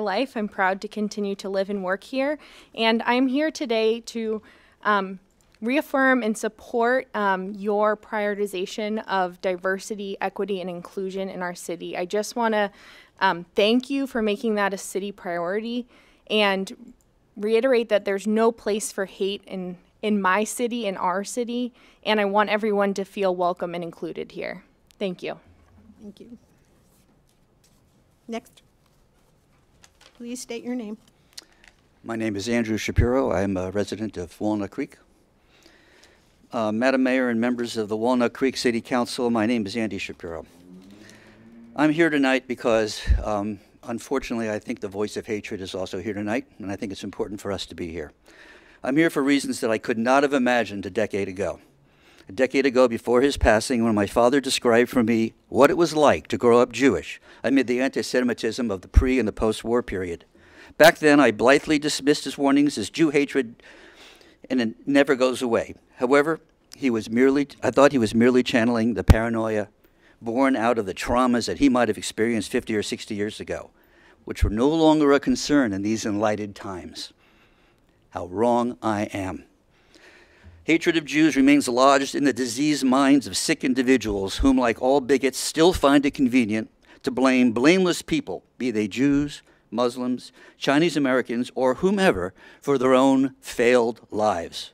life. I'm proud to continue to live and work here. And I'm here today to um, reaffirm and support um, your prioritization of diversity, equity, and inclusion in our city. I just want to um, thank you for making that a city priority and reiterate that there's no place for hate in, in my city, in our city, and I want everyone to feel welcome and included here. Thank you. Thank you. Next. Please state your name. My name is Andrew Shapiro. I'm a resident of Walnut Creek. Uh, Madam Mayor and members of the Walnut Creek City Council, my name is Andy Shapiro. I'm here tonight because, um, unfortunately, I think the voice of hatred is also here tonight, and I think it's important for us to be here. I'm here for reasons that I could not have imagined a decade ago. A decade ago, before his passing, when my father described for me what it was like to grow up Jewish amid the anti Semitism of the pre and the post war period. Back then, I blithely dismissed his warnings as Jew hatred, and it never goes away. However, he was merely, I thought he was merely channeling the paranoia born out of the traumas that he might have experienced 50 or 60 years ago, which were no longer a concern in these enlightened times. How wrong I am. Hatred of Jews remains lodged in the diseased minds of sick individuals whom, like all bigots, still find it convenient to blame blameless people, be they Jews, Muslims, Chinese Americans, or whomever, for their own failed lives.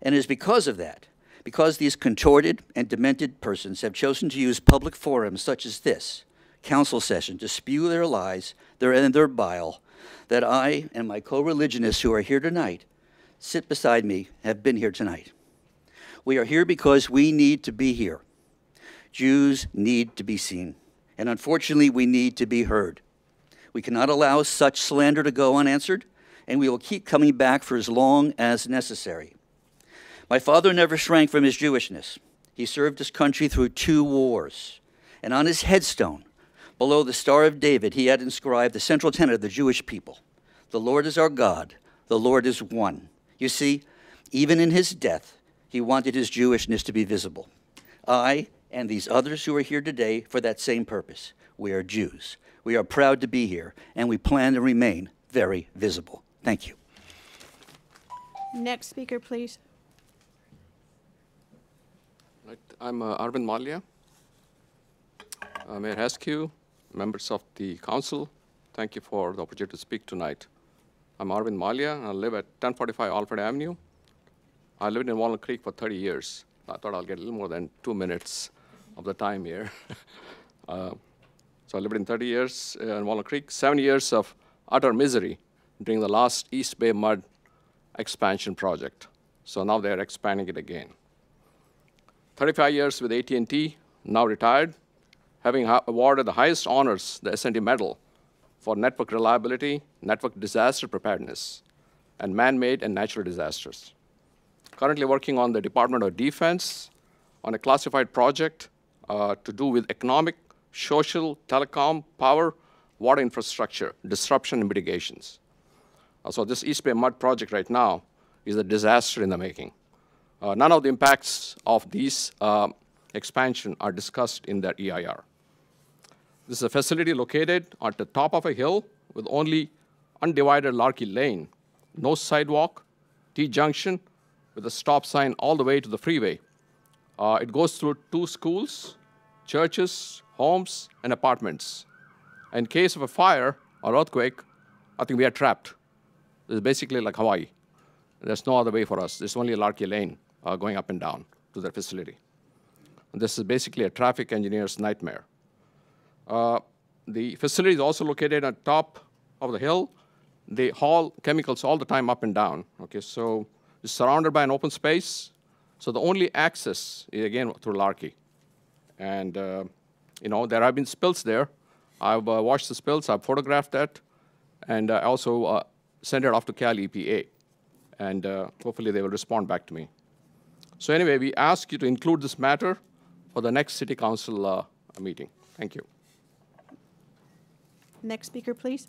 And it is because of that, because these contorted and demented persons have chosen to use public forums such as this council session to spew their lies their, and their bile, that I and my co religionists who are here tonight sit beside me have been here tonight. We are here because we need to be here. Jews need to be seen, and unfortunately, we need to be heard. We cannot allow such slander to go unanswered, and we will keep coming back for as long as necessary. My father never shrank from his Jewishness. He served his country through two wars, and on his headstone, below the Star of David, he had inscribed the central tenet of the Jewish people The Lord is our God, the Lord is one. You see, even in his death, he wanted his Jewishness to be visible. I and these others who are here today for that same purpose. We are Jews. We are proud to be here, and we plan to remain very visible. Thank you. Next speaker, please. Right. I'm uh, Arvind Malia. Uh, Mayor Haskew, members of the council, thank you for the opportunity to speak tonight. I'm Arvind Malia. I live at 1045 Alfred Avenue. I lived in Walnut Creek for 30 years. I thought I'll get a little more than two minutes of the time here. uh, so I lived in 30 years uh, in Walnut Creek, seven years of utter misery during the last East Bay Mud expansion project. So now they're expanding it again. 35 years with AT&T, now retired, having awarded the highest honors, the S&T Medal, for network reliability, network disaster preparedness, and man-made and natural disasters. Currently working on the Department of Defense on a classified project uh, to do with economic, social, telecom, power, water infrastructure, disruption and mitigations. Uh, so this East Bay Mud project right now is a disaster in the making. Uh, none of the impacts of these uh, expansion are discussed in that EIR. This is a facility located at the top of a hill with only undivided Larkey Lane, no sidewalk, T-junction, with a stop sign all the way to the freeway. Uh, it goes through two schools, churches, homes, and apartments. In case of a fire or earthquake, I think we are trapped. It's basically like Hawaii. There's no other way for us. There's only Larkey Lane uh, going up and down to the facility. And this is basically a traffic engineer's nightmare. Uh, the facility is also located at top of the hill. They haul chemicals all the time up and down. Okay, so it's surrounded by an open space. So the only access is again through Larkey. And uh, you know there have been spills there. I've uh, watched the spills. I've photographed that, and I also uh, sent it off to Cal EPA. And uh, hopefully they will respond back to me. So anyway, we ask you to include this matter for the next City Council uh, meeting. Thank you. Next speaker, please.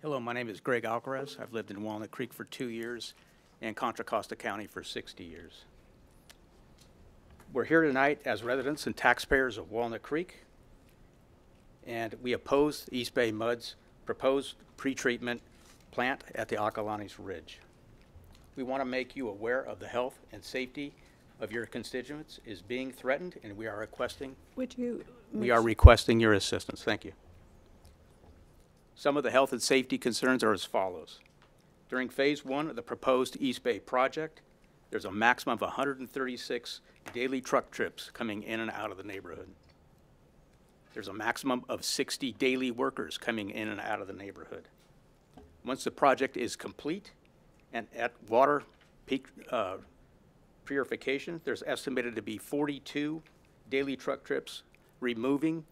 Hello, my name is Greg Alcaraz. I've lived in Walnut Creek for two years and Contra Costa County for 60 years. We're here tonight as residents and taxpayers of Walnut Creek. and we oppose East Bay Mud's proposed pretreatment plant at the Acalanes Ridge. We want to make you aware of the health and safety of your constituents is being threatened, and we are requesting Would you? We are requesting your assistance. Thank you. Some of the health and safety concerns are as follows. During Phase One of the proposed East Bay project, there's a maximum of 136 daily truck trips coming in and out of the neighborhood. There's a maximum of 60 daily workers coming in and out of the neighborhood. Once the project is complete and at water peak uh, purification, there's estimated to be 42 daily truck trips removing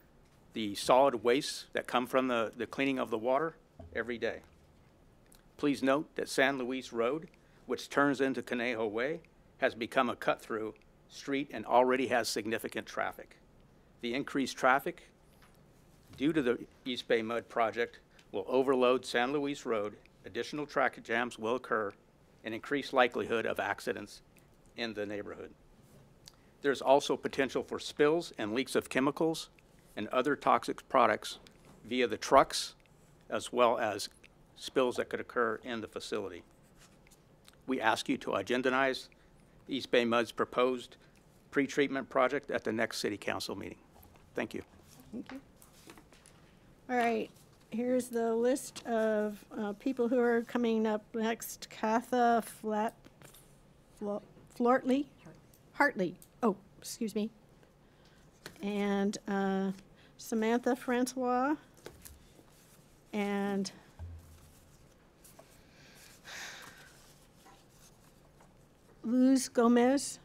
the solid wastes that come from the, the cleaning of the water every day. Please note that San Luis Road, which turns into Conejo Way, has become a cut-through street and already has significant traffic. The increased traffic due to the East Bay Mud Project will overload San Luis Road, additional traffic jams will occur, and increased likelihood of accidents in the neighborhood. There's also potential for spills and leaks of chemicals and other toxic products via the trucks, as well as spills that could occur in the facility. We ask you to agendanize East Bay Mud's proposed pretreatment project at the next city council meeting. Thank you. Thank you. All right, here's the list of uh, people who are coming up next. Katha Flat, Flo- Flortley? Hartley, oh, excuse me. And uh, Samantha Francois. And Luz Gomez.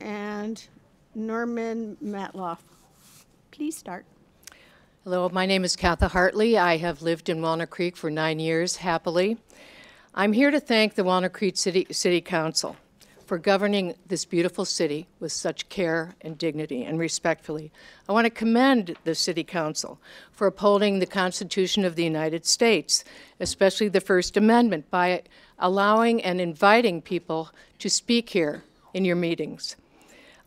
And Norman Matloff. Please start. Hello, my name is Katha Hartley. I have lived in Walnut Creek for nine years happily. I'm here to thank the Walnut Creek City, City Council for governing this beautiful city with such care and dignity and respectfully. I want to commend the City Council for upholding the Constitution of the United States, especially the First Amendment, by allowing and inviting people to speak here in your meetings.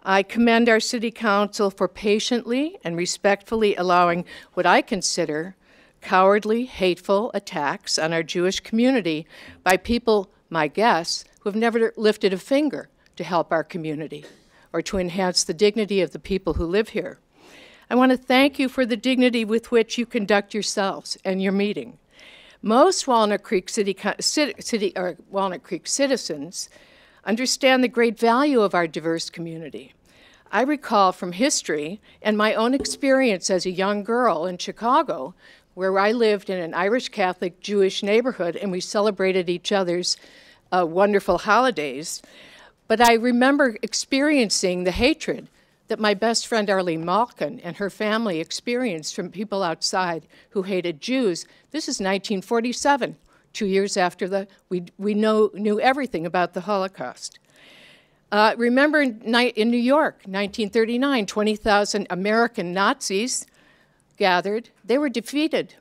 I commend our city council for patiently and respectfully allowing what I consider cowardly, hateful attacks on our Jewish community by people, my guess, who have never lifted a finger to help our community or to enhance the dignity of the people who live here. I want to thank you for the dignity with which you conduct yourselves and your meeting. Most Walnut Creek City, city, city or Walnut Creek citizens understand the great value of our diverse community. I recall from history and my own experience as a young girl in Chicago, where I lived in an Irish Catholic Jewish neighborhood and we celebrated each other's uh, wonderful holidays. But I remember experiencing the hatred that my best friend Arlene Malkin and her family experienced from people outside who hated Jews. This is 1947, two years after the, we, we know, knew everything about the Holocaust. Uh, remember in, in New York, 1939, 20,000 American Nazis gathered. They were defeated.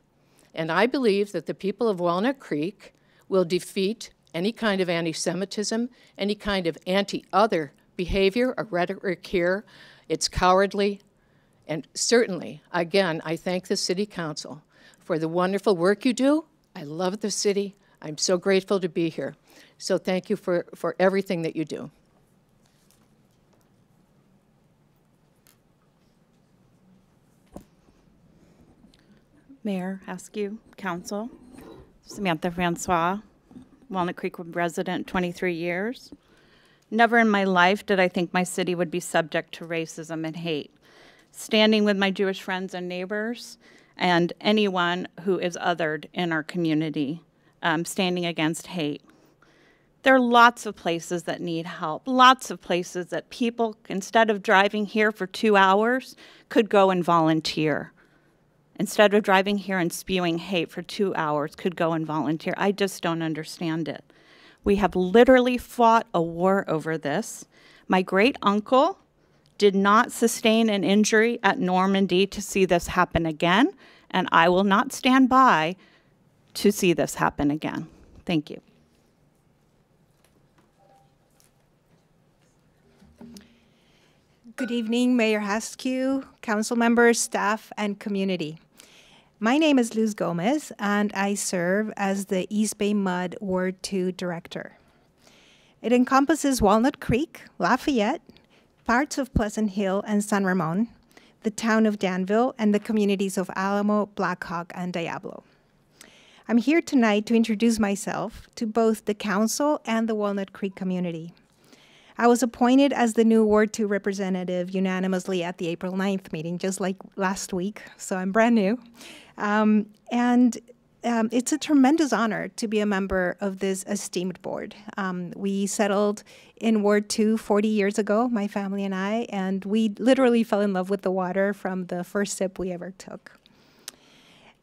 And I believe that the people of Walnut Creek will defeat any kind of anti Semitism, any kind of anti other behavior or rhetoric here. It's cowardly. And certainly, again, I thank the City Council for the wonderful work you do. I love the city. I'm so grateful to be here. So thank you for, for everything that you do. Mayor, Haskew, Council, Samantha Francois, Walnut Creek resident, 23 years. Never in my life did I think my city would be subject to racism and hate. Standing with my Jewish friends and neighbors and anyone who is othered in our community, um, standing against hate. There are lots of places that need help, lots of places that people, instead of driving here for two hours, could go and volunteer instead of driving here and spewing hate for two hours, could go and volunteer. I just don't understand it. We have literally fought a war over this. My great uncle did not sustain an injury at Normandy to see this happen again, and I will not stand by to see this happen again. Thank you. Good evening, Mayor Haskew, council members, staff, and community. My name is Luz Gomez, and I serve as the East Bay Mud Ward 2 Director. It encompasses Walnut Creek, Lafayette, parts of Pleasant Hill and San Ramon, the town of Danville, and the communities of Alamo, Blackhawk, and Diablo. I'm here tonight to introduce myself to both the council and the Walnut Creek community. I was appointed as the new Ward 2 representative unanimously at the April 9th meeting, just like last week, so I'm brand new. Um, and um, it's a tremendous honor to be a member of this esteemed board. Um, we settled in Ward 2 40 years ago, my family and I, and we literally fell in love with the water from the first sip we ever took.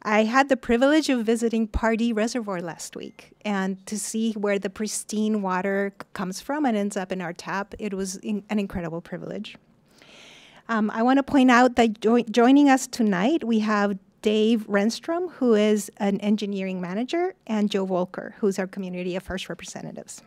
I had the privilege of visiting Pardee Reservoir last week and to see where the pristine water comes from and ends up in our tap. It was in- an incredible privilege. Um, I want to point out that jo- joining us tonight, we have Dave Renstrom, who is an engineering manager, and Joe Volker, who's our community affairs representatives.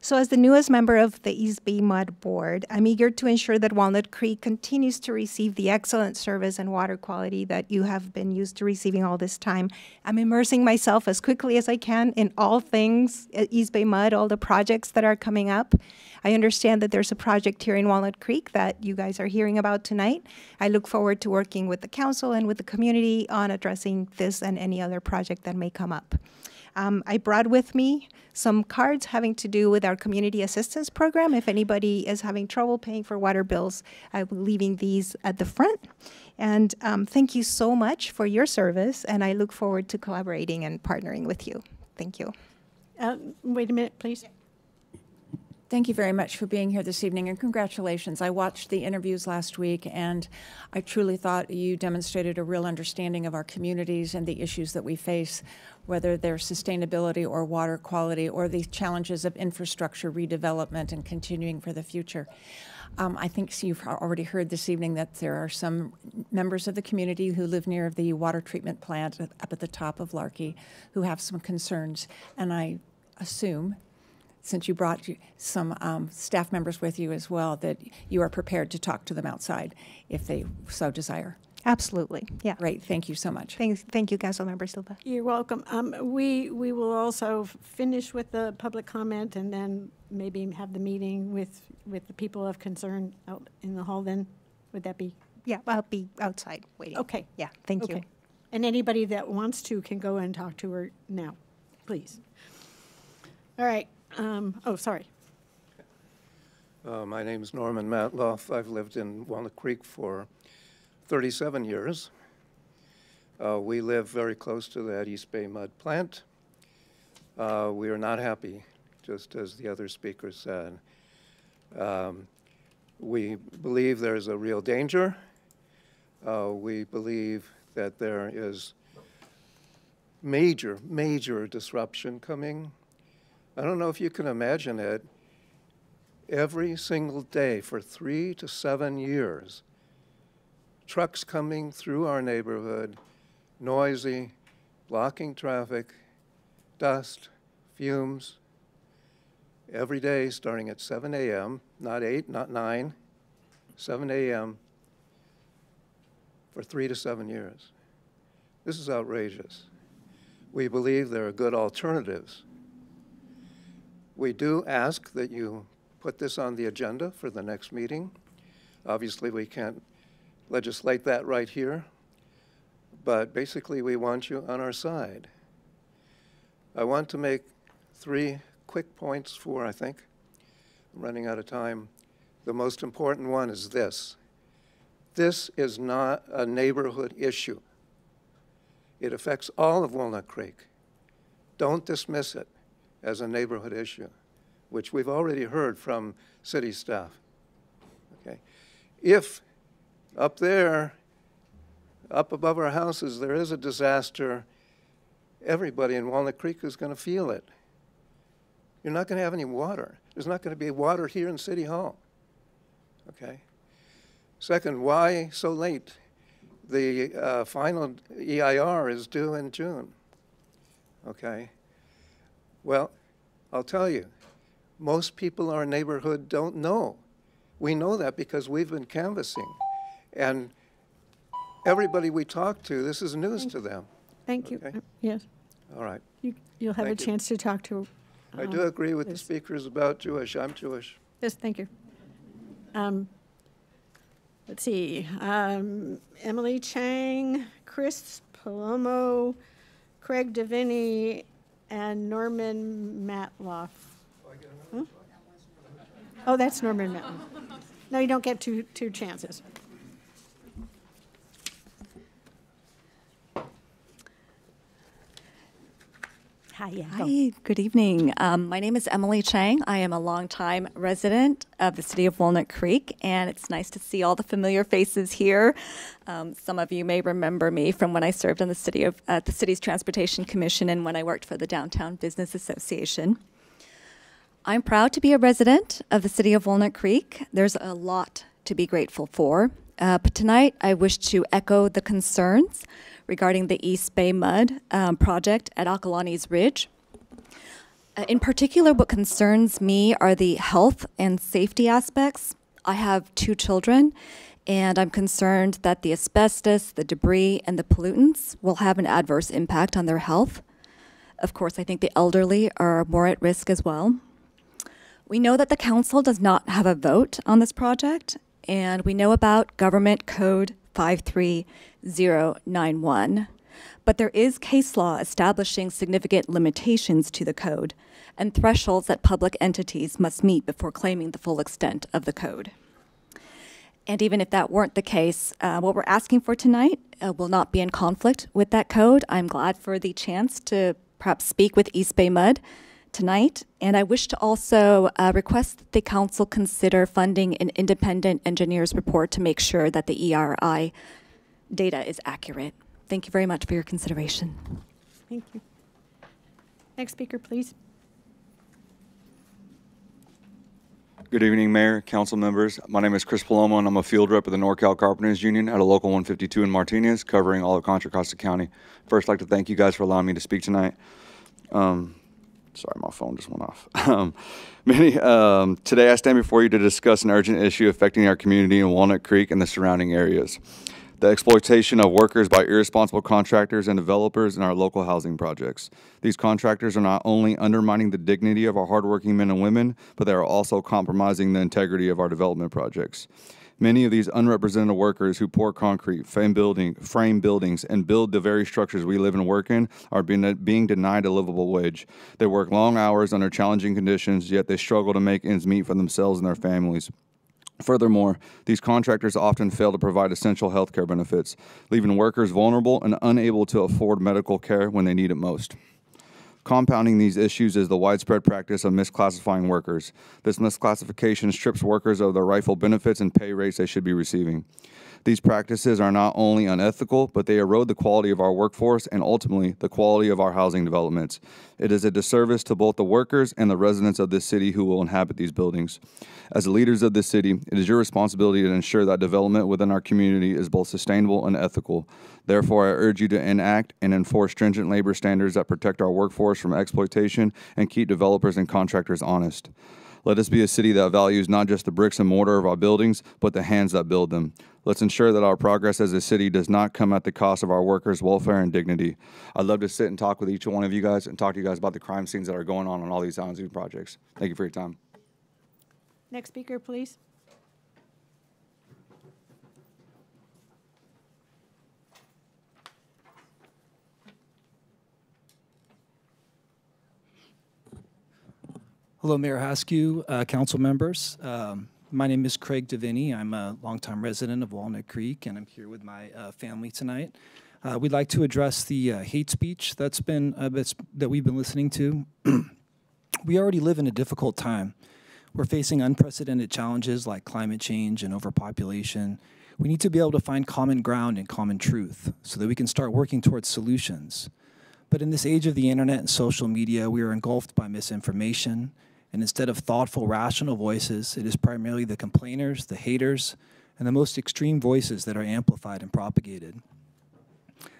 So, as the newest member of the East Bay Mud Board, I'm eager to ensure that Walnut Creek continues to receive the excellent service and water quality that you have been used to receiving all this time. I'm immersing myself as quickly as I can in all things uh, East Bay Mud, all the projects that are coming up. I understand that there's a project here in Walnut Creek that you guys are hearing about tonight. I look forward to working with the council and with the community on addressing this and any other project that may come up. Um, I brought with me some cards having to do with our community assistance program. If anybody is having trouble paying for water bills, I'm leaving these at the front. And um, thank you so much for your service, and I look forward to collaborating and partnering with you. Thank you. Uh, Wait a minute, please. Thank you very much for being here this evening and congratulations. I watched the interviews last week and I truly thought you demonstrated a real understanding of our communities and the issues that we face, whether they're sustainability or water quality or the challenges of infrastructure redevelopment and continuing for the future. Um, I think you've already heard this evening that there are some members of the community who live near the water treatment plant up at the top of Larkey who have some concerns. And I assume since you brought some um, staff members with you as well, that you are prepared to talk to them outside if they so desire. Absolutely. Yeah. Great, thank you so much. Thank, thank you, Councilmember Silva. You're welcome. Um, We, we will also finish with the public comment and then maybe have the meeting with, with the people of concern out in the hall then? Would that be, Yeah, I'll be outside waiting. okay. Yeah, thank you. Okay. And anybody that wants to can go and talk to her now, please. All right, um, oh, sorry. Uh, My name is Norman Matloff. I've lived in Walnut Creek for 37 years. Uh, We live very close to that East Bay mud plant. Uh, We are not happy, just as the other speakers said. Um, We believe there's a real danger. Uh, We believe that there is major, major disruption coming. I don't know if you can imagine it, every single day for three to seven years. Trucks coming through our neighborhood, noisy, blocking traffic, dust, fumes. Every day, starting at 7 a.m., not 8, not 9, 7 a.m., for three to seven years. This is outrageous. We believe there are good alternatives. We do ask that you put this on the agenda for the next meeting. Obviously, we can't legislate that right here, but basically, we want you on our side. I want to make three quick points for, I think, I'm running out of time. The most important one is this. This is not a neighborhood issue. It affects all of Walnut Creek. Don't dismiss it as a neighborhood issue which we've already heard from city staff. Okay? If up there, up above our houses, there is a disaster, everybody in Walnut Creek is going to feel it. You're not going to have any water. There's not going to be water here in City Hall. Okay? Second, why so late? The uh, final EIR is due in June. Okay? Well, I'll tell you, most people in our neighborhood don't know We know that because we've been canvassing. And everybody we talk to, this is news to them. Thank you. Okay. Yes, All right. you, you'll have a Thank you. chance to talk to. I do um, agree with the speakers about Jewish. I'm Jewish. Yes, thank you. Um, Let's see, um, Emily Chang, Chris Palomo, Craig Devaney, and Norman Matloff. Huh? Oh, that's Norman Matloff. No, you don't get two, two chances. Hi, yeah. Hi, good evening. Um, my name is Emily Chang. I am a longtime resident of the city of Walnut Creek, and it's nice to see all the familiar faces here. Um, some of you may remember me from when I served on the city of uh, the city's transportation commission and when I worked for the Downtown Business Association. I'm proud to be a resident of the city of Walnut Creek. There's a lot to be grateful for. Uh, but tonight, I wish to echo the concerns regarding the East Bay Mud um, project at Acalanes Ridge. Uh, in particular, what concerns me are the health and safety aspects. I have two children, and I'm concerned that the asbestos, the debris, and the pollutants will have an adverse impact on their health. Of course, I think the elderly are more at risk as well. We know that the council does not have a vote on this project, and we know about Government Code 53091. But there is case law establishing significant limitations to the code and thresholds that public entities must meet before claiming the full extent of the code. And even if that weren't the case, uh, what we're asking for tonight uh, will not be in conflict with that code. I'm glad for the chance to perhaps speak with East Bay Mud tonight. And I wish to also uh, request that the council consider funding an independent engineer's report to make sure that the ERI data is accurate. Thank you very much for your consideration. Thank you. Next speaker, please. Good evening, Mayor, council members. My name is Chris Palomo, and I'm a field rep of the NorCal Carpenters Union at a local 152 in Martinez, covering all of Contra Costa County. First, I'd like to thank you guys for allowing me to speak tonight. Um, sorry, my phone just went off. Um, many, um, today, I stand before you to discuss an urgent issue affecting our community in Walnut Creek and the surrounding areas the exploitation of workers by irresponsible contractors and developers in our local housing projects. These contractors are not only undermining the dignity of our hardworking men and women, but they are also compromising the integrity of our development projects. Many of these unrepresented workers who pour concrete, frame, building, frame buildings, and build the very structures we live and work in are being, being denied a livable wage. They work long hours under challenging conditions, yet they struggle to make ends meet for themselves and their families. Furthermore, these contractors often fail to provide essential health care benefits, leaving workers vulnerable and unable to afford medical care when they need it most. Compounding these issues is the widespread practice of misclassifying workers. This misclassification strips workers of their rightful benefits and pay rates they should be receiving. These practices are not only unethical, but they erode the quality of our workforce and ultimately the quality of our housing developments. It is a disservice to both the workers and the residents of this city who will inhabit these buildings. As leaders of this city, it is your responsibility to ensure that development within our community is both sustainable and ethical. Therefore, I urge you to enact and enforce stringent labor standards that protect our workforce from exploitation and keep developers and contractors honest. Let us be a city that values not just the bricks and mortar of our buildings, but the hands that build them. Let's ensure that our progress as a city does not come at the cost of our workers' welfare and dignity. I'd love to sit and talk with each one of you guys and talk to you guys about the crime scenes that are going on on all these housing projects. Thank you for your time. Next speaker, please. Hello, Mayor Haskew, uh, council members. Um, my name is Craig Devaney. I'm a longtime resident of Walnut Creek, and I'm here with my uh, family tonight. Uh, we'd like to address the uh, hate speech that's been uh, that's, that we've been listening to. we already live in a difficult time. We're facing unprecedented challenges like climate change and overpopulation. We need to be able to find common ground and common truth so that we can start working towards solutions. But in this age of the internet and social media, we are engulfed by misinformation. And instead of thoughtful, rational voices, it is primarily the complainers, the haters, and the most extreme voices that are amplified and propagated.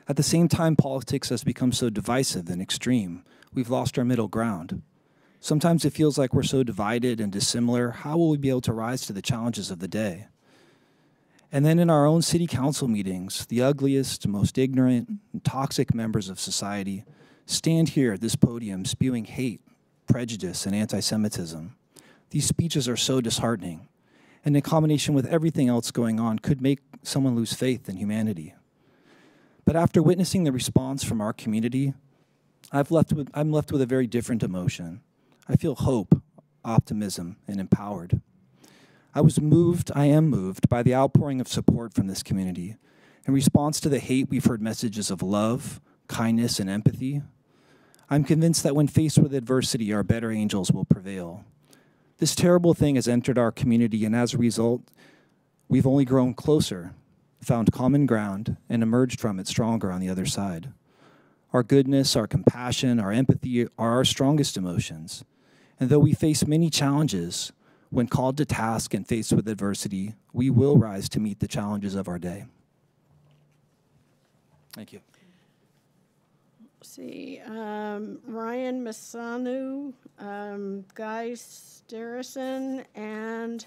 At the same time, politics has become so divisive and extreme, we've lost our middle ground. Sometimes it feels like we're so divided and dissimilar. How will we be able to rise to the challenges of the day? And then in our own city council meetings, the ugliest, most ignorant, and toxic members of society stand here at this podium spewing hate, prejudice, and anti Semitism. These speeches are so disheartening, and in combination with everything else going on, could make someone lose faith in humanity. But after witnessing the response from our community, I've left with, I'm left with a very different emotion. I feel hope, optimism, and empowered. I was moved, I am moved, by the outpouring of support from this community. In response to the hate, we've heard messages of love, kindness, and empathy. I'm convinced that when faced with adversity, our better angels will prevail. This terrible thing has entered our community, and as a result, we've only grown closer, found common ground, and emerged from it stronger on the other side. Our goodness, our compassion, our empathy are our strongest emotions. And though we face many challenges, when called to task and faced with adversity, we will rise to meet the challenges of our day. Thank you. See, um, Ryan Masanu, um, Guy Starrison, and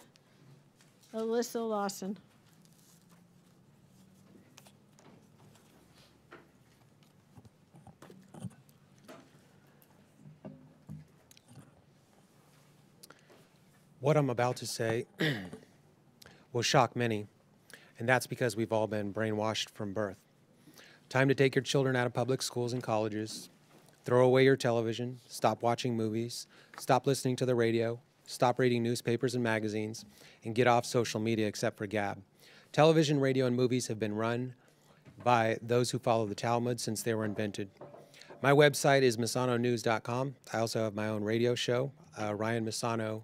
Alyssa Lawson. What I'm about to say will shock many, and that's because we've all been brainwashed from birth. Time to take your children out of public schools and colleges, throw away your television, stop watching movies, stop listening to the radio, stop reading newspapers and magazines, and get off social media except for Gab. Television, radio, and movies have been run by those who follow the Talmud since they were invented. My website is misanonews.com. I also have my own radio show, uh, Ryan Misano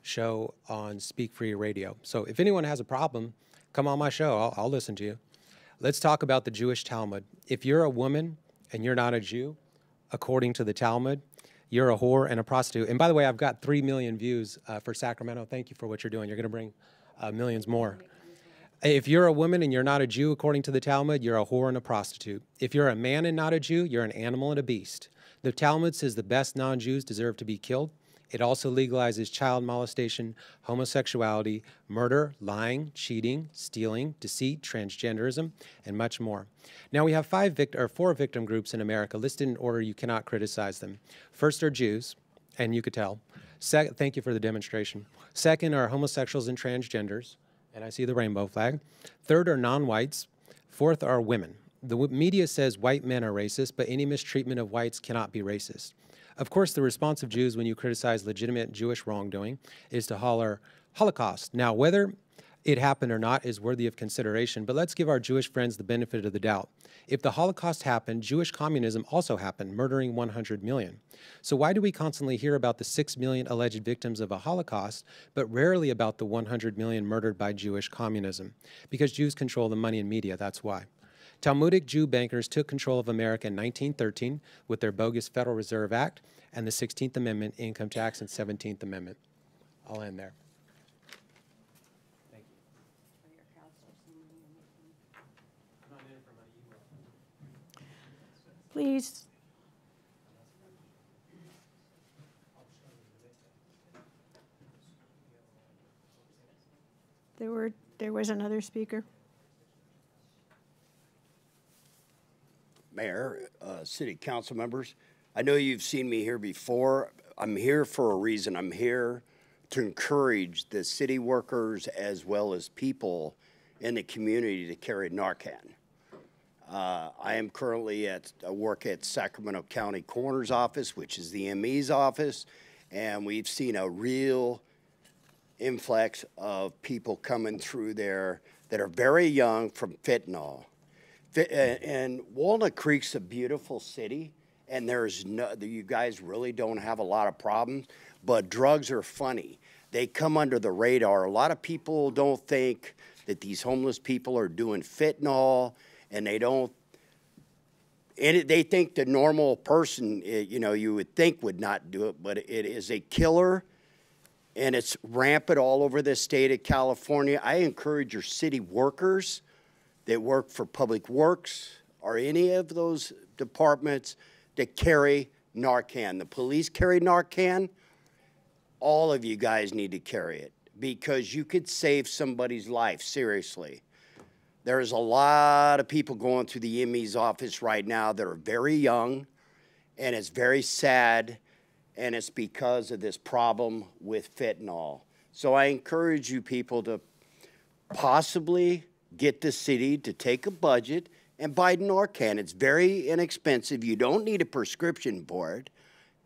show on Speak Free Radio. So if anyone has a problem, come on my show. I'll, I'll listen to you. Let's talk about the Jewish Talmud. If you're a woman and you're not a Jew, according to the Talmud, you're a whore and a prostitute. And by the way, I've got 3 million views uh, for Sacramento. Thank you for what you're doing. You're going to bring uh, millions more. If you're a woman and you're not a Jew, according to the Talmud, you're a whore and a prostitute. If you're a man and not a Jew, you're an animal and a beast. The Talmud says the best non Jews deserve to be killed. It also legalizes child molestation, homosexuality, murder, lying, cheating, stealing, deceit, transgenderism, and much more. Now we have five vict- or four victim groups in America listed in order you cannot criticize them. First are Jews, and you could tell. Se- thank you for the demonstration. Second are homosexuals and transgenders, and I see the rainbow flag. Third are non-whites. Fourth are women. The media says white men are racist, but any mistreatment of whites cannot be racist. Of course, the response of Jews when you criticize legitimate Jewish wrongdoing is to holler Holocaust. Now, whether it happened or not is worthy of consideration, but let's give our Jewish friends the benefit of the doubt. If the Holocaust happened, Jewish communism also happened, murdering 100 million. So why do we constantly hear about the 6 million alleged victims of a Holocaust, but rarely about the 100 million murdered by Jewish communism? Because Jews control the money and media, that's why. Talmudic Jew bankers took control of America in 1913 with their bogus Federal Reserve Act and the 16th Amendment income tax and 17th Amendment. I'll end there. Thank you. Please. There were, there was another speaker. Mayor, uh, city council members, I know you've seen me here before. I'm here for a reason. I'm here to encourage the city workers as well as people in the community to carry Narcan. Uh, I am currently at work at Sacramento County Coroner's Office, which is the ME's office, and we've seen a real influx of people coming through there that are very young from fentanyl. And Walnut Creek's a beautiful city, and there's no, you guys really don't have a lot of problems, but drugs are funny. They come under the radar. A lot of people don't think that these homeless people are doing fentanyl, and they don't, and they think the normal person, eh, you know, you would think would not do it, but it is a killer and it's rampant all over the state of California. I encourage your city workers that work for Public Works or any of those departments that carry Narcan. The police carry Narcan. All of you guys need to carry it because you could save somebody's life, seriously. There's a lot of people going through the ME's office right now that are very young, and it's very sad, and it's because of this problem with fentanyl. So I encourage you people to possibly get the city to take a budget and buy Narcan. It's very inexpensive. You don't need a prescription for it,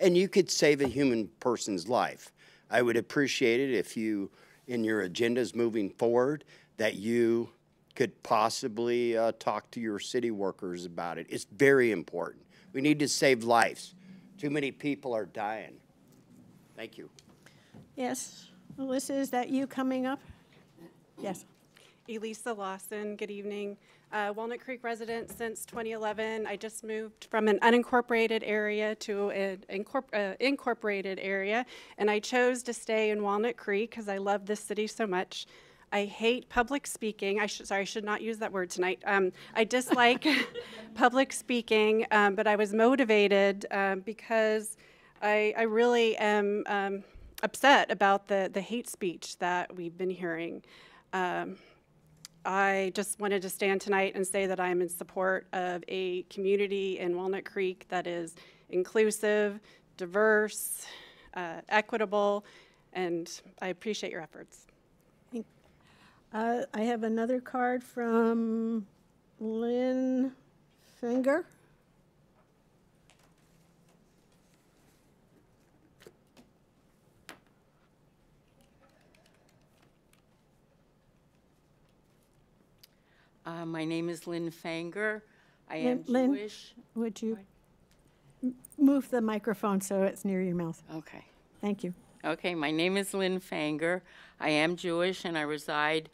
and you could save a human person's life. I would appreciate it if you, in your agendas moving forward, that you could possibly uh, talk to your city workers about it. It's very important. We need to save lives. Too many people are dying. Thank you. Yes, Alyssa, is that you coming up? Yes. Elisa Lawson, good evening. Uh, Walnut Creek resident since 2011. I just moved from an unincorporated area to an incorpor- uh, incorporated area, and I chose to stay in Walnut Creek because I love this city so much. I hate public speaking. I should sorry, I should not use that word tonight. Um, I dislike public speaking, um, but I was motivated um, because I, I really am um, upset about the the hate speech that we've been hearing. I just wanted to stand tonight and say that I am in support of a community in Walnut Creek that is inclusive, diverse, uh, equitable, and I appreciate your efforts. Uh, I have another card from Lynn Finger. Uh, my name is Lynn Fanger. I am Lynn- Jewish. Would you m- move the microphone so it's near your mouth? Okay. Thank you. Okay, my name is Lynn Fanger. I am Jewish and I reside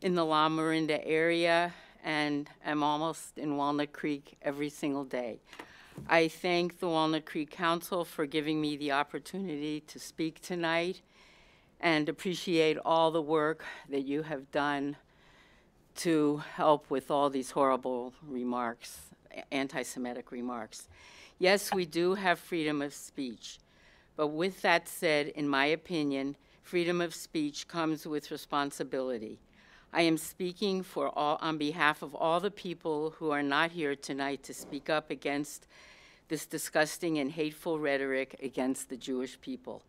in the Lamorinda area and am almost in Walnut Creek every single day. I thank the Walnut Creek Council for giving me the opportunity to speak tonight and appreciate all the work that you have done to help with all these horrible remarks, anti Semitic remarks. Yes, we do have freedom of speech. But with that said, in my opinion, freedom of speech comes with responsibility. I am speaking for all, on behalf of all the people who are not here tonight to speak up against this disgusting and hateful rhetoric against the Jewish people.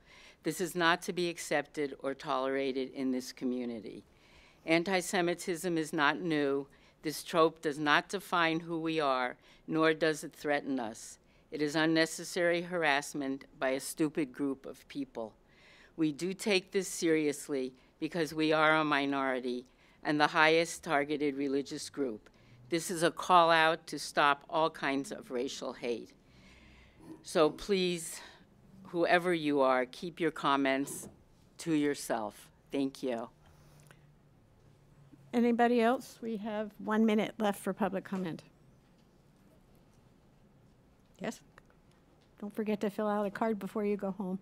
This is not to be accepted or tolerated in this community. Anti Semitism is not new. This trope does not define who we are, nor does it threaten us. It is unnecessary harassment by a stupid group of people. We do take this seriously because we are a minority and the highest targeted religious group. This is a call out to stop all kinds of racial hate. So please, whoever you are, keep your comments to yourself. Thank you. Anybody else? We have one minute left for public comment. Yes? Don't forget to fill out a card before you go home.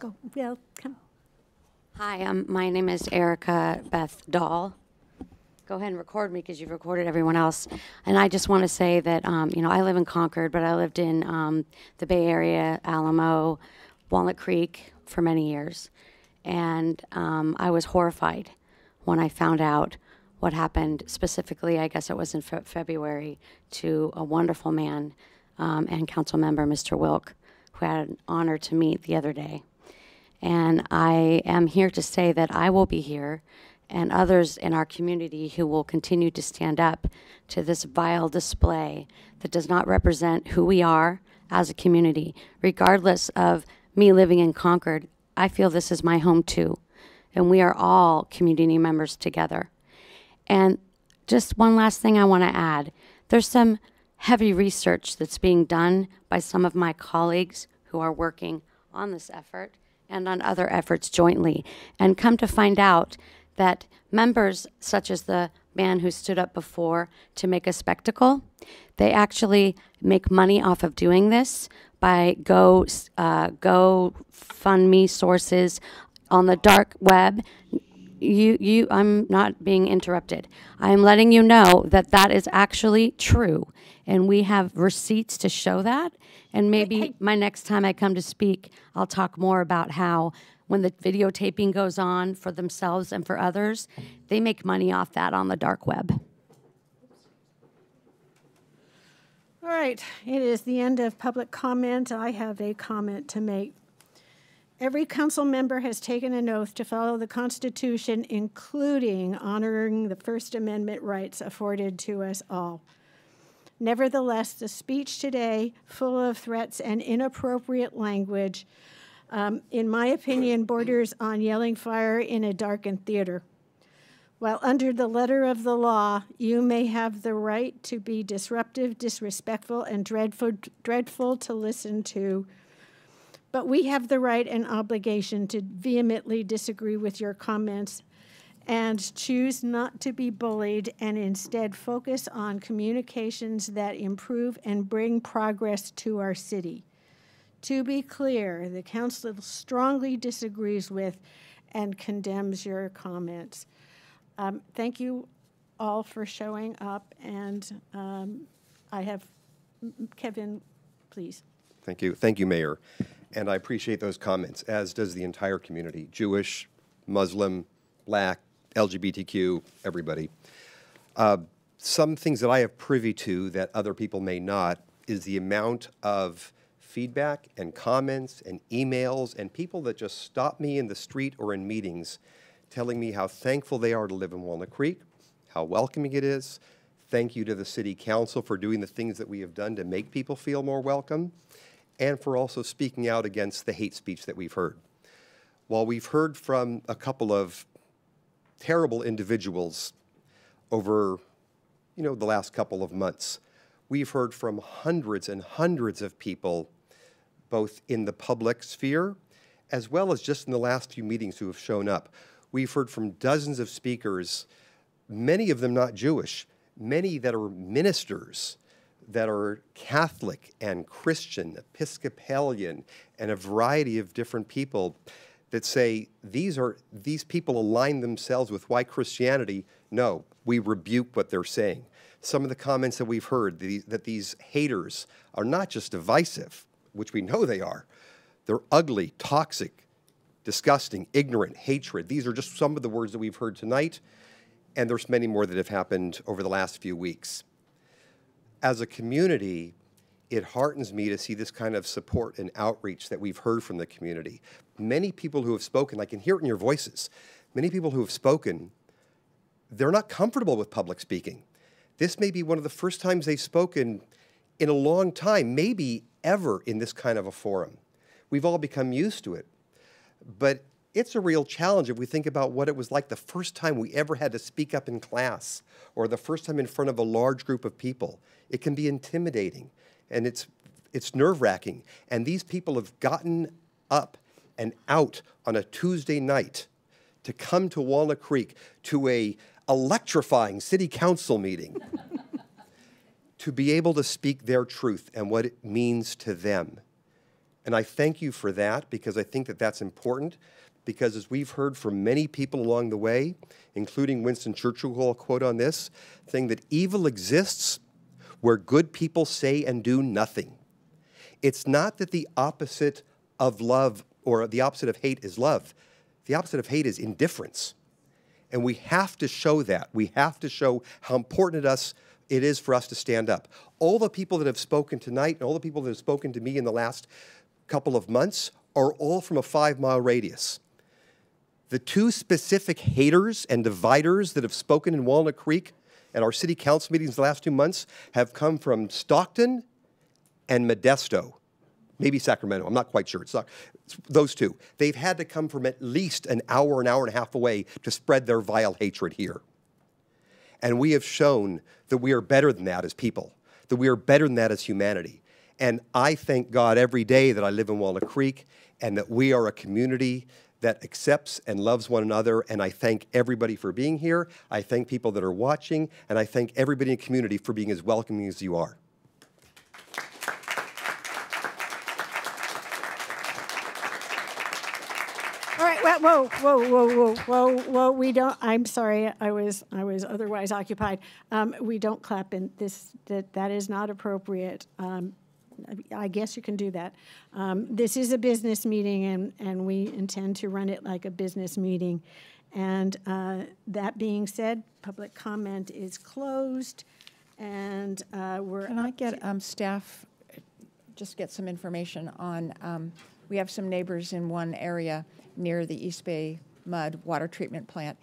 Go, well, come. Hi, um, my name is Erica Beth Dahl. Go ahead and record me because you've recorded everyone else. And I just want to say that, um, you know, I live in Concord, but I lived in um, the Bay Area, Alamo, Walnut Creek for many years. And um, I was horrified when I found out what happened specifically, I guess it was in fe- February, to a wonderful man um, and council member, Mr. Wilk, who I had an honor to meet the other day. And I am here to say that I will be here and others in our community who will continue to stand up to this vile display that does not represent who we are as a community. Regardless of me living in Concord, I feel this is my home too. And we are all community members together. And just one last thing I want to add there's some heavy research that's being done by some of my colleagues who are working on this effort and on other efforts jointly, and come to find out that members, such as the man who stood up before to make a spectacle, they actually make money off of doing this by go uh, go fund me sources on the dark web you you I'm not being interrupted. I am letting you know that that is actually true And we have receipts to show that. And maybe my next time I come to speak, I'll talk more about how when the videotaping goes on for themselves and for others, they make money off that on the dark web. All right, it is the end of public comment. I have a comment to make. Every council member has taken an oath to follow the Constitution, including honoring the First Amendment rights afforded to us all. Nevertheless, the speech today, full of threats and inappropriate language, um, in my opinion, borders on yelling fire in a darkened theater. While under the letter of the law, you may have the right to be disruptive, disrespectful, and dreadful, dreadful to listen to, but we have the right and obligation to vehemently disagree with your comments and choose not to be bullied and instead focus on communications that improve and bring progress to our city. To be clear, the council strongly disagrees with and condemns your comments. Um, thank you all for showing up, and um, I have Kevin, please. Thank you. Thank you, Mayor. And I appreciate those comments, as does the entire community Jewish, Muslim, Black, LGBTQ, everybody. Uh, some things that I have privy to that other people may not is the amount of feedback and comments and emails and people that just stop me in the street or in meetings telling me how thankful they are to live in Walnut Creek, how welcoming it is. Thank you to the City Council for doing the things that we have done to make people feel more welcome and for also speaking out against the hate speech that we've heard. While we've heard from a couple of terrible individuals over, you know, the last couple of months. We've heard from hundreds and hundreds of people, both in the public sphere as well as just in the last few meetings who have shown up. We've heard from dozens of speakers, many of them not Jewish, many that are ministers that are Catholic and Christian, Episcopalian, and a variety of different people that say these are these people align themselves with white Christianity. No, we rebuke what they're saying. Some of the comments that we've heard the, that these haters are not just divisive, which we know they are. They're ugly, toxic, disgusting, ignorant, hatred. These are just some of the words that we've heard tonight, and there's many more that have happened over the last few weeks. As a community, it heartens me to see this kind of support and outreach that we've heard from the community. Many people who have spoken, I can hear it in your voices, many people who have spoken, they're not comfortable with public speaking. This may be one of the first times they've spoken in a long time, maybe ever in this kind of a forum. We've all become used to it. But it's a real challenge if we think about what it was like the first time we ever had to speak up in class or the first time in front of a large group of people. It can be intimidating and it's it's nerve-wracking. And these people have gotten up and out on a Tuesday night to come to Walnut Creek to a electrifying city council meeting to be able to speak their truth and what it means to them. And I thank you for that because I think that that's important because as we've heard from many people along the way, including Winston Churchill, who I'll quote on this, saying that evil exists where good people say and do nothing. It's not that the opposite of love or the opposite of hate is love. The opposite of hate is indifference. And we have to show that. We have to show how important it, us, it is for us to stand up. All the people that have spoken tonight and all the people that have spoken to me in the last couple of months are all from a five mile radius. The two specific haters and dividers that have spoken in Walnut Creek at our city council meetings the last two months have come from Stockton and Modesto, maybe Sacramento. I'm not quite sure. It's, not, it's those two. They've had to come from at least an hour, an hour and a half away to spread their vile hatred here. And we have shown that we are better than that as people, that we are better than that as humanity. And I thank God every day that I live in Walnut Creek and that we are a community that accepts and loves one another. And I thank everybody for being here. I thank people that are watching. And I thank everybody in the community for being as welcoming as you are. All right, whoa, whoa, whoa, whoa, whoa, whoa, we don't, I'm sorry, I was, I was otherwise occupied. Um, we don't clap in this, that, that is not appropriate. Um, I guess you can do that. Um, this is a business meeting and, and we intend to run it like a business meeting. And, uh, that being said, public comment is closed and, uh, we're. Can I get um, staff, just get some information on, um, we have some neighbors in one area near the East Bay MUD Water Treatment Plant.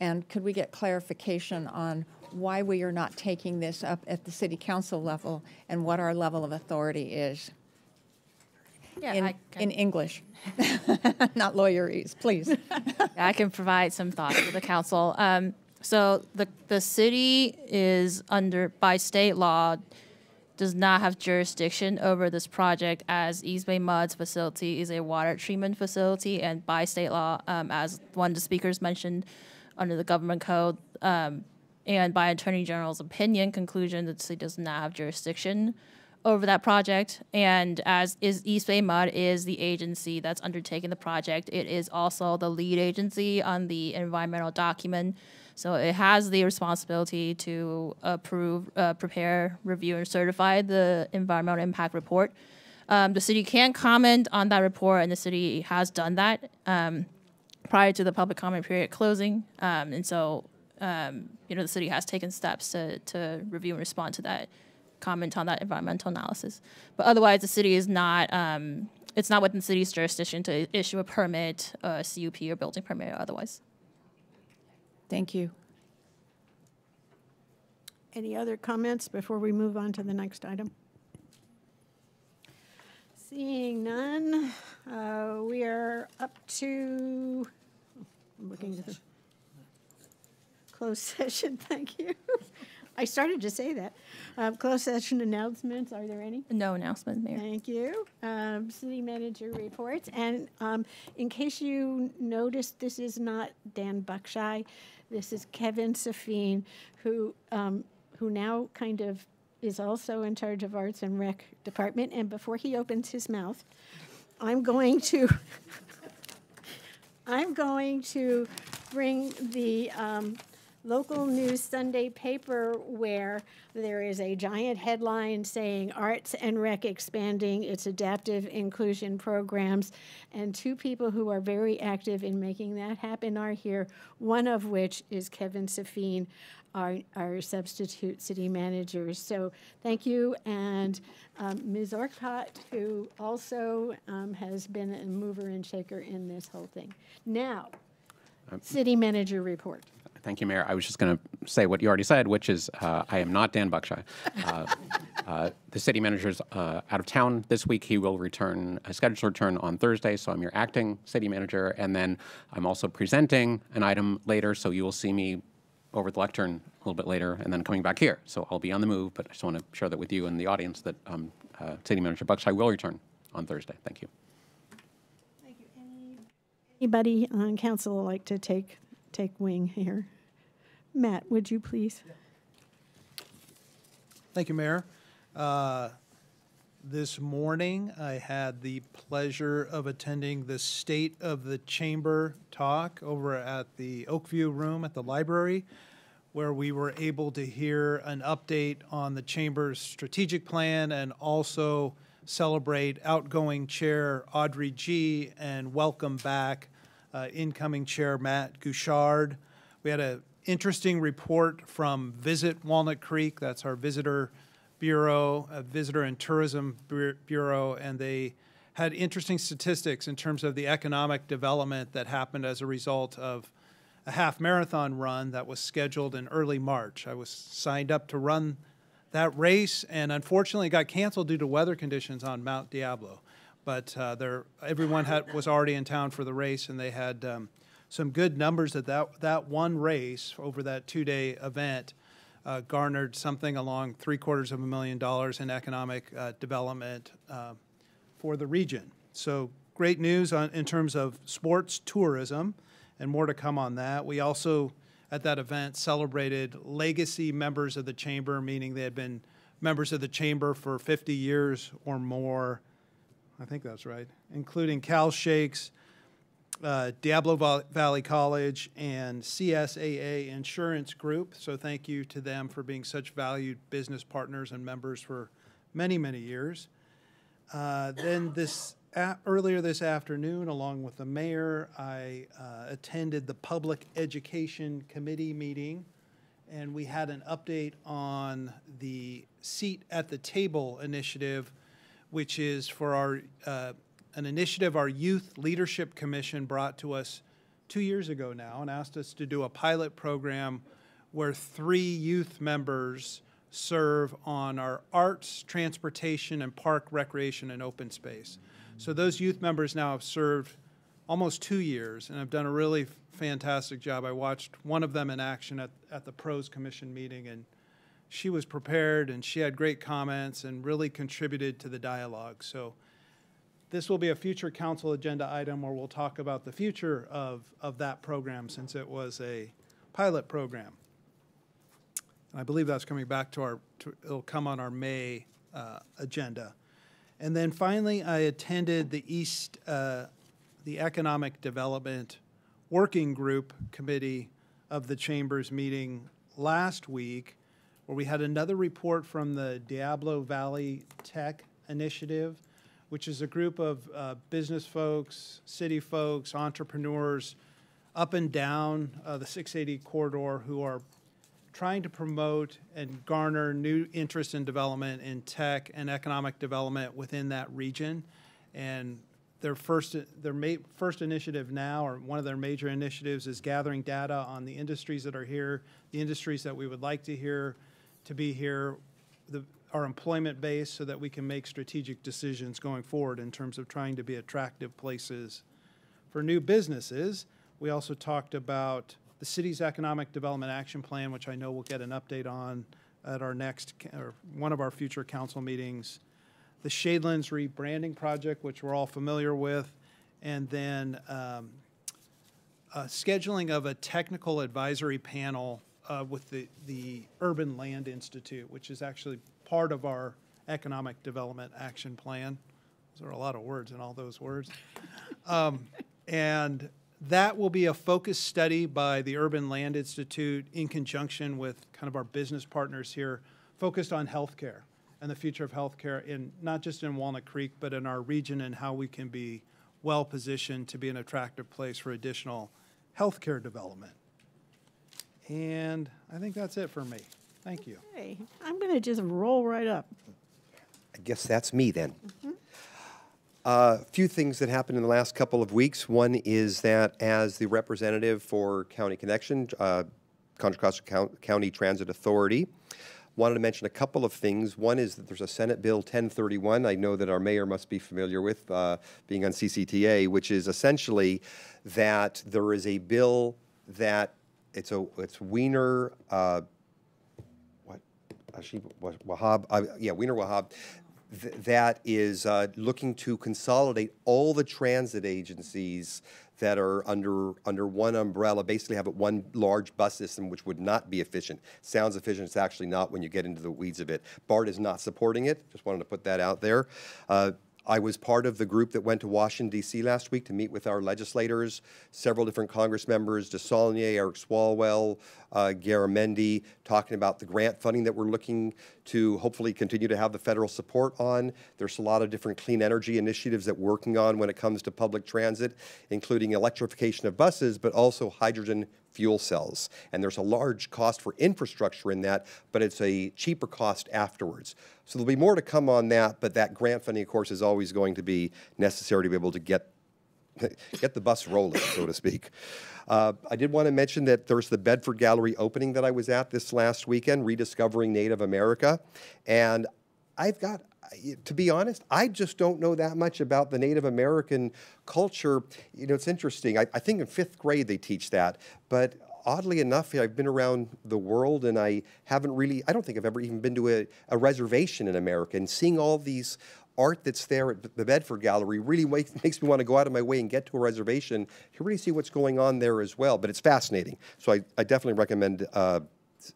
And could we get clarification on why we are not taking this up at the city council level and what our level of authority is? Yeah, In, in English, not lawyerese, please. I can provide some thoughts to the council. Um, so the the city is under by state law does not have jurisdiction over this project as East Bay MUD's facility is a water treatment facility and by state law, um, as one of the speakers mentioned, under the government code, um, and by Attorney General's opinion, conclusion that the city does not have jurisdiction over that project. And as is East Bay MUD is the agency that's undertaking the project, it is also the lead agency on the environmental document. So it has the responsibility to approve, uh, prepare, review, and certify the environmental impact report. Um, the city can comment on that report, and the city has done that um, prior to the public comment period closing. Um, and so, um, you know, the city has taken steps to, to review and respond to that comment on that environmental analysis. But otherwise, the city is not. Um, it's not within the city's jurisdiction to issue a permit, a CUP, or building permit, or otherwise. Thank you. Any other comments before we move on to the next item? Seeing none, uh, we are up to, I'm looking at the closed session, thank you. I started to say that. Uh, Closed session announcements, are there any? No announcements, Mayor. Thank you. Um, City manager reports, and um, in case you noticed, this is not Dan Buckshi. This is Kevin Safine, who, um, who now kind of is also in charge of Arts and Rec Department. And before he opens his mouth, I'm going to, I'm going to bring the um, local news Sunday paper where there is a giant headline saying Arts and Rec expanding its adaptive inclusion programs. And two people who are very active in making that happen are here, one of which is Kevin Safine, our, our substitute city manager. So thank you. And um, Ms. Orcott, who also um, has been a mover and shaker in this whole thing. Now, Um, city manager report. Thank you, Mayor. I was just going to say what you already said, which is uh, I am not Dan Buckshi. Uh, uh, the city manager is uh, out of town this week. He will return, uh, scheduled return on Thursday, so I'm your acting city manager. And then I'm also presenting an item later, so you will see me over the lectern a little bit later and then coming back here. So I'll be on the move, but I just want to share that with you and the audience that um, City Manager Buckshi will return on Thursday. Thank you. Anybody on council would like to take, take wing here? Matt, would you please? Thank you, Mayor. Uh, This morning, I had the pleasure of attending the State of the Chamber talk over at the Oakview Room at the library, where we were able to hear an update on the Chamber's strategic plan and also celebrate outgoing Chair Audrey G. and welcome back uh, incoming Chair Matt Gouchard. We had an interesting report from Visit Walnut Creek, that's our visitor bureau, a visitor and tourism bureau, and they had interesting statistics in terms of the economic development that happened as a result of a half marathon run that was scheduled in early March. I was signed up to run that race, and unfortunately, got canceled due to weather conditions on Mount Diablo. But uh, there, everyone had, was already in town for the race, and they had um, some good numbers at that that one race over that two-day event uh, garnered something along three quarters of a million dollars in economic uh, development uh, for the region. So great news on, in terms of sports tourism, and more to come on that. We also at that event celebrated legacy members of the chamber, meaning they had been members of the chamber for 50 years or more. I think that's right, including Cal Shakes, uh, Diablo Valley College, and CSAA Insurance Group. So thank you to them for being such valued business partners and members for many, many years. Uh, Then this, a- earlier this afternoon, along with the mayor, I uh, attended the Public Education Committee meeting, and we had an update on the Seat at the Table initiative, which is for our, uh, an initiative our Youth Leadership Commission brought to us two years ago now and asked us to do a pilot program where three youth members serve on our arts, transportation, and park recreation and open space. So those youth members now have served almost two years and have done a really fantastic job. I watched one of them in action at, at the Pros Commission meeting, and she was prepared and she had great comments and really contributed to the dialogue. So this will be a future council agenda item where we'll talk about the future of, of that program since it was a pilot program. And I believe that's coming back to our, to, it'll come on our May uh, agenda. And then finally, I attended the East, uh, the Economic Development Working Group Committee of the Chamber's meeting last week, where we had another report from the Diablo Valley Tech Initiative, which is a group of uh, business folks, city folks, entrepreneurs up and down uh, the 680 corridor who are trying to promote and garner new interest in development in tech and economic development within that region. And their first, their first initiative now, or one of their major initiatives, is gathering data on the industries that are here, the industries that we would like to hear to be here, the, our employment base, so that we can make strategic decisions going forward in terms of trying to be attractive places for new businesses. We also talked about the city's economic development action plan, which I know we'll get an update on at our next, or one of our future council meetings. The Shadelands rebranding project, which we're all familiar with, and then um, scheduling of a technical advisory panel uh, with the, the Urban Land Institute, which is actually part of our economic development action plan. There are a lot of words in all those words. Um, and that will be a focus study by the Urban Land Institute in conjunction with kind of our business partners here, focused on healthcare and the future of healthcare in not just in Walnut Creek, but in our region and how we can be well positioned to be an attractive place for additional healthcare development. And I think that's it for me. Thank you. Okay, I'm going to just roll right up. I guess that's me then. A few things that happened in the last couple of weeks. One is that as the representative for County Connection, uh, Contra Costa County Transit Authority, wanted to mention a couple of things. One is that there's a Senate Bill 1031, I know that our mayor must be familiar with, uh, being on CCTA, which is essentially that there is a bill that, it's a, it's Wiener, uh, what, Aisha Wahab, uh, yeah, Wiener Wahab, th- that is uh, looking to consolidate all the transit agencies that are under under one umbrella, basically have one large bus system, which would not be efficient. Sounds efficient, it's actually not when you get into the weeds of it. BART is not supporting it. Just wanted to put that out there. Uh, I was part of the group that went to Washington, D.C. last week to meet with our legislators, several different Congress members, DeSaulnier, Eric Swalwell, uh, Garamendi, talking about the grant funding that we're looking to hopefully continue to have the federal support on. There's a lot of different clean energy initiatives that we're working on when it comes to public transit, including electrification of buses, but also hydrogen fuel cells. And there's a large cost for infrastructure in that, but it's a cheaper cost afterwards. So there'll be more to come on that, but that grant funding, of course, is always going to be necessary to be able to get get the bus rolling, so to speak. Uh, I did want to mention that there's the Bedford Gallery opening that I was at this last weekend, Rediscovering Native America. And I've got, to be honest, I just don't know that much about the Native American culture. You know, it's interesting. I, I think in fifth grade they teach that, but oddly enough, I've been around the world and I haven't really, I don't think I've ever even been to a, a reservation in America. And seeing all these art that's there at the Bedford Gallery really makes, me want to go out of my way and get to a reservation to really see what's going on there as well. But it's fascinating. So I, I definitely recommend uh,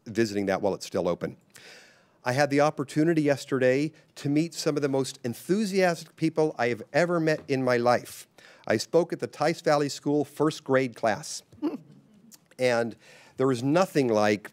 visiting that while it's still open. I had the opportunity yesterday to meet some of the most enthusiastic people I have ever met in my life. I spoke at the Tice Valley School first grade class. and there was nothing like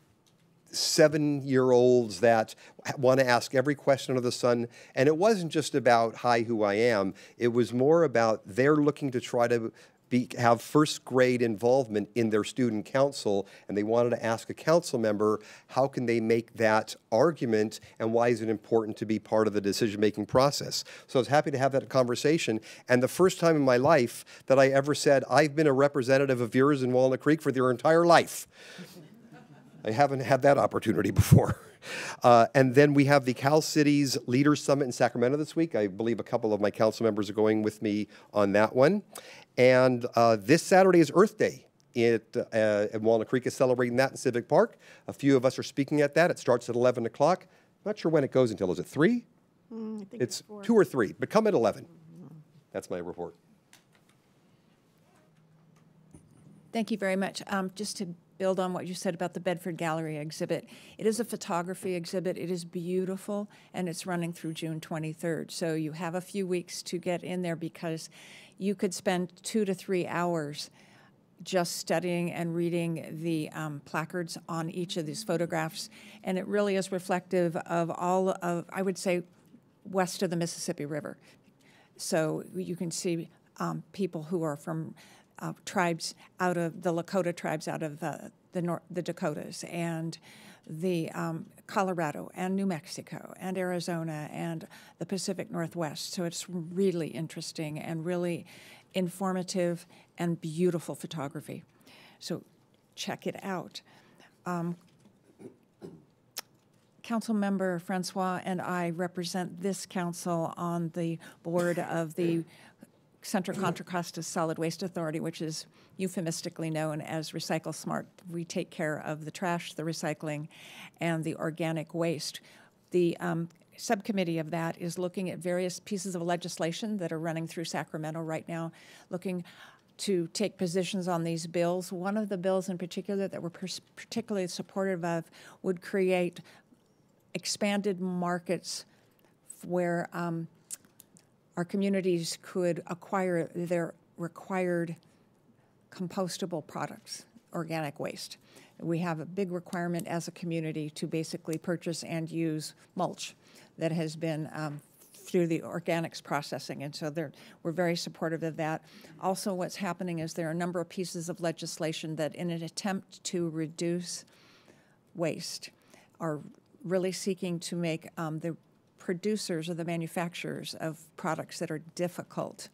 seven year olds that want to ask every question under the sun. And it wasn't just about, hi, who I am. It was more about they're looking to try to be, have first grade involvement in their student council. And they wanted to ask a council member, how can they make that argument and why is it important to be part of the decision making process? So I was happy to have that conversation. And the first time in my life that I ever said, I've been a representative of yours in Walnut Creek for their entire life. I haven't had that opportunity before. Uh, and then we have the Cal Cities Leaders Summit in Sacramento this week. I believe a couple of my council members are going with me on that one. And uh, this Saturday is Earth Day. It, uh, and Walnut Creek is celebrating that in Civic Park. A few of us are speaking at that. It starts at 11 o'clock. Not sure when it goes until. Is it 3? Mm, I think It's four. 2 or 3, but come at 11. That's my report. Thank you very much. Um, just to build on what you said about the Bedford Gallery exhibit, it is a photography exhibit. It is beautiful, and it's running through June 23rd. So you have a few weeks to get in there because you could spend two to three hours just studying and reading the um, placards on each of these photographs. And it really is reflective of all of, I would say, west of the Mississippi River. So you can see um, people who are from uh, tribes out of the Lakota tribes out of the the, Nor- the Dakotas and the um, Colorado and New Mexico and Arizona and the Pacific Northwest. So it's really interesting and really informative and beautiful photography. So check it out. Um, Council Member Francois and I represent this council on the board of the Central Contra Costa Solid Waste Authority, which is euphemistically known as Recycle Smart. We take care of the trash, the recycling, and the organic waste. The um, subcommittee of that is looking at various pieces of legislation that are running through Sacramento right now, looking to take positions on these bills. One of the bills in particular that we're pers- particularly supportive of would create expanded markets where um, our communities could acquire their required compostable products, organic waste. We have a big requirement as a community to basically purchase and use mulch that has been um, through the organics processing, and so we're very supportive of that. Also, what's happening is there are a number of pieces of legislation that, in an attempt to reduce waste, are really seeking to make um, the producers or the manufacturers of products that are difficult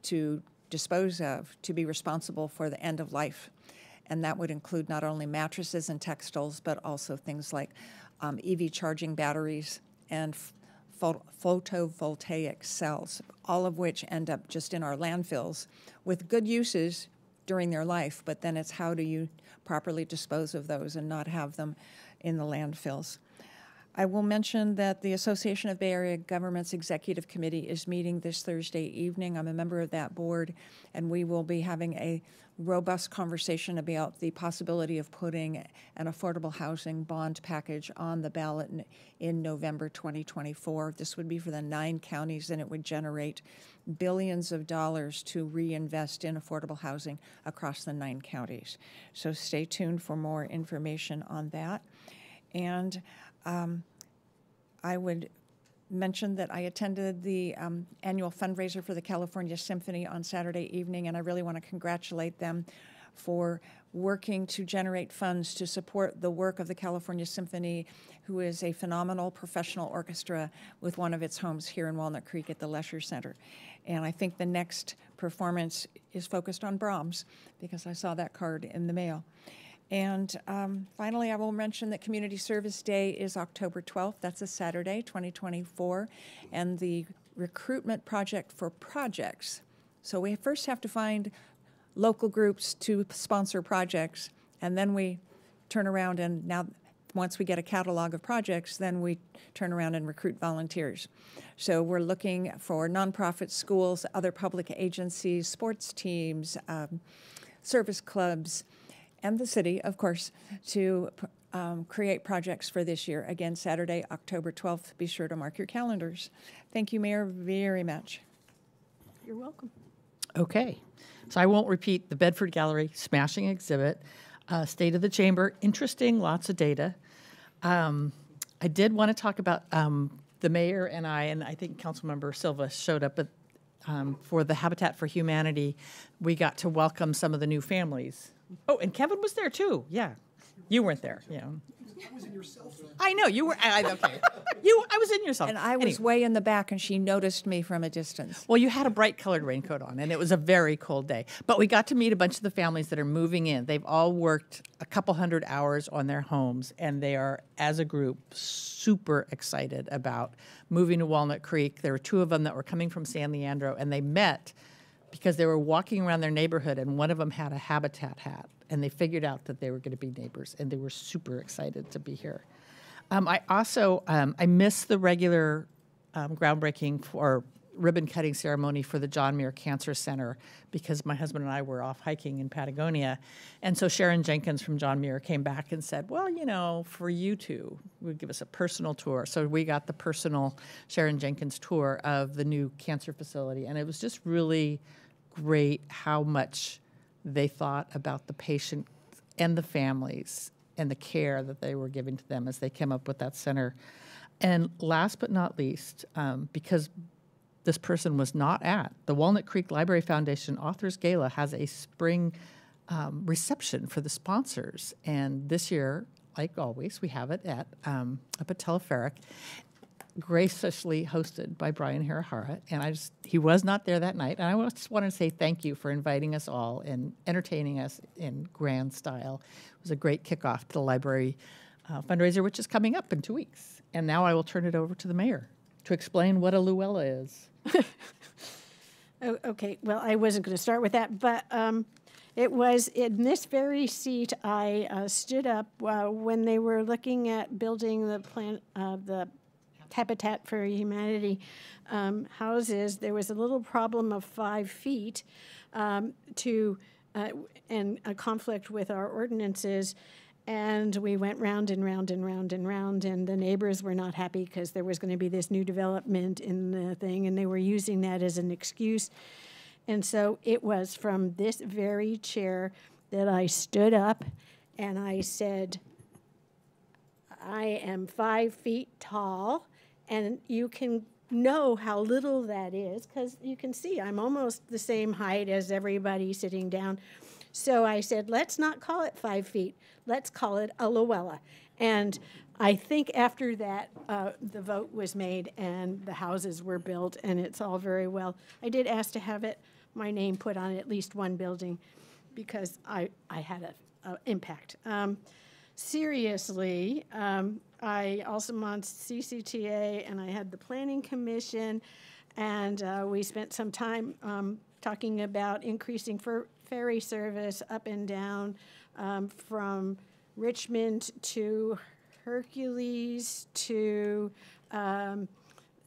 to dispose of to be responsible for the end of life. And that would include not only mattresses and textiles, but also things like um, EV charging batteries and photovoltaic cells, all of which end up just in our landfills with good uses during their life, but then it's how do you properly dispose of those and not have them in the landfills. I will mention that the Association of Bay Area Governments Executive Committee is meeting this Thursday evening. I'm a member of that board, and we will be having a robust conversation about the possibility of putting an affordable housing bond package on the ballot in, in November 2024. This would be for the nine counties, and it would generate billions of dollars to reinvest in affordable housing across the nine counties. So stay tuned for more information on that. And um, I would mention that I attended the um, annual fundraiser for the California Symphony on Saturday evening, and I really want to congratulate them for working to generate funds to support the work of the California Symphony, who is a phenomenal professional orchestra with one of its homes here in Walnut Creek at the Lesher Center. And I think the next performance is focused on Brahms because I saw that card in the mail. And um, finally, I will mention that Community Service Day is October 12th. That's a Saturday, 2024. And the recruitment project for projects. So we first have to find local groups to sponsor projects, and then we turn around and now, once we get a catalog of projects, then we turn around and recruit volunteers. So we're looking for nonprofit schools, other public agencies, sports teams, um, service clubs, and the city, of course, to um, create projects for this year. Again, Saturday, October 12th. Be sure to mark your calendars. Thank you, Mayor, very much. You're welcome. Okay, so I won't repeat the Bedford Gallery smashing exhibit, uh, State of the Chamber, interesting, lots of data. Um, I did want to talk about um, the mayor and I, and I think Councilmember Silva showed up at, um, for the Habitat for Humanity. We got to welcome some of the new families. Oh, and Kevin was there too. Yeah, you weren't there. Yeah. I was in yourself. I know you were. I, okay, you. I was in yourself. And I was Anyway. way in the back, and she noticed me from a distance. Well, you had a bright colored raincoat on, and it was a very cold day. But we got to meet a bunch of the families that are moving in. They've all worked a couple hundred hours on their homes, and they are, as a group, super excited about moving to Walnut Creek. There were two of them that were coming from San Leandro, and they met because they were walking around their neighborhood, and one of them had a Habitat hat, and they figured out that they were going to be neighbors, and they were super excited to be here. Um, I also um, I missed the regular um, groundbreaking for ribbon cutting ceremony for the John Muir Cancer Center because my husband and I were off hiking in Patagonia, and so Sharon Jenkins from John Muir came back and said, "Well, you know, for you two, would give us a personal tour." So we got the personal Sharon Jenkins tour of the new cancer facility, and it was just really great how much they thought about the patient and the families and the care that they were giving to them as they came up with that center. And last but not least, um, because this person was not at the Walnut Creek Library Foundation Authors Gala has a spring um, reception for the sponsors, and this year, like always, we have it at um, up at Teleferic, graciously hosted by Brian Harahara. And I just he was not there that night, and I just want to say thank you for inviting us all and entertaining us in grand style. It was a great kickoff to the library uh, fundraiser, which is coming up in two weeks. And now I will turn it over to the mayor to explain what a Loella is. Oh, Okay, well, I wasn't going to start with that, but um, it was in this very seat I uh, stood up uh, when they were looking at building the plant, uh, the Habitat for Humanity um, houses. There was a little problem of five feet um, to, uh, and a conflict with our ordinances. And we went round and round and round and round, and the neighbors were not happy because there was going to be this new development in the thing, and they were using that as an excuse. And so it was from this very chair that I stood up and I said, I am five feet tall, and you can know how little that is because you can see I'm almost the same height as everybody sitting down. So I said, let's not call it five feet, let's call it a Loella. And I think after that, uh, the vote was made and the houses were built, and it's all very well. I did ask to have it, my name put on at least one building because I, I had a, a impact. Um, seriously, um, I also am on CCTA and I had the Planning Commission, and uh, we spent some time um, talking about increasing fer- ferry service up and down um, from Richmond to Hercules to um,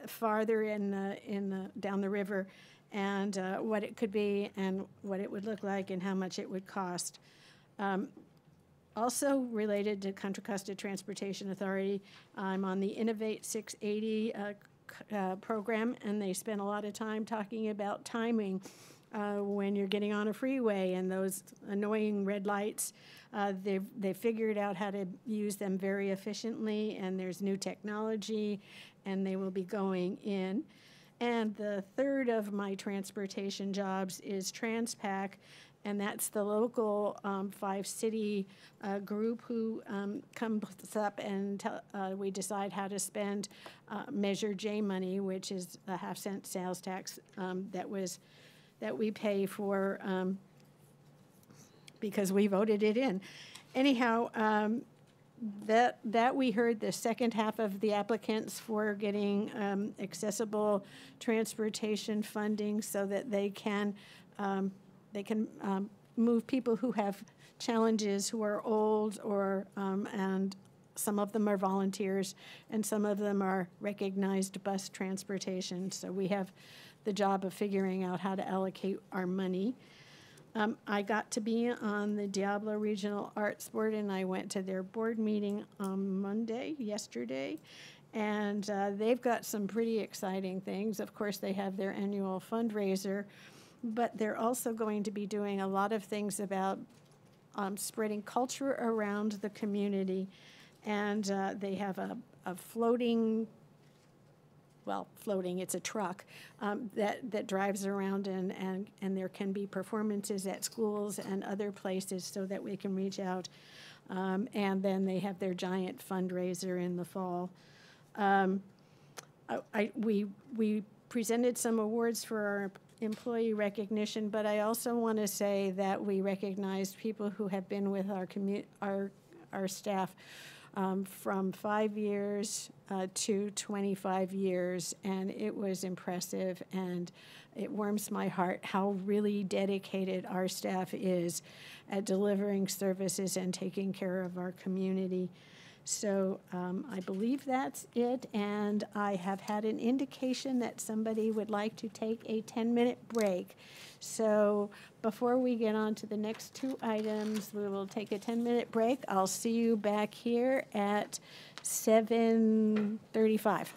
farther in the, in the, down the river, and uh, what it could be and what it would look like and how much it would cost. Um, also related to Contra Costa Transportation Authority, I'm on the Innovate 680 uh, uh, program, and they spend a lot of time talking about timing uh, when you're getting on a freeway and those annoying red lights. Uh, they've, they figured out how to use them very efficiently, and there's new technology, and they will be going in. And the third of my transportation jobs is Transpac, and that's the local um, five-city uh, group who um, comes up and uh, we decide how to spend uh, Measure J money, which is a half-cent sales tax um, that was, that we pay for um, because we voted it in. Anyhow, um, that, that we heard the second half of the applicants for getting um, accessible transportation funding so that they can, they can um, move people who have challenges, who are old or, um, and some of them are volunteers and some of them are recognized bus transportation. So we have the job of figuring out how to allocate our money. Um, I got to be on the Diablo Regional Arts Board, and I went to their board meeting on Monday, yesterday. And uh, they've got some pretty exciting things. Of course, they have their annual fundraiser, but they're also going to be doing a lot of things about um, spreading culture around the community. And uh, they have a, a floating well, floating, it's a truck um, that, that drives around and, and, and there can be performances at schools and other places so that we can reach out. Um, and then they have their giant fundraiser in the fall. Um, I, I, we, we presented some awards for our employee recognition, but I also want to say that we recognized people who have been with our commu- our, our staff um, from five years uh, to 25 years, and it was impressive. And it warms my heart how really dedicated our staff is at delivering services and taking care of our community. So um, I believe that's it, and I have had an indication that somebody would like to take a 10-minute break. So before we get on to the next two items, we will take a 10-minute break. I'll see you back here at 7:35.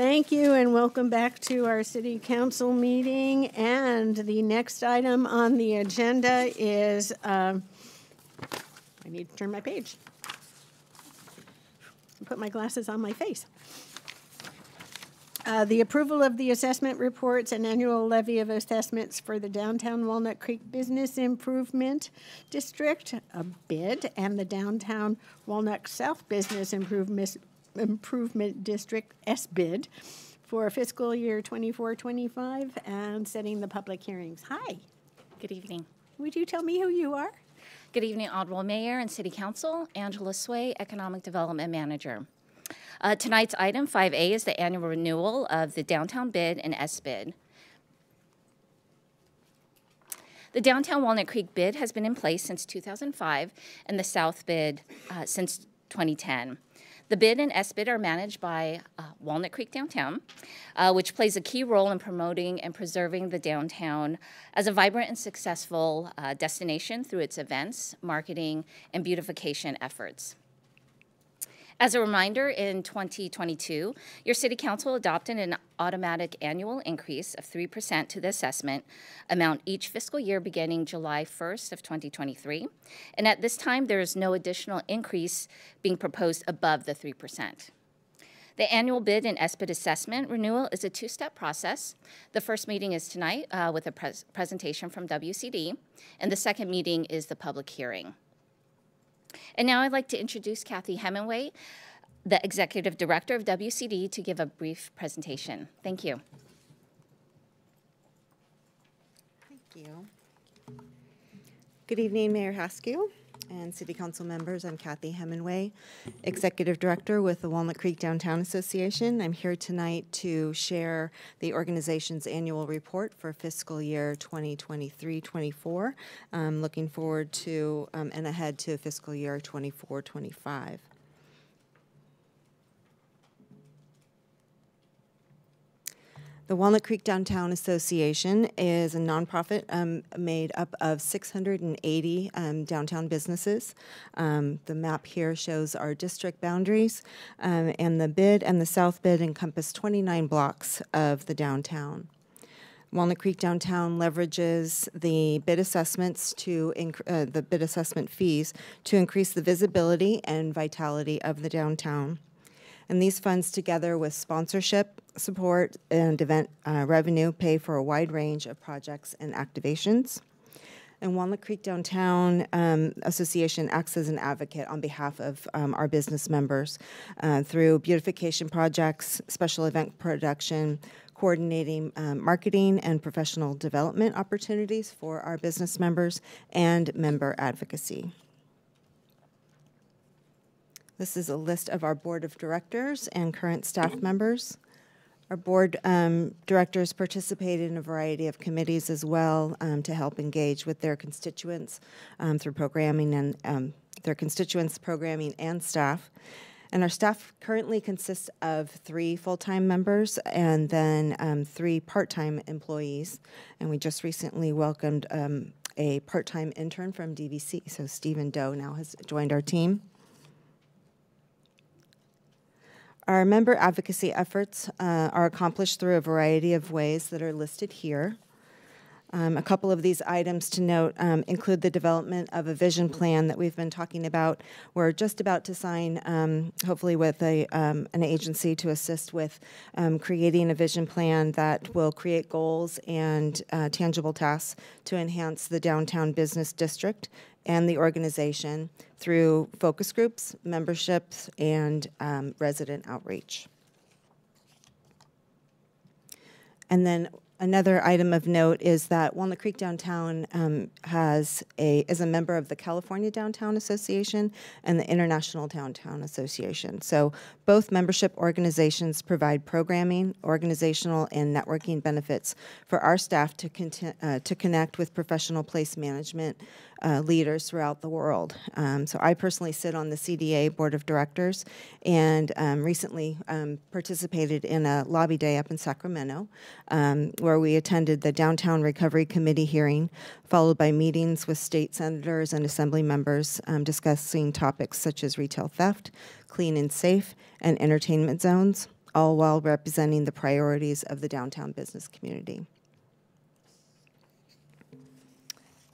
Thank you and welcome back to our city council meeting. And the next item on the agenda is, um, I need to turn my page. and Put my glasses on my face. Uh, The approval of the assessment reports and annual levy of assessments for the downtown Walnut Creek Business Improvement District, a bid, and the downtown Walnut South Business Improvement, Improvement District, S-bid, for fiscal year 24-25, and setting the public hearings. Hi. Good evening. Would you tell me who you are? Good evening, Honorable Mayor and City Council. Angela Sway, Economic Development Manager. Uh, tonight's item 5A is the annual renewal of the downtown bid and S bid. The downtown Walnut Creek bid has been in place since 2005 and the south bid uh, since 2010. The bid and S bid are managed by uh, Walnut Creek Downtown, uh, which plays a key role in promoting and preserving the downtown as a vibrant and successful uh, destination through its events, marketing, and beautification efforts. As a reminder, in 2022, your City Council adopted an automatic annual increase of 3% to the assessment amount each fiscal year beginning July 1st of 2023. And at this time, there is no additional increase being proposed above the 3%. The annual bid and SBID assessment renewal is a two-step process. The first meeting is tonight uh, with a pres presentation from WCD, and the second meeting is the public hearing. And now I'd like to introduce Kathy Hemingway, the Executive Director of WCD, to give a brief presentation. Thank you. Thank you. Good evening, Mayor Haskew and City Council members. I'm Kathy Hemingway, Executive Director with the Walnut Creek Downtown Association. I'm here tonight to share the organization's annual report for fiscal year 2023-24. I'm looking forward to um, and ahead to fiscal year 24-25. The Walnut Creek Downtown Association is a nonprofit um, made up of 680 um, downtown businesses. Um, the map here shows our district boundaries, um, and the bid and the south bid encompass 29 blocks of the downtown. Walnut Creek Downtown leverages the bid assessments to uh, the bid assessment fees to increase the visibility and vitality of the downtown. And these funds, together with sponsorship, support, and event uh, revenue, pay for a wide range of projects and activations. And Walnut Creek Downtown um, Association acts as an advocate on behalf of um, our business members uh, through beautification projects, special event production, coordinating um, marketing and professional development opportunities for our business members, and member advocacy. This is a list of our board of directors and current staff members. Our board um, directors participate in a variety of committees as well um, to help engage with their constituents um, through programming and um, their constituents, programming, and staff. And our staff currently consists of three full-time members and then um, three part-time employees. And we just recently welcomed um, a part-time intern from DVC. So Stephen Doe now has joined our team. Our member advocacy efforts uh, are accomplished through a variety of ways that are listed here. Um, a couple of these items to note um, include the development of a vision plan that we've been talking about. We're just about to sign, um, hopefully, with a, um, an agency to assist with um, creating a vision plan that will create goals and uh, tangible tasks to enhance the downtown business district and the organization through focus groups, memberships, and um, resident outreach. And then Another item of note is that Walnut Creek Downtown um, has a is a member of the California Downtown Association and the International Downtown Association. So both membership organizations provide programming, organizational, and networking benefits for our staff to uh, to connect with professional place management uh, leaders throughout the world. Um, so I personally sit on the CDA board of directors, and um, recently um, participated in a lobby day up in Sacramento, um, where we attended the Downtown Recovery Committee hearing, followed by meetings with state senators and assembly members um, discussing topics such as retail theft, clean and safe, and entertainment zones all while representing the priorities of the downtown business community.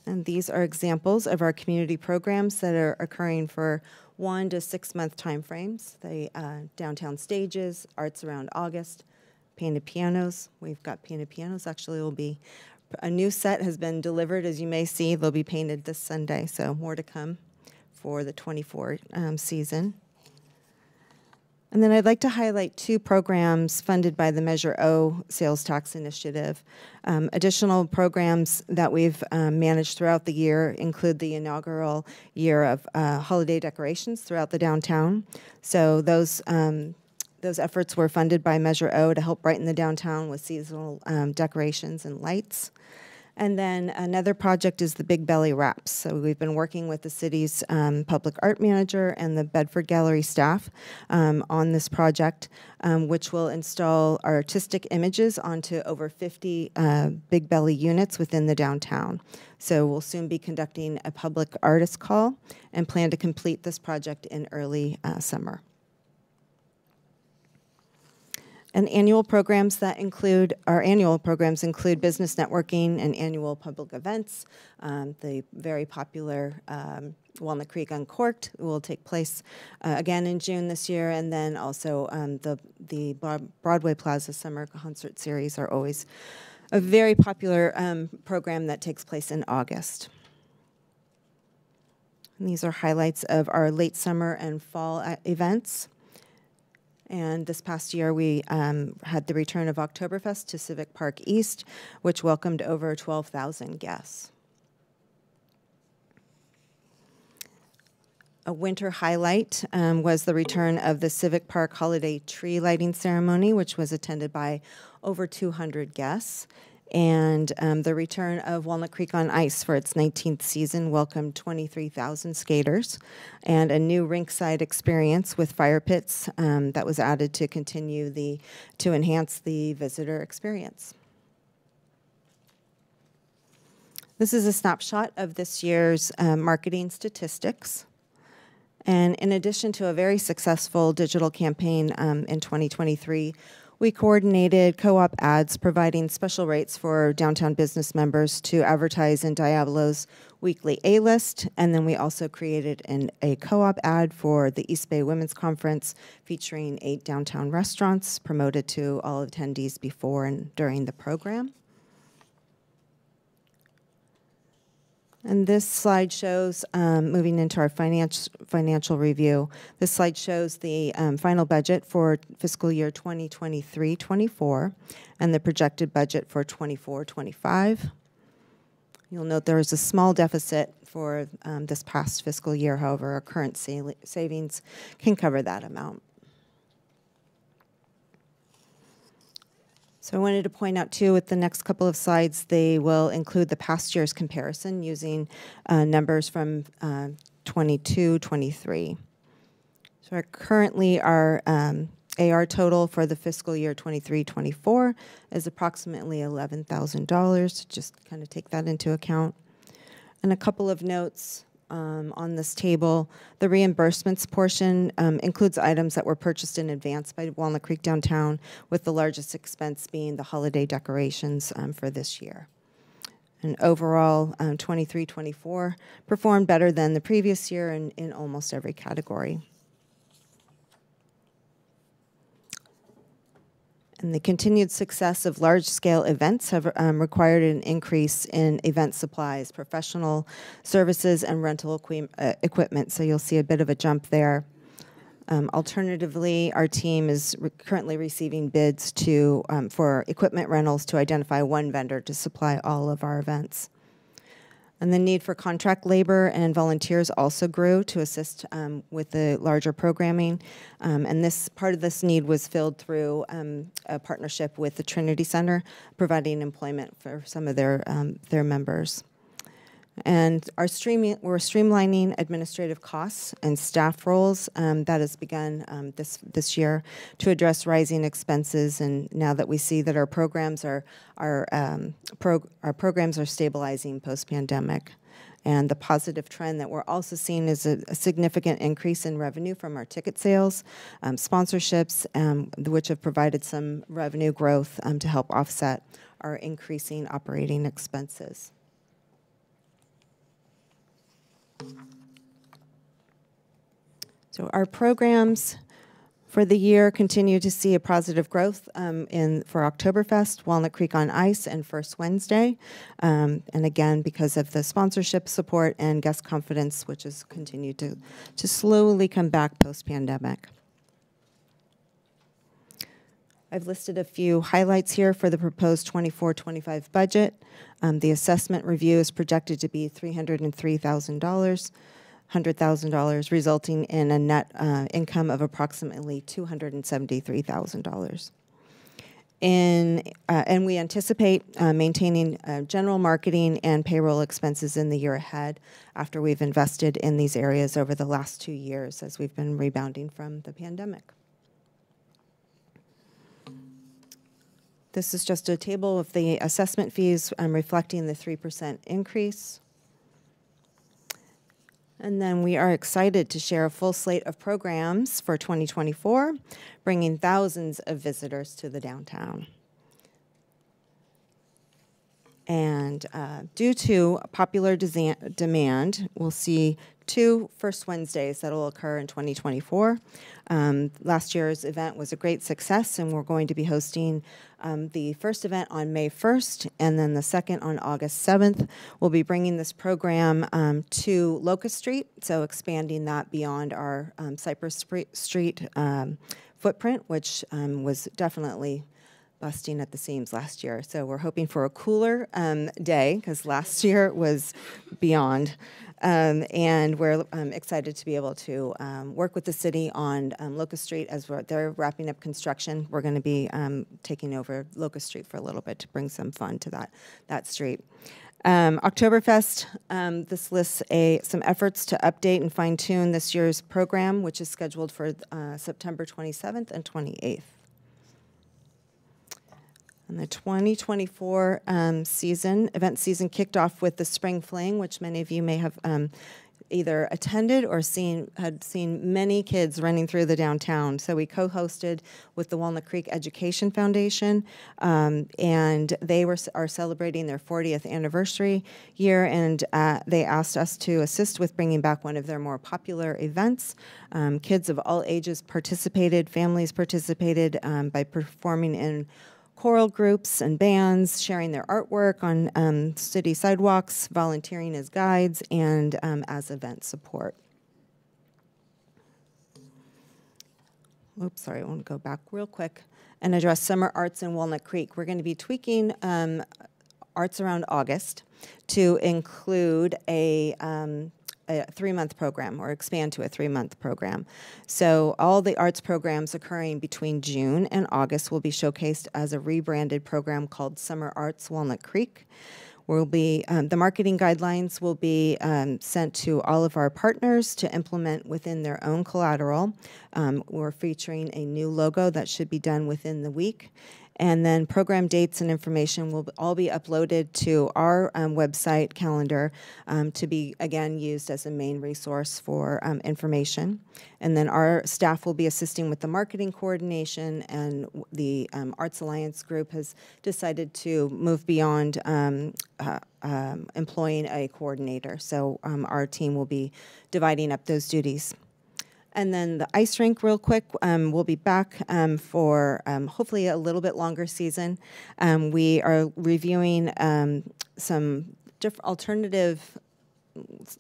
And these are examples of our community programs that are occurring for one to six month timeframes. The uh, downtown stages, arts around August, painted pianos. We've got painted pianos. Actually, will be a new set has been delivered. As you may see, they'll be painted this Sunday. So more to come for the 24 um, season. And then I'd like to highlight two programs funded by the Measure O Sales Tax Initiative. Um, additional programs that we've um, managed throughout the year include the inaugural year of uh, holiday decorations throughout the downtown. So those um, those efforts were funded by Measure O to help brighten the downtown with seasonal um, decorations and lights. And then another project is the Big Belly Wraps. So we've been working with the city's um, public art manager and the Bedford Gallery staff um, on this project, um, which will install artistic images onto over 50 uh, Big Belly units within the downtown. So we'll soon be conducting a public artist call and plan to complete this project in early uh, summer and annual programs that include our annual programs include business networking and annual public events. Um, the very popular um, Walnut Creek Uncorked will take place uh, again in June this year, and then also um, the the Broadway Plaza Summer Concert Series are always a very popular um, program that takes place in August. And these are highlights of our late summer and fall uh, events. And this past year, we um, had the return of Oktoberfest to Civic Park East, which welcomed over 12,000 guests. A winter highlight um, was the return of the Civic Park Holiday Tree Lighting Ceremony, which was attended by over 200 guests and um, the return of Walnut Creek on Ice for its 19th season welcomed 23,000 skaters, and a new rinkside experience with fire pits um, that was added to continue the to enhance the visitor experience. This is a snapshot of this year's um, marketing statistics. And in addition to a very successful digital campaign um, in 2023, we coordinated co op ads providing special rates for downtown business members to advertise in Diablo's weekly A list. And then we also created an, a co op ad for the East Bay Women's Conference featuring eight downtown restaurants promoted to all attendees before and during the program. And this slide shows, um, moving into our finance, financial review, this slide shows the um, final budget for fiscal year 2023-24 and the projected budget for 24-25. You'll note there is a small deficit for um, this past fiscal year. However, our current sa savings can cover that amount. So I wanted to point out too, with the next couple of slides, they will include the past year's comparison using uh, numbers from uh, 22, 23. So our, currently our um, AR total for the fiscal year 23-24 is approximately $11,000. Just kind of take that into account. And a couple of notes um, on this table. The reimbursements portion um, includes items that were purchased in advance by Walnut Creek Downtown, with the largest expense being the holiday decorations um, for this year. And overall, 23-24 um, performed better than the previous year in, in almost every category. And the continued success of large-scale events have um, required an increase in event supplies, professional services, and rental equi uh, equipment. So you'll see a bit of a jump there. Um, alternatively, our team is re currently receiving bids to um, for equipment rentals to identify one vendor to supply all of our events. And the need for contract labor and volunteers also grew to assist um, with the larger programming. Um, and this part of this need was filled through um, a partnership with the Trinity Center, providing employment for some of their um, their members. And our streaming, we're streamlining administrative costs and staff roles. Um, that has begun um, this this year to address rising expenses. And now that we see that our programs are our um, pro, our programs are stabilizing post pandemic, And the positive trend that we're also seeing is a, a significant increase in revenue from our ticket sales, um, sponsorships, um, which have provided some revenue growth um, to help offset our increasing operating expenses. So our programs for the year continue to see a positive growth um, in for Oktoberfest, Walnut Creek on Ice, and First Wednesday. Um, and again, because of the sponsorship support and guest confidence, which has continued to, to slowly come back post pandemic. I've listed a few highlights here for the proposed 24 25 budget. Um, the assessment review is projected to be $303,000. $100,000, resulting in a net uh, income of approximately $273,000. In, uh, and we anticipate uh, maintaining uh, general marketing and payroll expenses in the year ahead after we've invested in these areas over the last two years as we've been rebounding from the pandemic. This is just a table of the assessment fees um, reflecting the 3% increase. And then we are excited to share a full slate of programs for 2024, bringing thousands of visitors to the downtown. And uh, due to popular demand, we'll see two First Wednesdays that will occur in 2024. Um, last year's event was a great success, and we're going to be hosting um, the first event on May 1st and then the second on August 7th. We'll be bringing this program um, to Locust Street, so expanding that beyond our um, Cypress Street um, footprint, which um, was definitely busting at the seams last year. So we're hoping for a cooler um, day because last year was beyond. Um, and we're um, excited to be able to um, work with the city on um, Locust Street as they're wrapping up construction. We're going to be um, taking over Locust Street for a little bit to bring some fun to that that street. Um, Oktoberfest, um, this lists a, some efforts to update and fine tune this year's program, which is scheduled for uh, September 27th and 28th. And the 2024 um, season, event season kicked off with the Spring Fling, which many of you may have um, either attended or seen had seen many kids running through the downtown. So we co-hosted with the Walnut Creek Education Foundation, um, and they were are celebrating their 40th anniversary year, and uh, they asked us to assist with bringing back one of their more popular events. Um, kids of all ages participated, families participated um, by performing in choral groups and bands sharing their artwork on um, city sidewalks, volunteering as guides, and um, as event support. Oops, sorry, I want to go back real quick and address summer arts in Walnut Creek. We're going to be tweaking um, arts around August to include a um, a three month program or expand to a three month program. So, all the arts programs occurring between June and August will be showcased as a rebranded program called Summer Arts Walnut Creek. We'll be um, the marketing guidelines will be um, sent to all of our partners to implement within their own collateral. Um, we're featuring a new logo that should be done within the week, and then program dates and information will all be uploaded to our um, website calendar um, to be, again, used as a main resource for um, information. And then our staff will be assisting with the marketing coordination, and the um, Arts Alliance group has decided to move beyond um, uh, um, employing a coordinator. So our team will be dividing up those duties. And then the ice rink, real quick, um, we'll be back um, for um, hopefully a little bit longer season. Um, we are reviewing um, some different alternative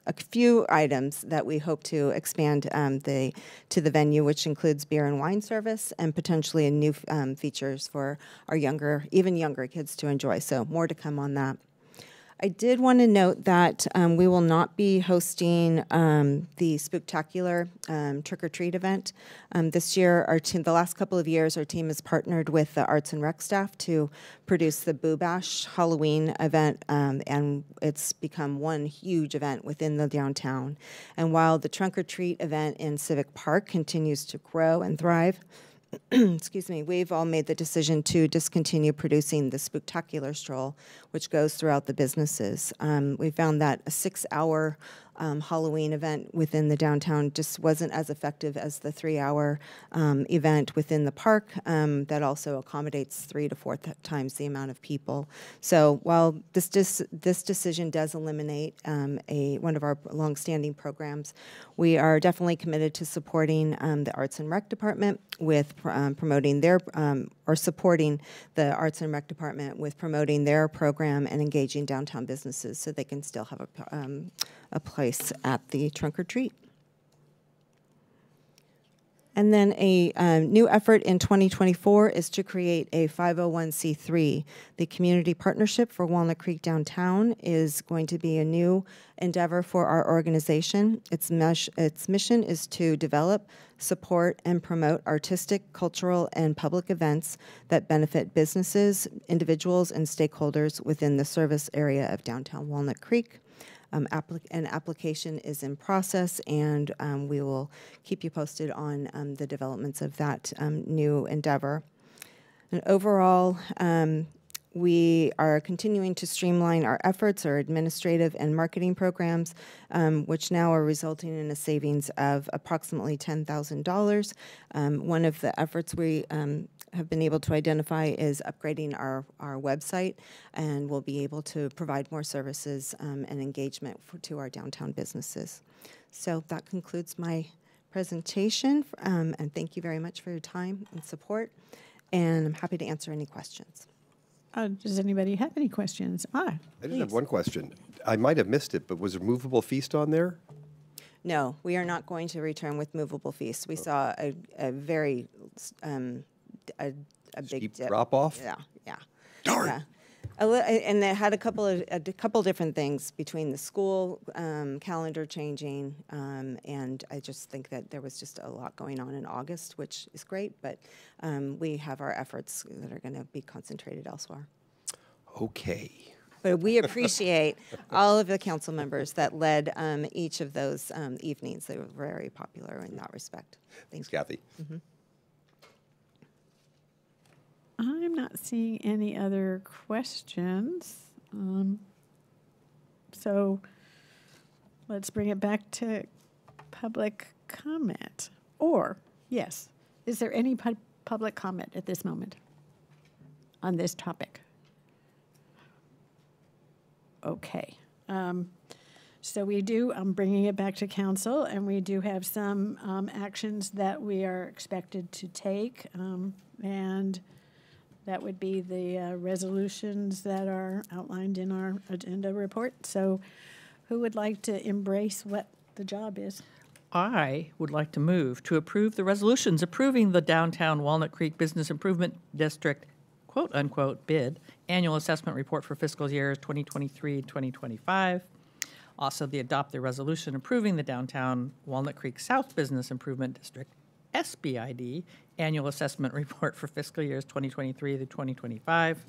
a few items that we hope to expand um, the to the venue, which includes beer and wine service and potentially a new um, features for our younger, even younger kids to enjoy. So more to come on that. I did want to note that um, we will not be hosting um, the Spooktacular um, Trick or Treat event um, this year. Our team, the last couple of years, our team has partnered with the Arts and Rec staff to produce the Boo Bash Halloween event, um, and it's become one huge event within the downtown. And while the Trunk or Treat event in Civic Park continues to grow and thrive. excuse me, we've all made the decision to discontinue producing the Spooktacular Stroll, which goes throughout the businesses. Um, we found that a six-hour um, Halloween event within the downtown just wasn't as effective as the three-hour um, event within the park um, that also accommodates three to four th- times the amount of people. So while this this decision does eliminate um, a one of our longstanding programs, we are definitely committed to supporting um, the Arts and Rec Department with pr- promoting their or supporting the Arts and Rec Department with promoting their program and engaging downtown businesses so they can still have a, um, a place at the trunk or treat. And then a um, new effort in 2024 is to create a 501c3. The Community Partnership for Walnut Creek Downtown is going to be a new endeavor for our organization. Its, its mission is to develop, support, and promote artistic, cultural, and public events that benefit businesses, individuals, and stakeholders within the service area of downtown Walnut Creek. Um, an application is in process, and um, we will keep you posted on um, the developments of that um, new endeavor. And overall, um, we are continuing to streamline our efforts, our administrative and marketing programs, um, which now are resulting in a savings of approximately $10,000. Um, one of the efforts we um, have been able to identify is upgrading our, our website, and we'll be able to provide more services um, and engagement for, to our downtown businesses. So that concludes my presentation, um, and thank you very much for your time and support, and I'm happy to answer any questions. Uh, Does anybody have any questions? Ah, I just have one question. I might have missed it, but was a movable feast on there? No, we are not going to return with movable feasts. We saw a, a very, um, a, a big Steep dip. drop-off? Yeah, yeah. Darn. A li- and it had a couple of a d- couple different things between the school um, calendar changing, um, and I just think that there was just a lot going on in August, which is great. But um, we have our efforts that are going to be concentrated elsewhere. Okay. But we appreciate all of the council members that led um, each of those um, evenings. They were very popular in that respect. Thanks, Kathy. Mhm. I'm not seeing any other questions. Um, So let's bring it back to public comment. Or, yes, is there any pub- public comment at this moment on this topic? Okay. Um, So we do, I'm bringing it back to council, and we do have some um, actions that we are expected to take. um, And that would be the uh, resolutions that are outlined in our agenda report. So who would like to embrace what the job is? I would like to move to approve the resolutions approving the downtown Walnut Creek Business Improvement District quote-unquote bid annual assessment report for fiscal years 2023, 2025. Also, the adopt the resolution approving the downtown Walnut Creek South Business Improvement District SBID annual assessment report for fiscal years 2023 to 2025.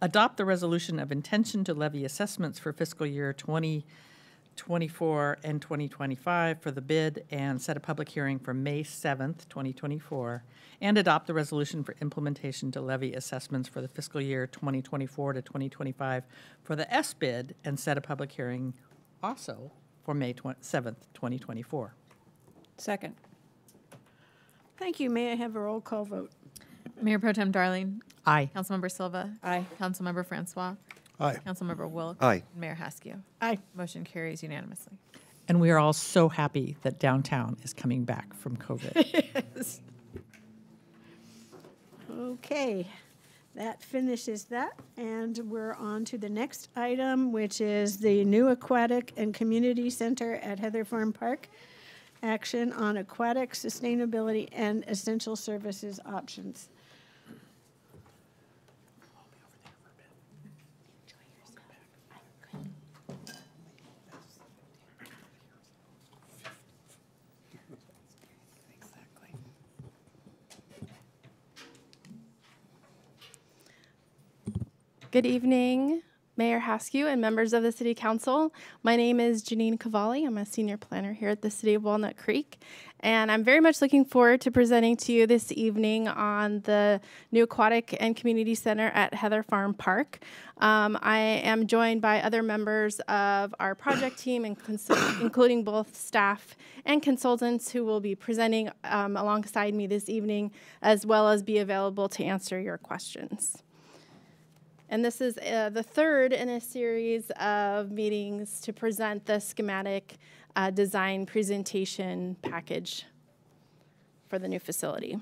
Adopt the resolution of intention to levy assessments for fiscal year 2024 and 2025 for the bid and set a public hearing for May 7th, 2024. And adopt the resolution for implementation to levy assessments for the fiscal year 2024 to 2025 for the S bid and set a public hearing also for May 20 7th, 2024. Second. Thank you. May I have a roll call vote? Mayor Pro Tem Darling. Aye. Councilmember Silva. Aye. Councilmember Francois. Aye. Councilmember Wilk. Aye. And Mayor Haskew. Aye. Motion carries unanimously. And we are all so happy that downtown is coming back from COVID. Okay, that finishes that, and we're on to the next item, which is the new aquatic and community center at Heather Farm Park. Action on aquatic sustainability and essential services options. Good evening, Mayor Haskew and members of the City Council. My name is Janine Cavalli. I'm a senior planner here at the City of Walnut Creek. And I'm very much looking forward to presenting to you this evening on the new Aquatic and Community Center at Heather Farm Park. Um, I am joined by other members of our project team, including both staff and consultants who will be presenting um, alongside me this evening, as well as be available to answer your questions. And this is uh, the third in a series of meetings to present the schematic uh, design presentation package for the new facility.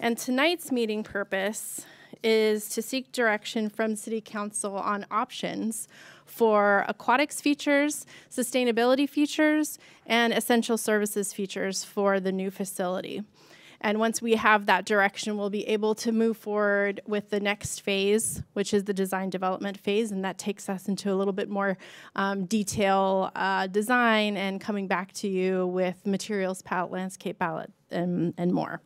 And tonight's meeting purpose is to seek direction from City Council on options for aquatics features, sustainability features, and essential services features for the new facility. And once we have that direction, we'll be able to move forward with the next phase, which is the design development phase. And that takes us into a little bit more um, detail uh, design and coming back to you with materials palette, landscape palette, and, and more.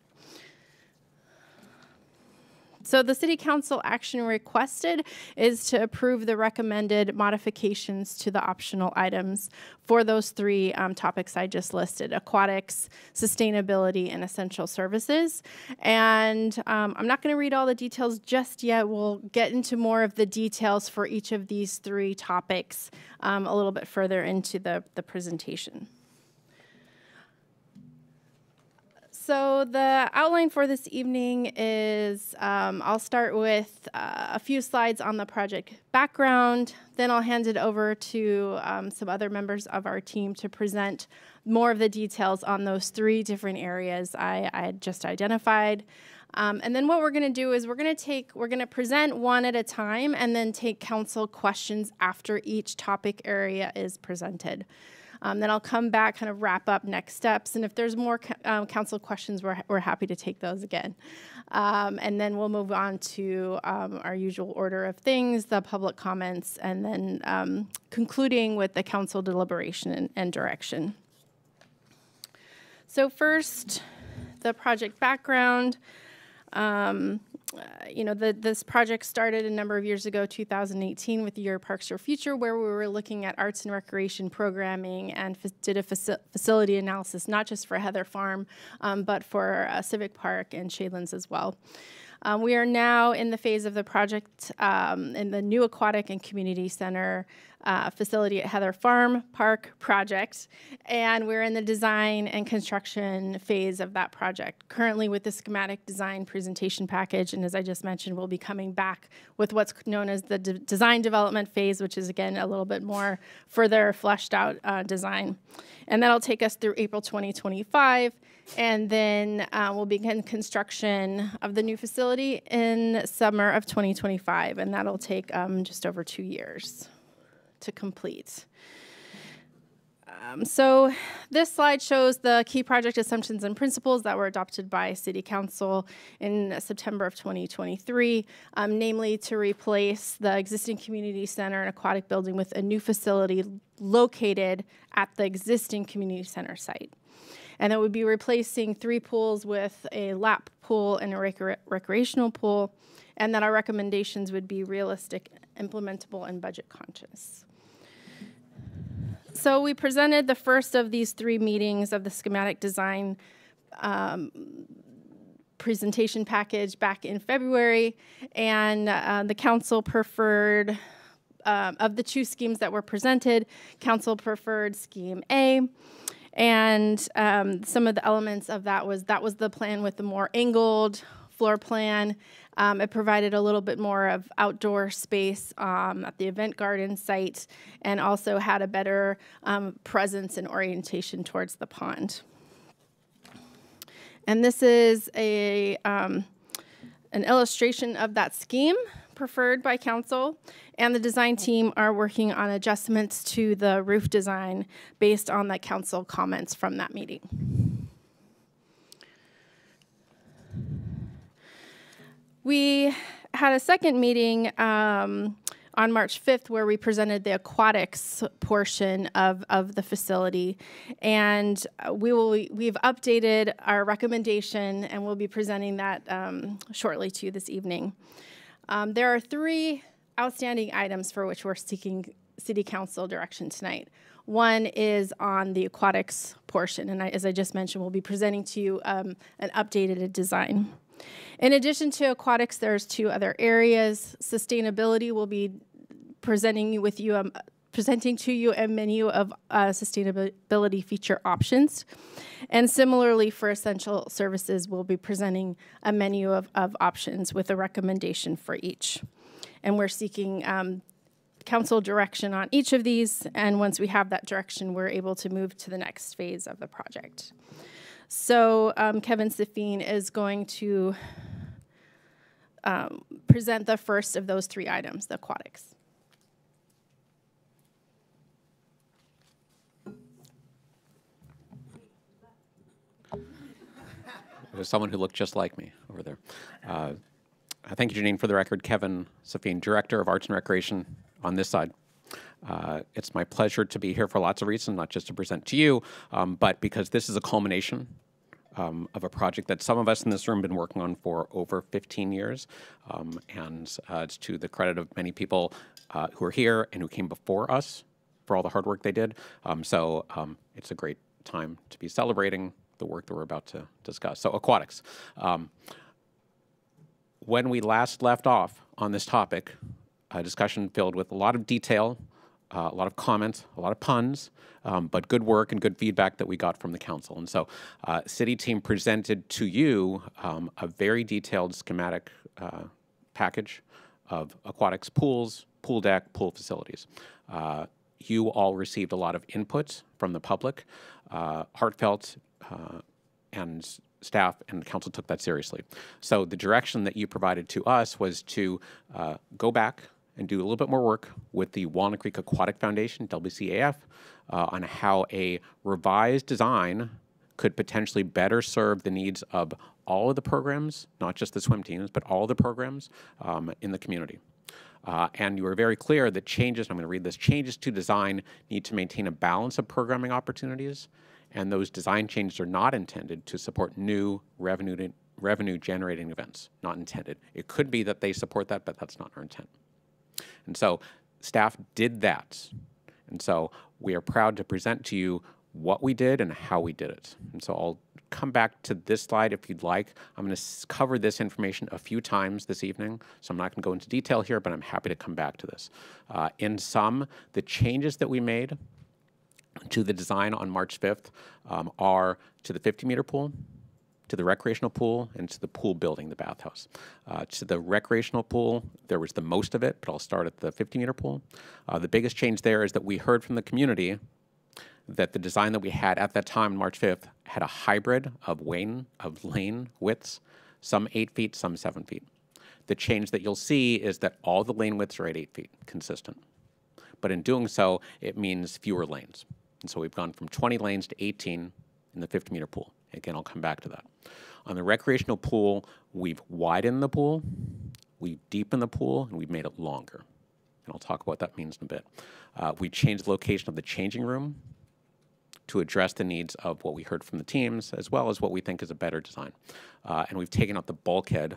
So the City Council action requested is to approve the recommended modifications to the optional items for those three um, topics I just listed, aquatics, sustainability, and essential services. And um, I'm not gonna read all the details just yet. We'll get into more of the details for each of these three topics um, a little bit further into the, the presentation. So the outline for this evening is um, I'll start with uh, a few slides on the project background, then I'll hand it over to um, some other members of our team to present more of the details on those three different areas I, I had just identified. Um, and then what we're going to do is we're going to take, we're going to present one at a time and then take council questions after each topic area is presented. Um, then I'll come back, kind of wrap up next steps. And if there's more um, council questions, we're, we're happy to take those again. Um, and then we'll move on to um, our usual order of things, the public comments, and then um, concluding with the council deliberation and, and direction. So first, the project background. Um, uh, you know, the, this project started a number of years ago, 2018, with Your Parks Your Future, where we were looking at arts and recreation programming and did a faci facility analysis, not just for Heather Farm, um, but for uh, Civic Park and Shadelands as well. Um, we are now in the phase of the project um, in the new aquatic and community center uh, facility at Heather Farm Park project, and we're in the design and construction phase of that project. Currently with the schematic design presentation package, and as I just mentioned, we'll be coming back with what's known as the de design development phase, which is again a little bit more further fleshed out uh, design. And that'll take us through April 2025, and then uh, we'll begin construction of the new facility in summer of 2025, and that'll take um, just over two years to complete. Um, so this slide shows the key project assumptions and principles that were adopted by City Council in September of 2023, um, namely to replace the existing community center and aquatic building with a new facility located at the existing community center site. And it would be replacing three pools with a lap pool and a rec recreational pool, and that our recommendations would be realistic, implementable, and budget conscious. So we presented the first of these three meetings of the schematic design um, presentation package back in February, and uh, the council preferred, um, of the two schemes that were presented, council preferred scheme A. And um, some of the elements of that was that was the plan with the more angled floor plan um, it provided a little bit more of outdoor space um, at the event garden site and also had a better um, presence and orientation towards the pond. And this is a, um, an illustration of that scheme preferred by council and the design team are working on adjustments to the roof design based on the council comments from that meeting. We had a second meeting um, on March 5th where we presented the aquatics portion of, of the facility. And we will, we've updated our recommendation and we'll be presenting that um, shortly to you this evening. Um, there are three outstanding items for which we're seeking city council direction tonight. One is on the aquatics portion, and I, as I just mentioned, we'll be presenting to you um, an updated design. In addition to aquatics, there's two other areas. Sustainability will be presenting with you um, presenting to you a menu of uh, sustainability feature options. And similarly for essential services, we'll be presenting a menu of, of options with a recommendation for each. And we're seeking um, council direction on each of these. And once we have that direction, we're able to move to the next phase of the project. So um, Kevin Safine is going to um, present the first of those three items, the aquatics. There's someone who looked just like me over there. Uh, thank you, Janine. For the record, Kevin Safine, Director of Arts and Recreation on this side. Uh, it's my pleasure to be here for lots of reasons, not just to present to you, um, but because this is a culmination um, of a project that some of us in this room have been working on for over 15 years. Um, and uh, it's to the credit of many people uh, who are here and who came before us for all the hard work they did. Um, so um, it's a great time to be celebrating the work that we're about to discuss. So aquatics. Um, when we last left off on this topic, a discussion filled with a lot of detail, uh, a lot of comments, a lot of puns, um, but good work and good feedback that we got from the council. And so, uh, city team presented to you um, a very detailed schematic uh, package of aquatics pools, pool deck, pool facilities. Uh, you all received a lot of input from the public, uh, heartfelt uh, and staff and council took that seriously. So the direction that you provided to us was to go back and do a little bit more work with the Walnut Creek Aquatic Foundation, WCAF, uh, on how a revised design could potentially better serve the needs of all of the programs, not just the swim teams, but all the programs um, in the community. Uh, and you were very clear that changes, I'm going to read this, changes to design need to maintain a balance of programming opportunities and those design changes are not intended to support new revenue revenue generating events. Not intended. It could be that they support that, but that's not our intent. And so staff did that. And so we are proud to present to you what we did and how we did it. And so I'll come back to this slide if you'd like. I'm going to cover this information a few times this evening, so I'm not going to go into detail here, but I'm happy to come back to this. Uh, in sum, the changes that we made to the design on March 5th um, are to the 50 meter pool, to the recreational pool, and to the pool building, the bathhouse. Uh, to the recreational pool, there was the most of it, but I'll start at the 50 meter pool. Uh, the biggest change there is that we heard from the community that the design that we had at that time, March 5th, had a hybrid of lane, of lane widths, some eight feet, some seven feet. The change that you'll see is that all the lane widths are at eight feet, consistent. But in doing so, it means fewer lanes. And so we've gone from 20 lanes to 18 in the 50 meter pool. Again, I'll come back to that. On the recreational pool, we've widened the pool, we've deepened the pool, and we've made it longer. And I'll talk about what that means in a bit. Uh, we changed the location of the changing room to address the needs of what we heard from the teams, as well as what we think is a better design. Uh, and we've taken out the bulkhead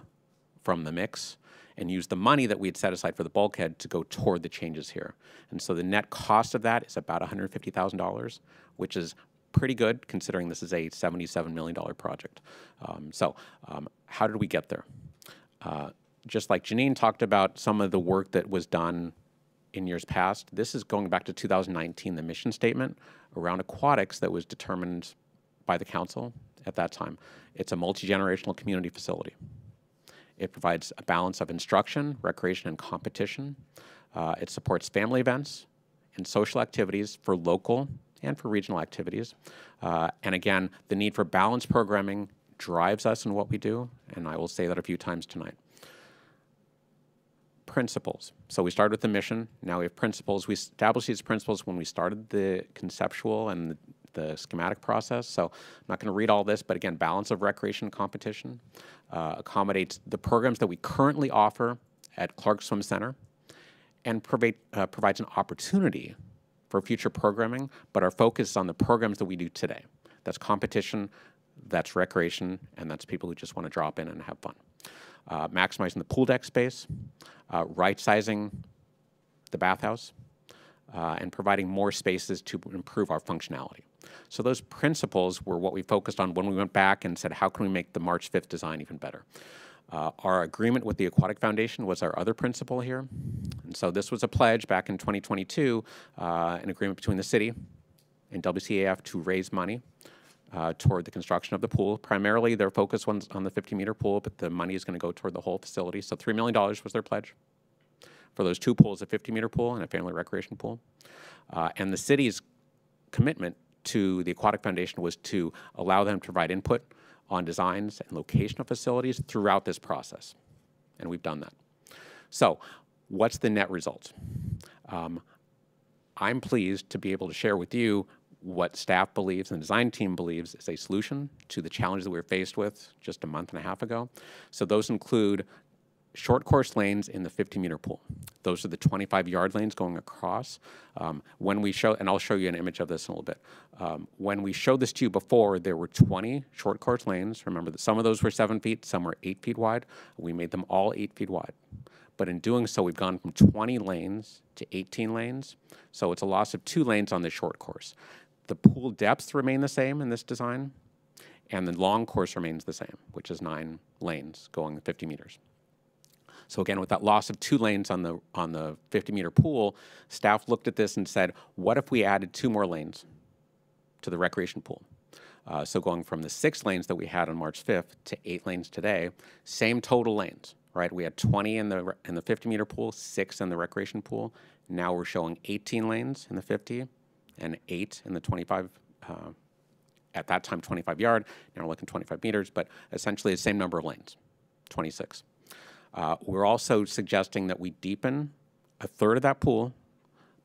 from the mix and used the money that we had set aside for the bulkhead to go toward the changes here. And so the net cost of that is about $150,000, which is pretty good considering this is a $77 million project. Um, so um, how did we get there? Uh, just like Janine talked about some of the work that was done in years past, this is going back to 2019, the mission statement around aquatics that was determined by the council at that time. It's a multi-generational community facility. It provides a balance of instruction, recreation, and competition. Uh, it supports family events and social activities for local and for regional activities. Uh, and again, the need for balanced programming drives us in what we do, and I will say that a few times tonight. Principles. So we started with the mission, now we have principles. We established these principles when we started the conceptual and the, the schematic process. So I'm not going to read all this, but again, balance of recreation competition uh, accommodates the programs that we currently offer at Clark Swim Center and provide, uh, provides an opportunity for future programming, but our focus is on the programs that we do today. That's competition, that's recreation, and that's people who just want to drop in and have fun. uh, maximizing the pool deck space, uh, right-sizing the bathhouse, uh, and providing more spaces to improve our functionality. So those principles were what we focused on when we went back and said, how can we make the March 5th design even better? Uh, our agreement with the Aquatic Foundation was our other principle here. And so this was a pledge back in 2022, uh, an agreement between the city and WCAF to raise money uh, toward the construction of the pool. Primarily, their focus was on the 50-meter pool, but the money is going to go toward the whole facility. So $3 million was their pledge for those two pools, a 50-meter pool and a family recreation pool. Uh, and the city's commitment to the Aquatic Foundation was to allow them to provide input on designs and location of facilities throughout this process. And we've done that. So what's the net result? Um, I'm pleased to be able to share with you what staff believes and the design team believes is a solution to the challenges that we were faced with just a month and a half ago. So those include short course lanes in the 50 meter pool. Those are the 25 yard lanes going across. Um, when we show, and I'll show you an image of this in a little bit. Um, when we showed this to you before, there were 20 short course lanes. Remember that some of those were seven feet, some were eight feet wide. We made them all eight feet wide. But in doing so, we've gone from 20 lanes to 18 lanes. So it's a loss of two lanes on the short course. The pool depths remain the same in this design, and the long course remains the same, which is nine lanes going 50 meters. So again, with that loss of two lanes on the on the 50 meter pool, staff looked at this and said, what if we added two more lanes to the recreation pool? Uh, so going from the six lanes that we had on March 5th to eight lanes today, same total lanes, right? We had 20 in the in the 50 meter pool, six in the recreation pool. Now we're showing 18 lanes in the 50 and eight in the 25. Uh, at that time, 25 yard. Now we're looking 25 meters, but essentially the same number of lanes, 26. Uh, we're also suggesting that we deepen a third of that pool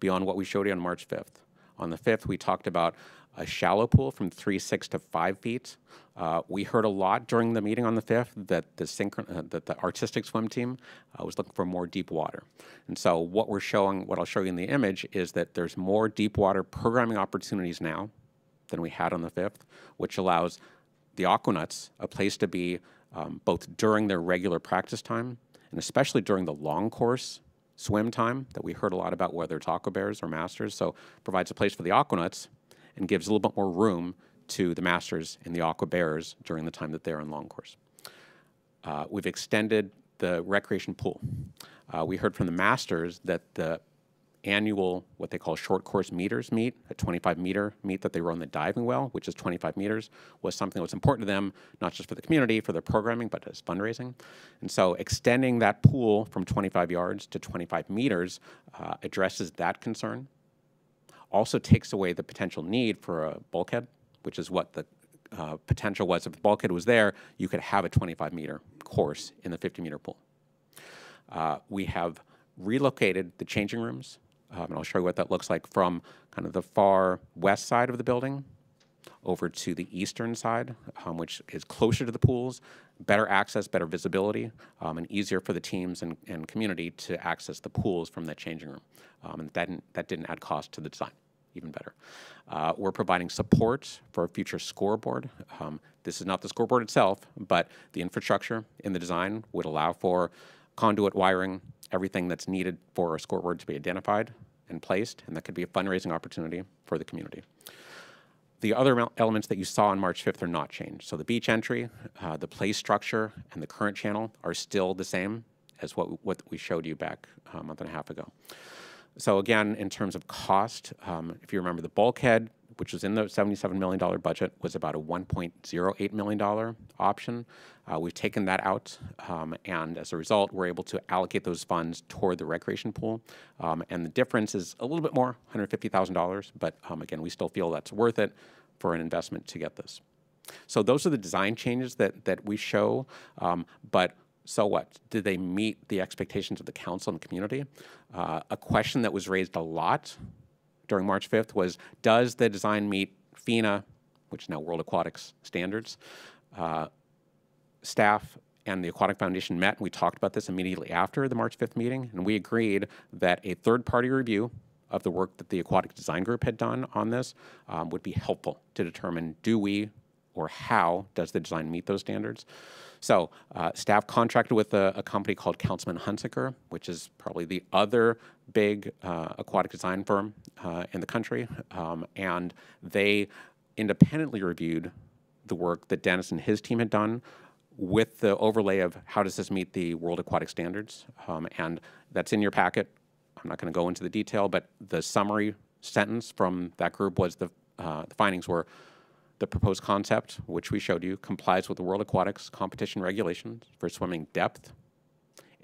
beyond what we showed you on March 5th. On the 5th, we talked about a shallow pool from 3, 6 to 5 feet. Uh, we heard a lot during the meeting on the 5th that the, uh, that the artistic swim team uh, was looking for more deep water. And so what we're showing, what I'll show you in the image, is that there's more deep water programming opportunities now than we had on the 5th, which allows the Aquanuts a place to be um, both during their regular practice time and especially during the long course swim time that we heard a lot about, whether it's aqua bears or masters. So provides a place for the aquanuts and gives a little bit more room to the masters and the aqua bears during the time that they're in long course. Uh, we've extended the recreation pool. Uh, we heard from the masters that the annual, what they call short course meters meet, a 25 meter meet that they run the diving well, which is 25 meters, was something that was important to them, not just for the community, for their programming, but as fundraising. And so extending that pool from 25 yards to 25 meters uh, addresses that concern. Also takes away the potential need for a bulkhead, which is what the uh, potential was. If the bulkhead was there, you could have a 25 meter course in the 50 meter pool. Uh, we have relocated the changing rooms um, and I'll show you what that looks like from kind of the far west side of the building over to the eastern side, um, which is closer to the pools, better access, better visibility, um, and easier for the teams and, and, community to access the pools from that changing room. Um, and that didn't, that didn't add cost to the design, even better. Uh, we're providing support for a future scoreboard. Um, this is not the scoreboard itself, but the infrastructure in the design would allow for conduit wiring, everything that's needed for a scoreboard to be identified and placed, and that could be a fundraising opportunity for the community. The other elements that you saw on March 5th are not changed. So the beach entry, uh, the play structure, and the current channel are still the same as what, what we showed you back a month and a half ago. So again, in terms of cost, um, if you remember the bulkhead, which was in the $77 million budget, was about a $1.08 million option. Uh, we've taken that out, um, and as a result, we're able to allocate those funds toward the recreation pool. Um, and the difference is a little bit more, $150,000, but um, again, we still feel that's worth it for an investment to get this. So those are the design changes that, that we show, um, but so what? Did they meet the expectations of the council and the community? Uh, a question that was raised a lot during March 5th was, does the design meet FINA, which is now World Aquatics standards? Uh, staff and the Aquatic Foundation met, and we talked about this immediately after the March 5th meeting, and we agreed that a third-party review of the work that the Aquatic Design Group had done on this um, would be helpful to determine do we or how does the design meet those standards. So uh, staff contracted with a, a, company called Counsilman-Hunsaker, which is probably the other big uh, aquatic design firm uh, in the country, um, and they independently reviewed the work that Dennis and his team had done with the overlay of how does this meet the World Aquatic Standards, um, and that's in your packet. I'm not going to go into the detail, but the summary sentence from that group was the, uh, the findings were the proposed concept, which we showed you, complies with the World Aquatics competition regulations for swimming depth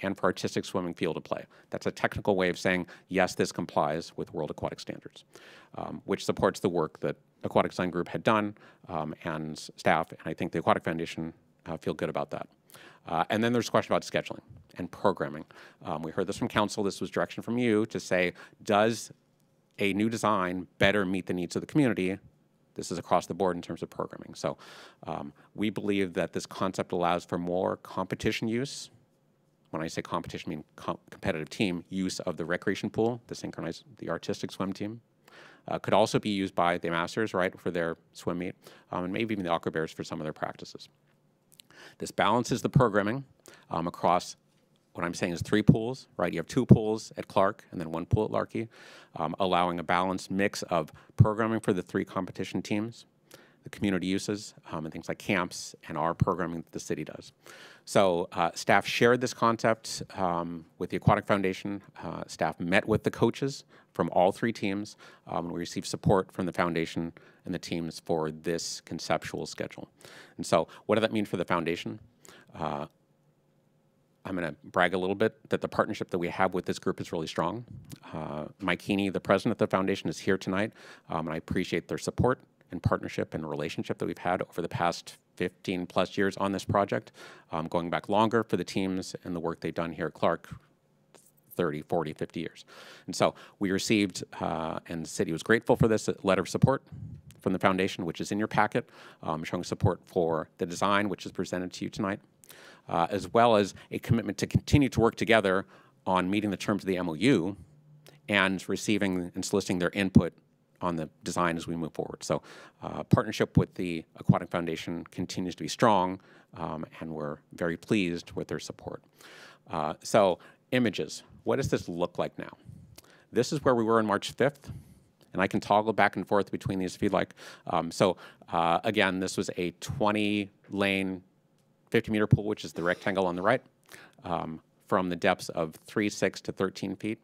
and for artistic swimming field of play. That's a technical way of saying, yes, this complies with World Aquatic standards, um, which supports the work that Aquatic Design Group had done um, and staff, and I think the Aquatic Foundation uh, feel good about that. Uh, and then there's a question about scheduling and programming. Um, we heard this from council. This was direction from you to say, does a new design better meet the needs of the community? This is across the board in terms of programming. So um, we believe that this concept allows for more competition use. When I say competition, I mean com competitive team use of the recreation pool, the synchronized, the artistic swim team. Uh, could also be used by the masters, right, for their swim meet, um, and maybe even the aqua bears for some of their practices. This balances the programming um, across what I'm saying is three pools, right? You have two pools at Clark and then one pool at Larkey, um, allowing a balanced mix of programming for the three competition teams, the community uses, um, and things like camps, and our programming that the city does. So uh, staff shared this concept um, with the Aquatic Foundation. Uh, staff met with the coaches from all three teams, um, and we received support from the foundation and the teams for this conceptual schedule. And so what does that mean for the foundation? Uh, I'm going to brag a little bit that the partnership that we have with this group is really strong. Uh, Mike Keeney, the president of the foundation, is here tonight, um, and I appreciate their support and partnership and relationship that we've had over the past 15 plus years on this project, um, going back longer for the teams and the work they've done here at Clark 30, 40, 50 years. And so we received, uh, and the city was grateful for this letter of support from the foundation, which is in your packet, um, showing support for the design, which is presented to you tonight uh, as well as a commitment to continue to work together on meeting the terms of the MOU and receiving and soliciting their input on the design as we move forward. So uh, partnership with the Aquatic Foundation continues to be strong, um, and we're very pleased with their support. Uh, so images, what does this look like now? This is where we were on March 5th, and I can toggle back and forth between these if you'd like. Um, so uh, again, this was a 20 lane 50 meter pool, which is the rectangle on the right, um, from the depths of 3, 6 to 13 feet.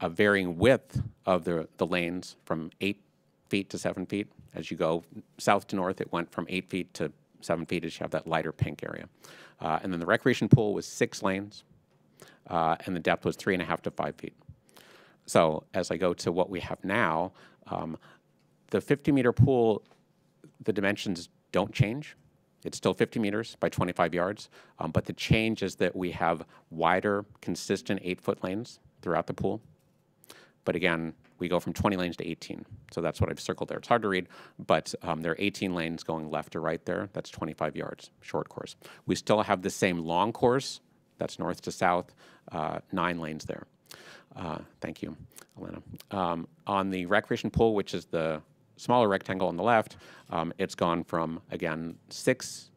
A varying width of the, the lanes from 8 feet to 7 feet. As you go south to north, it went from 8 feet to 7 feet as you have that lighter pink area. Uh, and then the recreation pool was 6 lanes, uh, and the depth was 3.5 to 5 feet. So as I go to what we have now, um, the 50 meter pool, the dimensions don't change. It's still 50 meters by 25 yards, um, but the change is that we have wider, consistent eight-foot lanes throughout the pool. But again, we go from 20 lanes to 18. So that's what I've circled there. It's hard to read, but um, there are 18 lanes going left or right there. That's 25 yards, short course. We still have the same long course. That's north to south, uh, nine lanes there. Uh, thank you, Elena. Um, on the recreation pool, which is the smaller rectangle on the left, um, it's gone from, again, six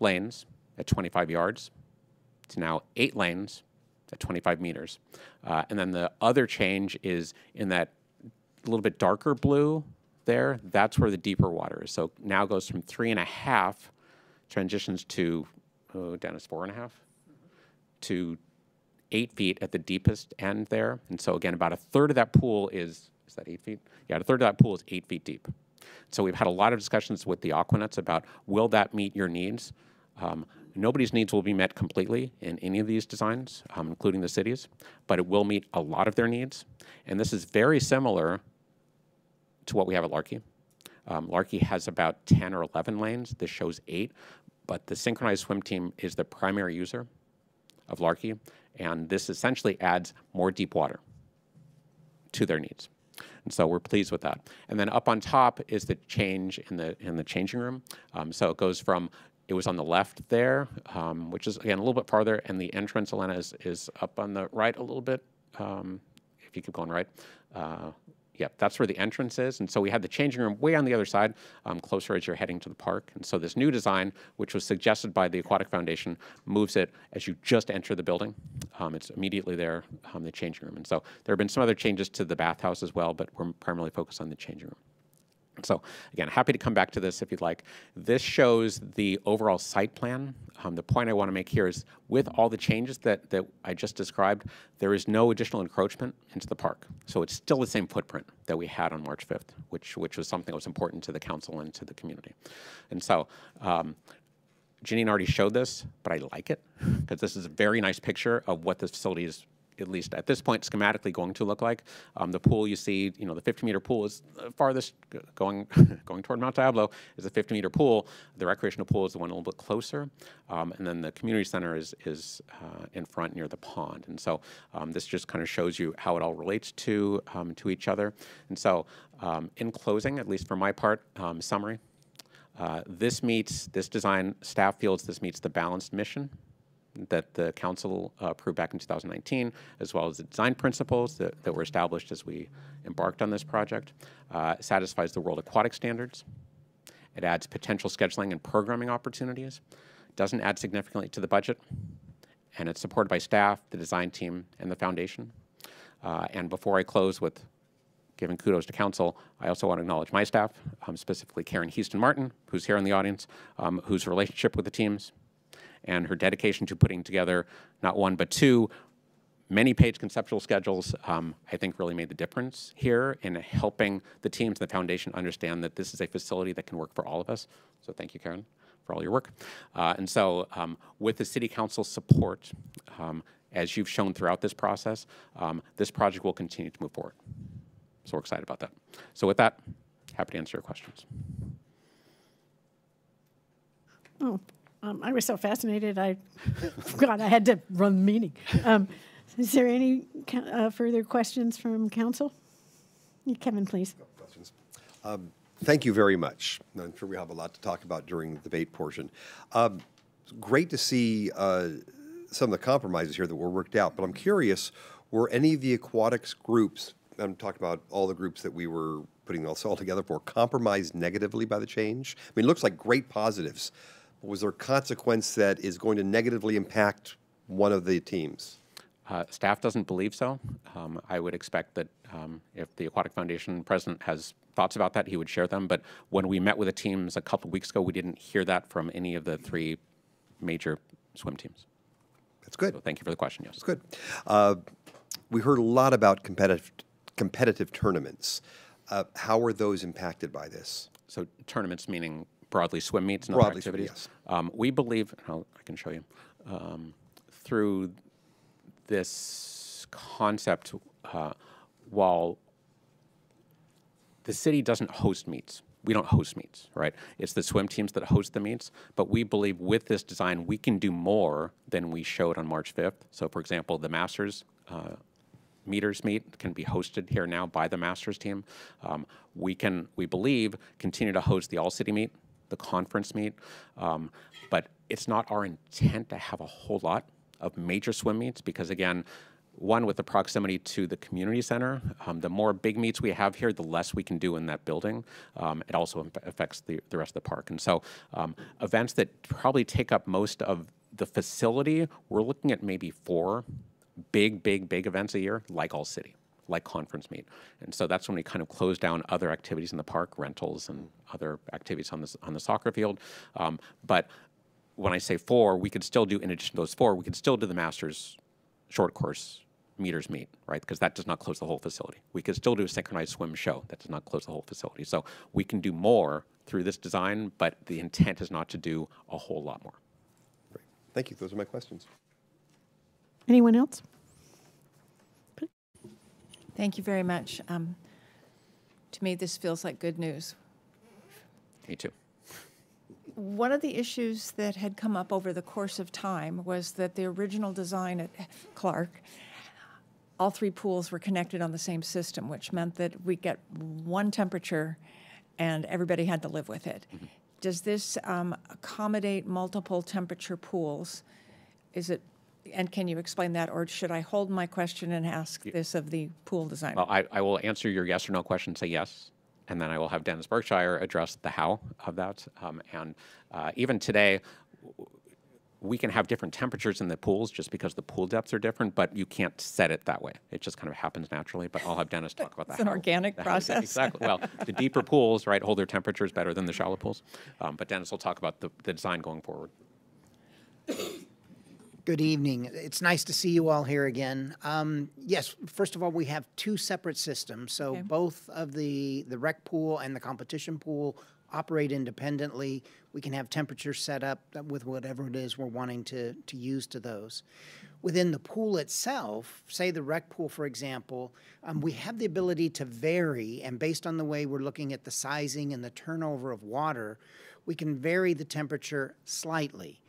lanes at 25 yards to now eight lanes at 25 meters. Uh, and then the other change is in that little bit darker blue there, that's where the deeper water is. So now goes from three and a half, transitions to, oh, Dennis, four and a half, to eight feet at the deepest end there. And so again, about a third of that pool is is that eight feet? Yeah, a third of that pool is eight feet deep. So we've had a lot of discussions with the Aquanuts about will that meet your needs? Um, nobody's needs will be met completely in any of these designs, um, including the cities, but it will meet a lot of their needs. And this is very similar to what we have at Larkey. Um, Larkey has about 10 or 11 lanes. This shows eight, but the synchronized swim team is the primary user of Larkey, and this essentially adds more deep water to their needs. And so we're pleased with that. And then up on top is the change in the in the changing room. Um, so it goes from it was on the left there, um, which is again a little bit farther, and the entrance, Elena, is, is up on the right a little bit. Um, if you keep going right, uh, Yep, that's where the entrance is. And so we had the changing room way on the other side, um, closer as you're heading to the park. And so this new design, which was suggested by the Aquatic Foundation, moves it as you just enter the building. Um, it's immediately there, um, the changing room. And so there have been some other changes to the bathhouse as well, but we're primarily focused on the changing room. So again, happy to come back to this if you'd like. This shows the overall site plan. Um, the point I want to make here is with all the changes that, that I just described, there is no additional encroachment into the park. So it's still the same footprint that we had on March 5th, which, which was something that was important to the council and to the community. And so um, Janine already showed this, but I like it because this is a very nice picture of what this facility is at least at this point, schematically going to look like. Um, the pool you see, you know, the 50 meter pool is farthest going going toward Mount Diablo is a 50 meter pool. The recreational pool is the one a little bit closer, um, and then the community center is is uh, in front near the pond. And so um, this just kind of shows you how it all relates to um, to each other. And so, um, in closing, at least for my part, um, summary. Uh, this meets this design staff feels this meets the balanced mission that the council approved back in 2019, as well as the design principles that, that were established as we embarked on this project. Uh, satisfies the World Aquatic Standards. It adds potential scheduling and programming opportunities. Doesn't add significantly to the budget. And it's supported by staff, the design team, and the foundation. Uh, and before I close with giving kudos to council, I also want to acknowledge my staff, um, specifically Karen Houston Martin, who's here in the audience, um, whose relationship with the teams and her dedication to putting together not one but two many page conceptual schedules, um, I think really made the difference here in helping the teams and the foundation understand that this is a facility that can work for all of us. So thank you, Karen, for all your work. Uh, and so um, with the City Council support, um, as you've shown throughout this process, um, this project will continue to move forward. So we're excited about that. So with that, happy to answer your questions. Oh, um, I was so fascinated, I forgot I had to run the meeting. Um, is there any uh, further questions from council? Kevin, please. Questions. Um, thank you very much. I'm sure we have a lot to talk about during the debate portion. Um, great to see uh, some of the compromises here that were worked out, but I'm curious, were any of the aquatics groups, I'm talking about all the groups that we were putting this all together for, compromised negatively by the change? I mean, it looks like great positives was there a consequence that is going to negatively impact one of the teams? Uh, staff doesn't believe so. Um, I would expect that um, if the Aquatic Foundation president has thoughts about that, he would share them. But when we met with the teams a couple of weeks ago, we didn't hear that from any of the three major swim teams. That's good. So thank you for the question. Yes, that's good. Uh, we heard a lot about competitive competitive tournaments. Uh, how are those impacted by this? So tournaments meaning broadly swim meets and broadly other activities. Yes. Um, we believe, I'll, i can show you, um, through this concept, uh, while the city doesn't host meets, we don't host meets, right? It's the swim teams that host the meets, but we believe with this design we can do more than we showed on March 5th. So, for example, the Masters uh, meters meet can be hosted here now by the Masters team. Um, we can, we believe, continue to host the All City meet the conference meet. Um, but it's not our intent to have a whole lot of major swim meets because, again, one, with the proximity to the community center, um, the more big meets we have here, the less we can do in that building. Um, it also affects the, the rest of the park. And so um, events that probably take up most of the facility, we're looking at maybe four big, big, big events a year, like All City like conference meet. And so that's when we kind of close down other activities in the park, rentals and other activities on the, on the soccer field. Um, but when I say four, we could still do, in addition to those four, we could still do the Masters short course meters meet, right? Because that does not close the whole facility. We could still do a synchronized swim show. That does not close the whole facility. So we can do more through this design, but the intent is not to do a whole lot more. Great. Thank you. Those are my questions. Anyone else? Thank you very much. Um, to me, this feels like good news. Me too. One of the issues that had come up over the course of time was that the original design at Clark, all three pools were connected on the same system, which meant that we get one temperature and everybody had to live with it. Mm-hmm. Does this um, accommodate multiple temperature pools? Is it And can you explain that, or should I hold my question and ask this of the pool designer? Well, I, I will answer your yes or no question, say yes, and then I will have Dennis Berkshire address the how of that. Um, and uh, even today, we can have different temperatures in the pools just because the pool depths are different, but you can't set it that way. It just kind of happens naturally. But I'll have Dennis talk about that. It's an organic process. Exactly. Well, the deeper pools, right, hold their temperatures better than the shallow pools. Um, but Dennis will talk about the, the design going forward. Good evening. It's nice to see you all here again. Um, yes, first of all, we have two separate systems. So Okay. both of the, the rec pool and the competition pool operate independently. We can have temperatures set up with whatever it is we're wanting to, to use to those. Within the pool itself, say the rec pool, for example, um, we have the ability to vary, and based on the way we're looking at the sizing and the turnover of water, we can vary the temperature slightly.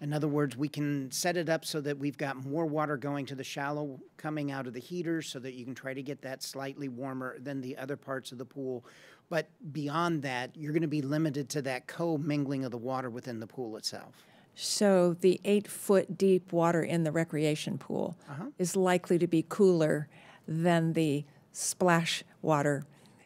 In other words, we can set it up so that we've got more water going to the shallow coming out of the heater so that you can try to get that slightly warmer than the other parts of the pool. But beyond that, you're going to be limited to that co-mingling of the water within the pool itself. So the eight-foot deep water in the recreation pool Uh-huh. is likely to be cooler than the splash water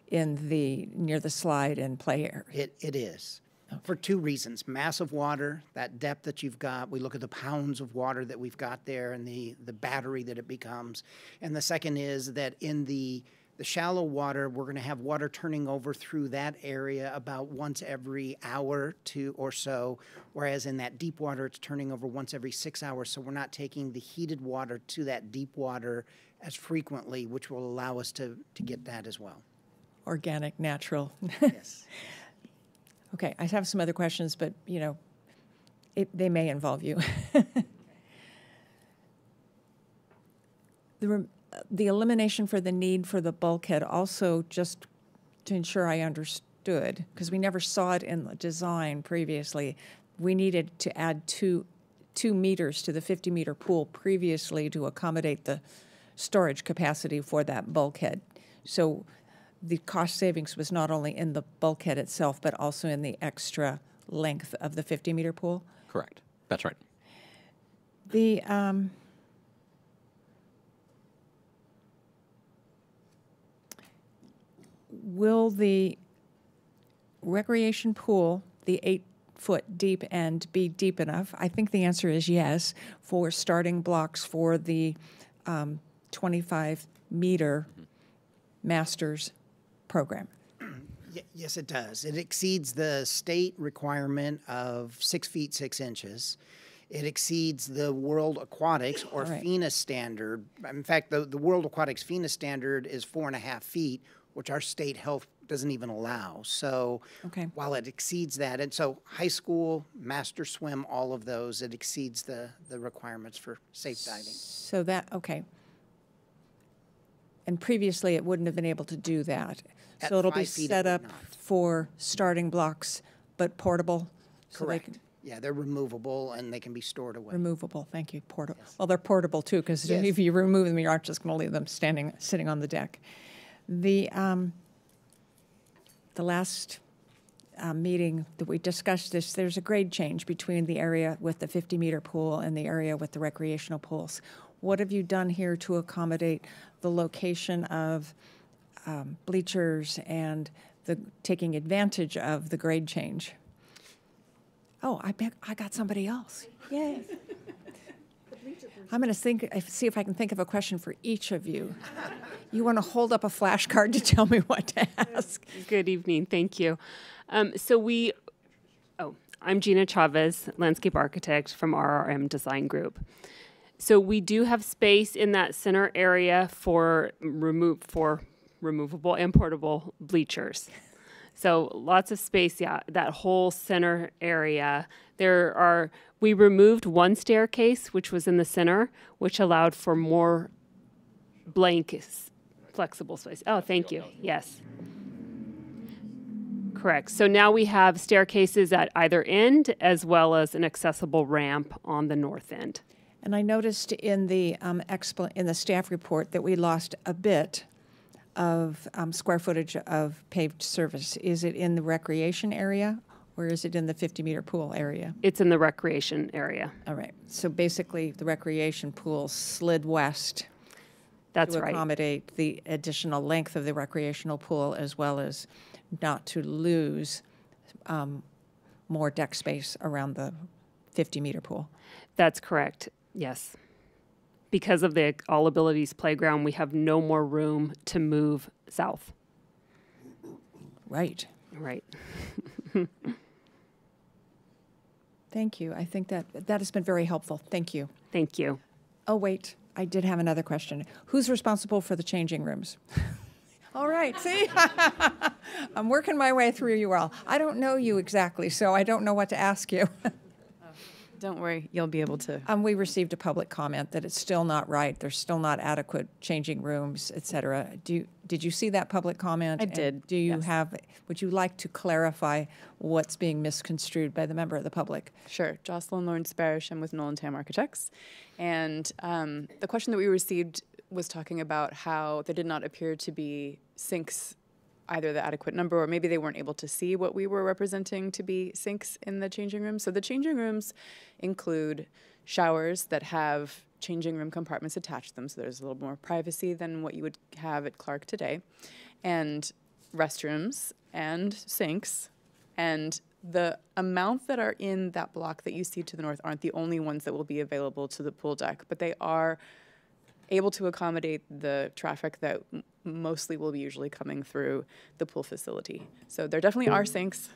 in the, near the slide and play area. It, it is. For two reasons. Massive water, that depth that you've got. We look at the pounds of water that we've got there and the, the battery that it becomes. And the second is that in the, the shallow water, we're going to have water turning over through that area about once every hour to or so. Whereas in that deep water, it's turning over once every six hours. So we're not taking the heated water to that deep water as frequently, which will allow us to, to get that as well. Organic, natural. Yes. Okay, I have some other questions, but, you know, it, they may involve you. The, the elimination for the need for the bulkhead also just to ensure I understood, because we never saw it in the design previously, we needed to add two, two meters to the 50-meter pool previously to accommodate the storage capacity for that bulkhead. So the cost savings was not only in the bulkhead itself, but also in the extra length of the 50-meter pool? Correct. That's right. The, um, will the recreation pool, the eight-foot deep end, be deep enough? I think the answer is yes, for starting blocks for the um, 25-meter masters program. Yes, it does. It exceeds the state requirement of six feet, six inches. It exceeds the World Aquatics or All right. FINA standard. In fact, the, the World Aquatics FINA standard is four and a half feet, which our state health doesn't even allow. So Okay. while it exceeds that, and so high school, master swim, all of those, it exceeds the, the requirements for safe diving. So that, okay. And previously, it wouldn't have been able to do that. So it'll be five feet, it set up for starting blocks, but portable? so they Correct. can- Yeah, they're removable and they can be stored away. Removable, thank you, portable. Well, they're portable too, because Yes. if you remove them, you aren't just going to leave them standing, sitting on the deck. The, um, the last uh, meeting that we discussed this, there's a grade change between the area with the 50-meter pool and the area with the recreational pools. What have you done here to accommodate the location of um, bleachers and the, taking advantage of the grade change? Oh, I bet I got somebody else. Yay. I'm going to think, see if I can think of a question for each of you. You want to hold up a flashcard to tell me what to ask? Good evening, thank you. Um, so we, oh, I'm Gina Chavez, landscape architect from RRM Design Group. So we do have space in that center area for remove for removable and portable bleachers. So lots of space, yeah, that whole center area. There are we removed one staircase which was in the center, which allowed for more blank flexible space. Oh, thank you. Yes. Correct. So now we have staircases at either end as well as an accessible ramp on the north end. And I noticed in the um, expl- in the staff report that we lost a bit of um, square footage of paved surface. Is it in the recreation area Or is it in the 50-meter pool area? It's in the recreation area. All right, so basically, the recreation pool slid west. That's right. To right. accommodate the additional length of the recreational pool, as well as not to lose um, more deck space around the 50-meter pool. That's correct, yes. Because of the All Abilities Playground, we have no more room to move south. Right. Right. Thank you. I think that, that has been very helpful. Thank you. Thank you. Oh, wait, I did have another question. Who's responsible for the changing rooms? All right, see? I'm working my way through you all. I don't know you exactly, so I don't know what to ask you. Don't worry, you'll be able to. Um, we received a public comment that it's still not right, there's still not adequate changing rooms, et cetera. Do, you- did you see that public comment? I And did, Do you yes. have, would you like to clarify what's being misconstrued by the member of the public? Sure. Jocelyn Lawrence Barish. I'm with Noll & Tam Architects. And um, the question that we received was talking about how there did not appear to be sinks, either the adequate number or maybe they weren't able to see what we were representing to be sinks in the changing rooms. So the changing rooms include showers that have changing room compartments attached to them. So there's a little more privacy than what you would have at Clark today. And restrooms and sinks and the amount that are in that block that you see to the north aren't the only ones that will be available to the pool deck, but they are able to accommodate the traffic that m- mostly will be usually coming through the pool facility. So there definitely are sinks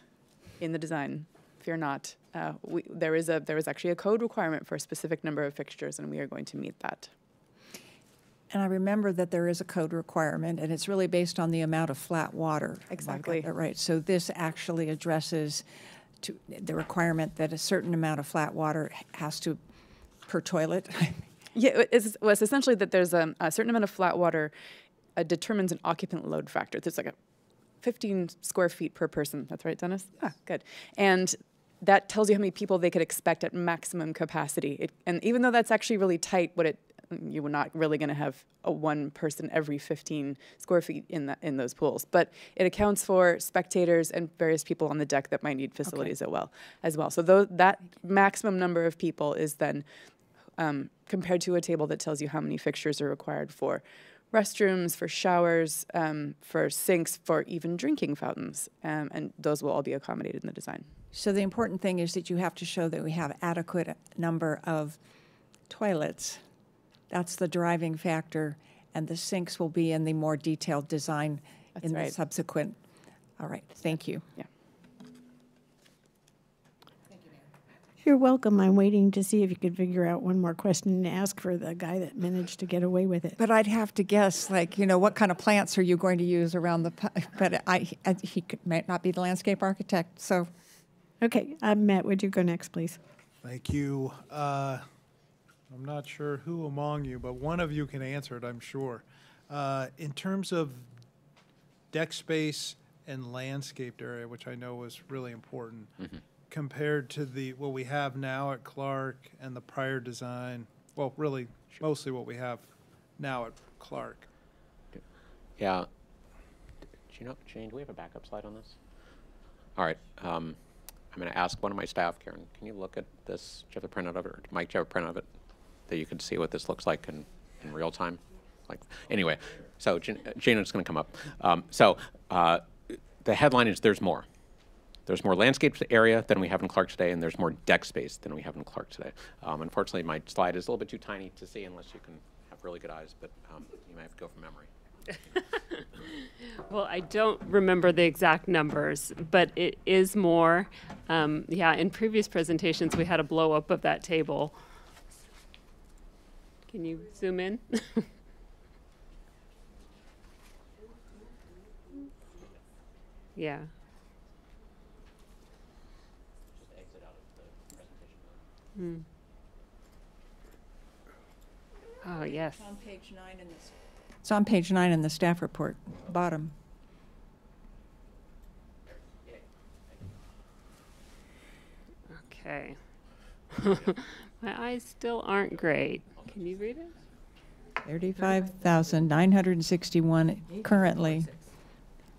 in the design. Fear not. Uh, we, there is a there is actually a code requirement for a specific number of fixtures, and we are going to meet that. And I remember that there is a code requirement, and it's really based on the amount of flat water. Have I got Exactly. Right, so this actually addresses to, the requirement that a certain amount of flat water has to, per toilet. Yeah, it- it's essentially that there's a, a certain amount of flat water uh, determines an occupant load factor. There's like a 15 square feet per person. That's right, Dennis? Ah, good. And that tells you how many people they could expect at maximum capacity. It, and even though that's actually really tight, what it you were not really going to have a one person every 15 square feet in that in those pools, but it accounts for spectators and various people on the deck that might need facilities as well. As well, so tho- that maximum number of people is then um, compared to a table that tells you how many fixtures are required for restrooms, for showers, um, for sinks, for even drinking fountains, um, and those will all be accommodated in the design. So the important thing is that you have to show that we have adequate number of toilets. That's the driving factor, and the sinks will be in the more detailed design That's in the subsequent. All right, thank you. Yeah. You're welcome. I'm waiting to see if you could figure out one more question to ask for the guy that managed to get away with it. But I'd have to guess, like, you know, what kind of plants are you going to use around the, but I, I- he could, might not be the landscape architect, so. Okay, uh, Matt, would you go next, please? Thank you. Uh, I'm not sure who among you, but one of you can answer it, I'm sure. Uh, In terms of deck space and landscaped area, which I know was really important, compared to the, what we have now at Clark and the prior design, well, really, mostly what we have now at Clark. Yeah. Do you know, Jane, do we have a backup slide on this? All right. Um, I'm going to ask one of my staff, Karen, can you look at this? Do you have a printout of it? Or Mike, do you have a printout of it? That you can see what this looks like in, in real time? Like, anyway, so Gina, Gina's going to come up. Um, so uh, the headline is There's More. There's more landscape area than we have in Clark today, and there's more deck space than we have in Clark today. Um, unfortunately, my slide is a little bit too tiny to see unless you can have really good eyes, but um, you may have to go from memory. Well, I don't remember the exact numbers, but it is more. Um, yeah, in previous presentations, we had a blow up of that table. Can you zoom in? yeah. Hmm. Oh, yes. On page nine in this. It's on page nine in the staff report, bottom. Okay. My eyes still aren't great. Can you read it? Thirty-five thousand nine hundred and sixty-one currently.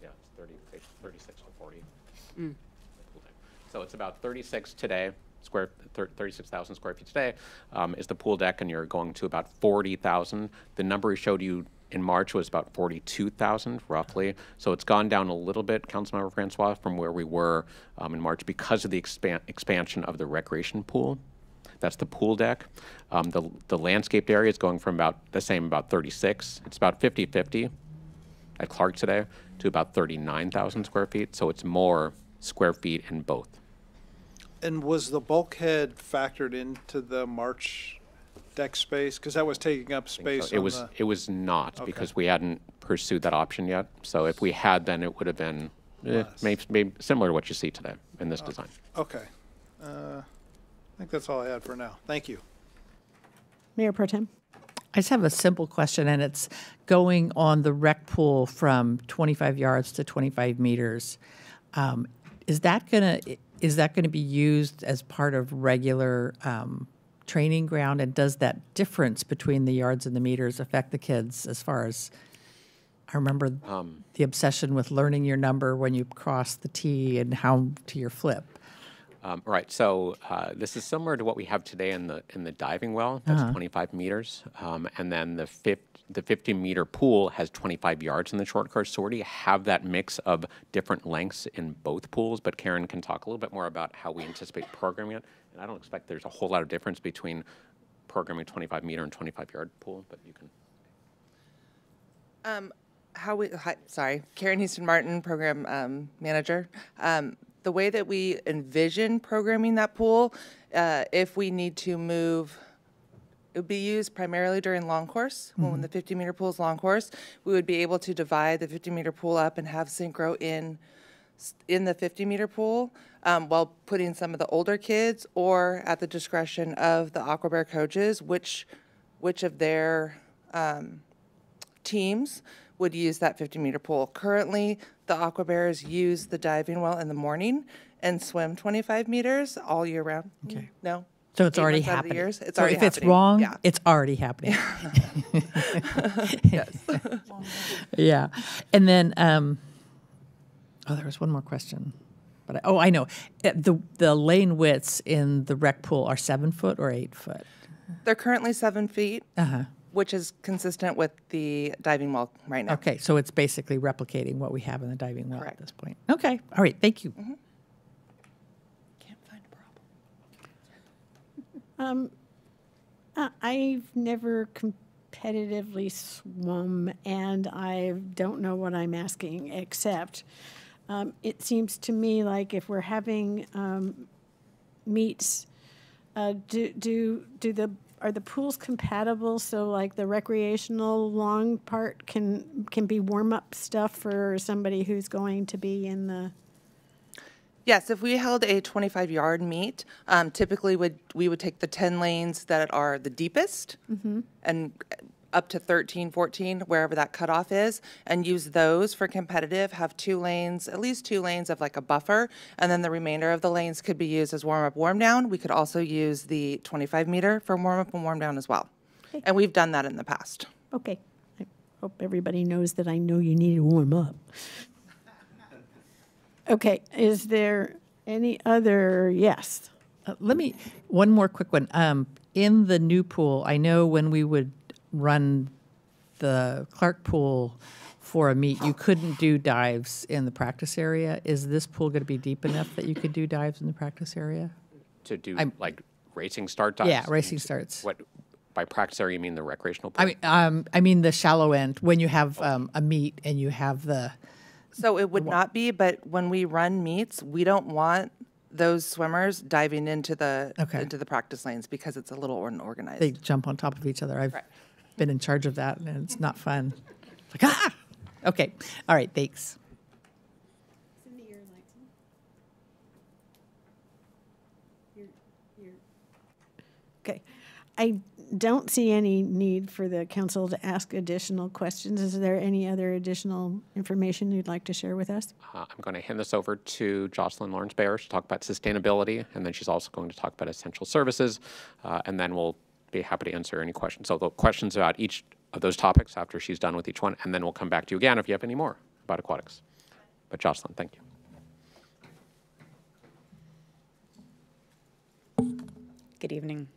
Yeah, it's 30, 36 to 40. Mm. So So it's about 36 today, square, 36,000 square feet today um, is the pool deck, and you're going to about 40,000. The number we showed you in March was about 42,000 roughly. So it's gone down a little bit, Councilmember Francois, from where we were um, in March because of the expan- expansion of the recreation pool. That's the pool deck. Um, the, the landscaped area is going from about the same, about 36. It's about 50 50 at Clark today to about 39,000 square feet. So it's more square feet in both. And was the bulkhead factored into the March deck space? Because that was taking up space So it on was the. it was not Okay. because we hadn't pursued that option yet. So if we had, then it would have been eh, maybe, maybe similar to what you see today in this design. Okay. Uh, I think that's all I had for now. Thank you. Mayor Pro Tem? I just have a simple question, and it's going on the rec pool from 25 yards to 25 meters. Um, Is that gonna, is that gonna be used as part of regular um, training ground? And does that difference between the yards and the meters affect the kids as far as, I remember Um, the obsession with learning your number when you cross the T and how to your flip. Um, right. So uh, this is similar to what we have today in the in the diving well. That's Uh-huh. 25 meters, um, and then the fif- the 50 meter pool has 25 yards in the short course. So we already have that mix of different lengths in both pools. But Karen can talk a little bit more about how we anticipate programming it. And I don't expect there's a whole lot of difference between programming 25 meter and 25 yard pool. But you can. Um, how we, hi, sorry, Karen Houston Martin, Program um, Manager. Um, the way that we envision programming that pool, uh, if we need to move, it would be used primarily during long course, when the 50 meter pool is long course. We would be able to divide the 50 meter pool up and have synchro in in the 50 meter pool um, while putting some of the older kids or at the discretion of the Aqua Bear coaches, which which of their um, teams would use that 50 meter pool. Currently, the Aqua Bears use the diving well in the morning and swim 25 meters all year round. Okay. No? So it's already months out of the happening. years? It's So already if it's wrong, Yeah. it's already happening. Yes. yeah. And then, um, oh, there was one more question. But I, oh, I know. Uh, The the lane widths in the rec pool are seven foot or eight foot. They're currently seven feet, Uh-huh. which is consistent with the diving well right now. Okay, so it's basically replicating what we have in the diving well at this point. Okay, all right, thank you. Mm-hmm. Um, I've never competitively swum, and I don't know what I'm asking, except um, it seems to me like if we're having um, meets, uh, do do do the are the pools compatible? So like the recreational long part can can be warm up stuff for somebody who's going to be in the Yes, if we held a 25 yard meet, um, typically would we would take the 10 lanes that are the deepest Mhm. and up to 13, 14, wherever that cutoff is, and use those for competitive. Have two lanes, at least two lanes of like a buffer, and then the remainder of the lanes could be used as warm up, warm down. We could also use the 25 meter for warm up and warm down as well. And we've done that in the past. Okay. I hope everybody knows that I know you need to warm up. Okay, is there any other, yes? Uh, let me one more quick one. Um, in the new pool, I know when we would run the Clarke pool for a meet, you couldn't do dives in the practice area. Is this pool going to be deep enough that you could do dives in the practice area? To do I'm- like racing start times? Yeah, racing starts. What, by practice area, you mean the recreational pool? I mean, um, I mean the shallow end when you have um, a meet and you have the. So it would not be, but when we run meets, we don't want those swimmers diving into the Okay. into the practice lanes because it's a little unorganized. They jump on top of each other. I've been in charge of that, and it's not fun. Like ah. Okay. All right. Thanks. Okay. I don't see any need for the council to ask additional questions. Is there any other additional information you'd like to share with us? Uh, I'm going to hand this over to Jocelyn Lawrence Bayer to talk about sustainability, and then she's also going to talk about essential services, uh, and then we'll be happy to answer any questions. So the questions about each of those topics after she's done with each one, and then we'll come back to you again if you have any more about aquatics. But Jocelyn, thank you. Good evening.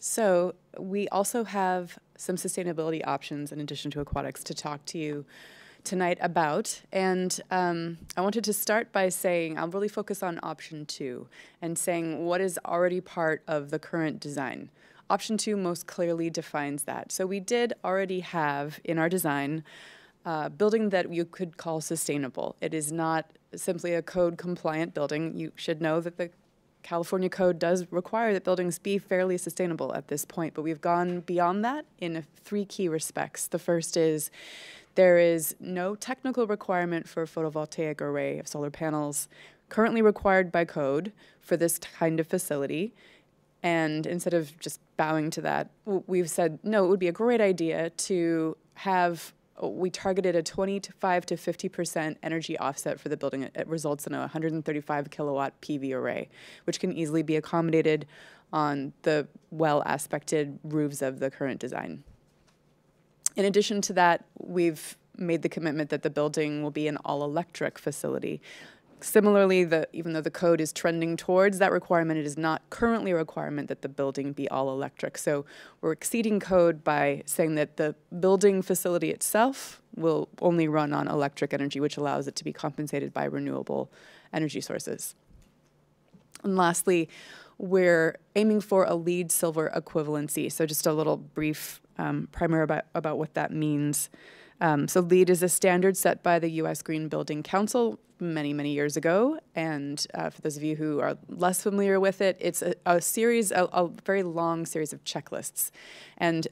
So we also have some sustainability options in addition to aquatics to talk to you tonight about. And um, I wanted to start by saying I'll really focus on option two and saying what is already part of the current design. Option two most clearly defines that. So we did already have in our design uh, building that you could call sustainable. It is not simply a code compliant building. You should know that the California code does require that buildings be fairly sustainable at this point, but we've gone beyond that in three key respects. The first is there is no technical requirement for a photovoltaic array of solar panels currently required by code for this kind of facility. And instead of just bowing to that, we've said, no, it would be a great idea to have we targeted a 25 to 50% energy offset for the building. It results in a 135 kilowatt PV array, which can easily be accommodated on the well aspected roofs of the current design. In addition to that, we've made the commitment that the building will be an all electric facility. Similarly, the, even though the code is trending towards that requirement, it is not currently a requirement that the building be all electric. So we're exceeding code by saying that the building facility itself will only run on electric energy, which allows it to be compensated by renewable energy sources. And lastly, we're aiming for a LEED silver equivalency. So just a little brief um, primer about, about what that means. Um, so LEED is a standard set by the U.S. Green Building Council many, many years ago. And uh, for those of you who are less familiar with it, it's a, a series, a, a, very long series of checklists. And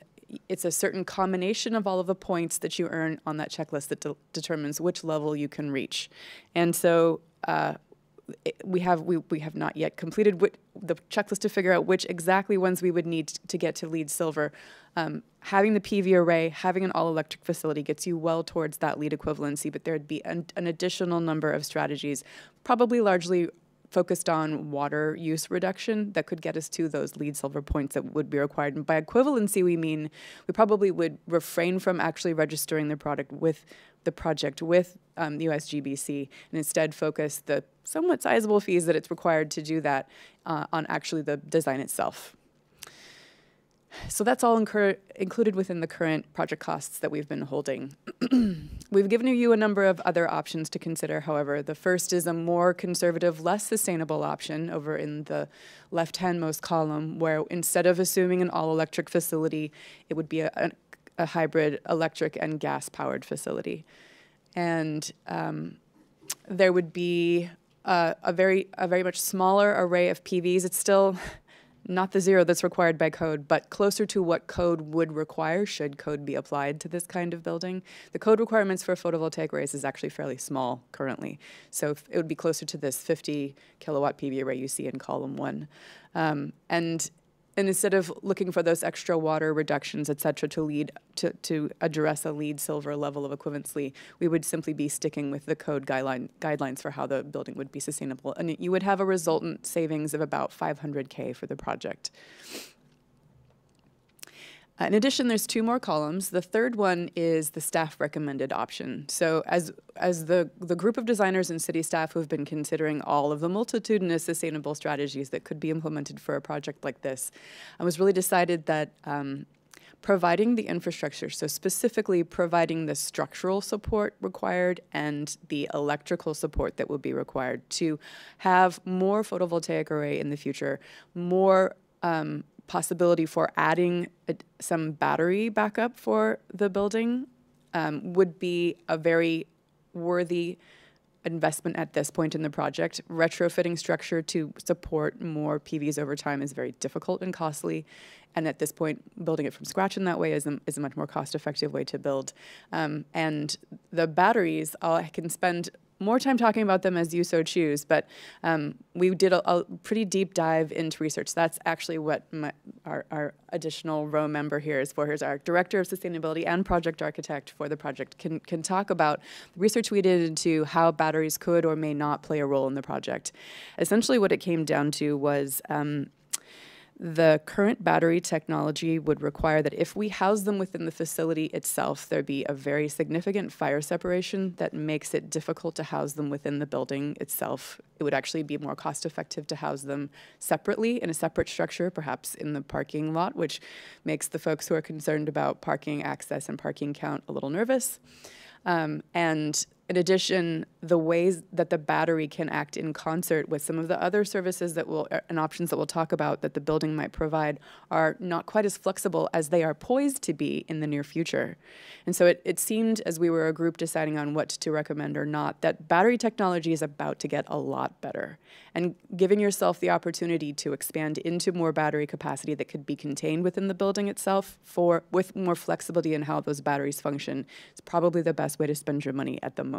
it's a certain combination of all of the points that you earn on that checklist that de determines which level you can reach. And so uh, we have we, we have not yet completed the checklist to figure out which exactly ones we would need to get to LEED silver. Um, having the PV array, having an all-electric facility gets you well towards that LEED equivalency, but there'd be an, an additional number of strategies, probably largely focused on water use reduction that could get us to those LEED silver points that would be required. And by equivalency, we mean we probably would refrain from actually registering the product with the project with um, USGBC and instead focus the somewhat sizable fees that it's required to do that uh, on actually the design itself. So that's all included within the current project costs that we've been holding. we've given you a number of other options to consider, however. The first is a more conservative, less sustainable option over in the left-hand most column, where instead of assuming an all-electric facility, it would be a, a, a hybrid electric and gas-powered facility. And um, there would be a, a very a very much smaller array of PVs. It's still not the zero that's required by code, but closer to what code would require should code be applied to this kind of building. The code requirements for photovoltaic arrays is actually fairly small currently. So it would be closer to this 50 kilowatt PV array you see in column one. Um, and and instead of looking for those extra water reductions, et cetera, to lead to, to address a LEED silver level of equivalency, we would simply be sticking with the code guideline, guidelines for how the building would be sustainable. And you would have a resultant savings of about 500K for the project. Uh, in addition, there's two more columns. The third one is the staff recommended option. So as, as the, the group of designers and city staff who have been considering all of the multitudinous sustainable strategies that could be implemented for a project like this, it was really decided that um, providing the infrastructure, so specifically providing the structural support required and the electrical support that will be required to have more photovoltaic array in the future, more um, possibility for adding a, some battery backup for the building um, would be a very worthy investment at this point in the project. Retrofitting structure to support more PVs over time is very difficult and costly. And at this point, building it from scratch in that way is a, is a much more cost effective way to build. Um, and the batteries, I can spend more time talking about them as you so choose, but um, we did a, a, pretty deep dive into research. That's actually what my, our, our, additional row member here is for. Here's our Director of Sustainability and Project Architect for the project, can, can talk about the research we did into how batteries could or may not play a role in the project. Essentially what it came down to was um, The current battery technology would require that if we house them within the facility itself, there be a very significant fire separation that makes it difficult to house them within the building itself. It would actually be more cost effective to house them separately in a separate structure, perhaps in the parking lot, which makes the folks who are concerned about parking access and parking count a little nervous. Um, and in addition, the ways that the battery can act in concert with some of the other services that will uh, and options that we'll talk about that the building might provide are not quite as flexible as they are poised to be in the near future. And so it, it seemed as we were a group deciding on what to recommend or not that battery technology is about to get a lot better. And giving yourself the opportunity to expand into more battery capacity that could be contained within the building itself for with more flexibility in how those batteries function is probably the best way to spend your money at the moment.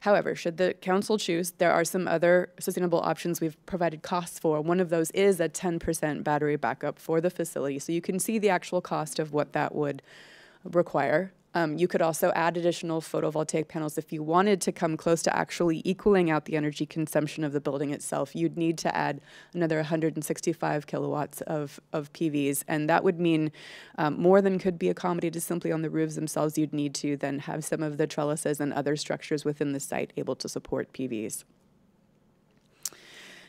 However, should the council choose, there are some other sustainable options we've provided costs for. One of those is a 10% battery backup for the facility. So you can see the actual cost of what that would require. Um, you could also add additional photovoltaic panels if you wanted to come close to actually equaling out the energy consumption of the building itself. You'd need to add another 165 kilowatts of, of PVs, and that would mean um, more than could be accommodated simply on the roofs themselves. You'd need to then have some of the trellises and other structures within the site able to support PVs.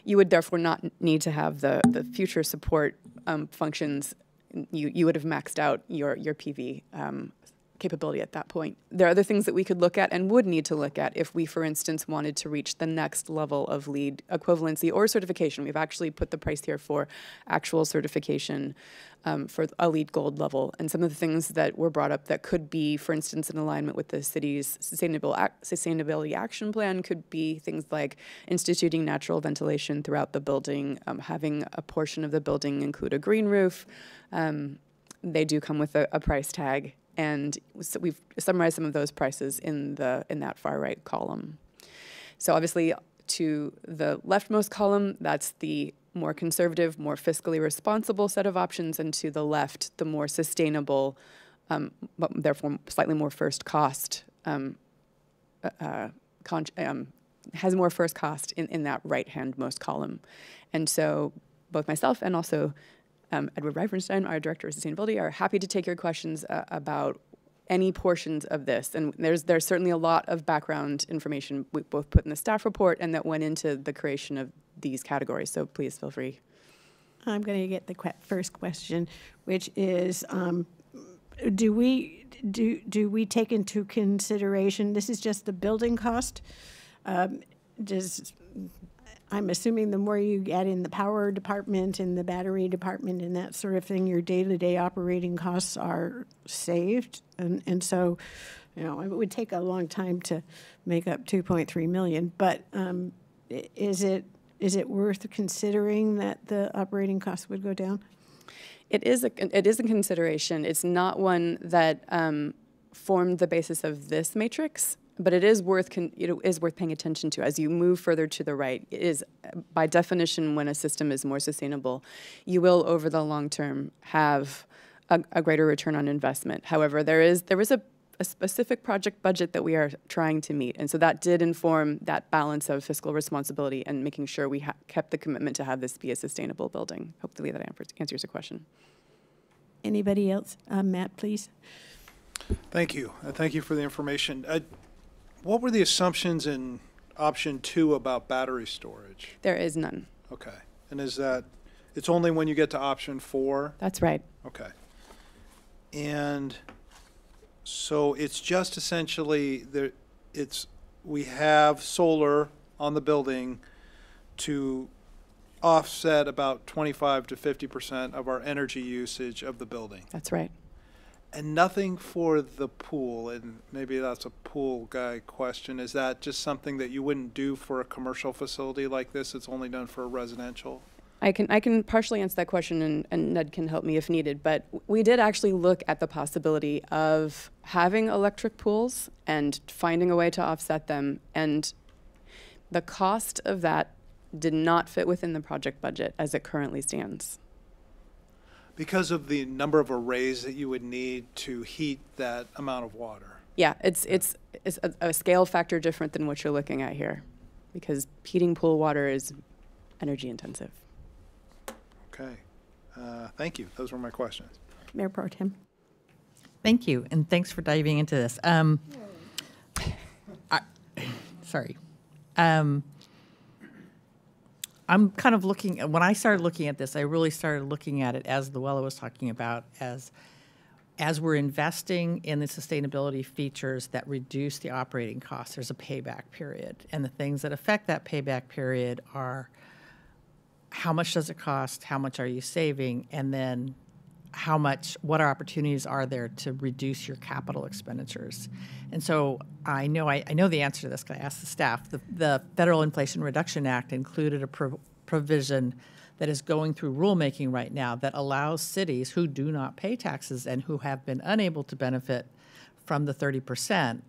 You would therefore not need to have the, the future support um, functions you, you would have maxed out your, your PV um, capability at that point. There are other things that we could look at and would need to look at if we, for instance, wanted to reach the next level of LEED equivalency or certification. We've actually put the price here for actual certification um, for a LEED gold level. And some of the things that were brought up that could be, for instance, in alignment with the city's sustainable ac- sustainability action plan could be things like instituting natural ventilation throughout the building, um, having a portion of the building include a green roof. Um, they do come with a, a price tag and so we've summarized some of those prices in the in that far right column. So obviously, to the leftmost column, that's the more conservative, more fiscally responsible set of options, and to the left, the more sustainable, um, but therefore slightly more first cost. Um, uh, con- um, has more first cost in, in that right hand most column. And so both myself and also um, Edward Reifenstein, our Director of Sustainability, are happy to take your questions uh, about any portions of this. And there's there's certainly a lot of background information we both put in the staff report and that went into the creation of these categories. So please feel free. I'm going to get the que- first question, which is, um, do we do do we take into consideration? This is just the building cost. Um, does I'm assuming the more you add in the power department and the battery department and that sort of thing, your day-to-day operating costs are saved. And, and so, you know, it would take a long time to make up 2.3 million. But um, is it is it worth considering that the operating costs would go down? It is a it is a consideration. It's not one that um, formed the basis of this matrix, but it is worth con- it is worth paying attention to as you move further to the right. It is by definition when a system is more sustainable, you will over the long term have a, a greater return on investment. However, there is there is a a specific project budget that we are trying to meet. And so that did inform that balance of fiscal responsibility and making sure we ha- kept the commitment to have this be a sustainable building. Hopefully that answers, answers your question. Anybody else? Uh, Matt, please. Thank you. Uh, Thank you for the information. Uh, What were the assumptions in option two about battery storage? There is none. Okay. And is that, it's only when you get to option four? That's right. Okay. And so it's just essentially, there, it's, we have solar on the building to offset about 25 to 50% of our energy usage of the building. That's right. And nothing for the pool, and maybe that's a pool guy question. Is that just something that you wouldn't do for a commercial facility like this? It's only done for a residential? I can I can partially answer that question, and, and Ned can help me if needed. But we did actually look at the possibility of having electric pools and finding a way to offset them, and the cost of that did not fit within the project budget as it currently stands. Because of the number of arrays that you would need to heat that amount of water. Yeah, it's it's it's a, a scale factor different than what you're looking at here, because heating pool water is energy intensive. Okay. Uh, Thank you. Those were my questions. Mayor Pro Tem. Thank you, and thanks for diving into this. Um, I, sorry. Um, I'm kind of looking, when I started looking at this, I really started looking at it as Loella was talking about, as, as we're investing in the sustainability features that reduce the operating costs, there's a payback period. And the things that affect that payback period are how much does it cost? How much are you saving? And then how much, what are opportunities are there to reduce your capital expenditures? And so I know I, I know the answer to this because I asked the staff. The, the Federal Inflation Reduction Act included a pro- provision that is going through rulemaking right now that allows cities who do not pay taxes and who have been unable to benefit from the 30%,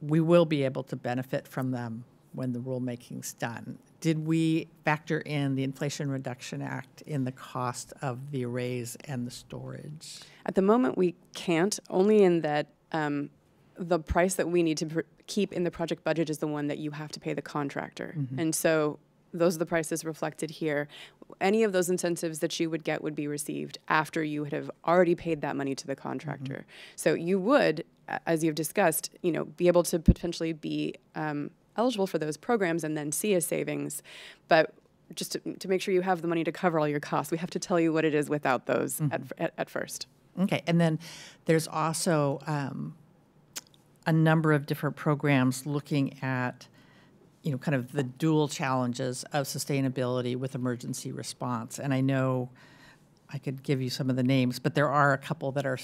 we will be able to benefit from them when the rulemaking's done. Did we factor in the Inflation Reduction Act in the cost of the arrays and the storage? At the moment, we can't, only in that um, the price that we need to pr- keep in the project budget is the one that you have to pay the contractor. Mhm. And so those are the prices reflected here. Any of those incentives that you would get would be received after you would have already paid that money to the contractor. So you would, as you've discussed, you know, be able to potentially be um, eligible for those programs and then see a savings. But just to, to make sure you have the money to cover all your costs, we have to tell you what it is without those at, f- at, at first. Okay, and then there's also um, a number of different programs looking at, you know, kind of the dual challenges of sustainability with emergency response. And I know I could give you some of the names, but there are a couple that are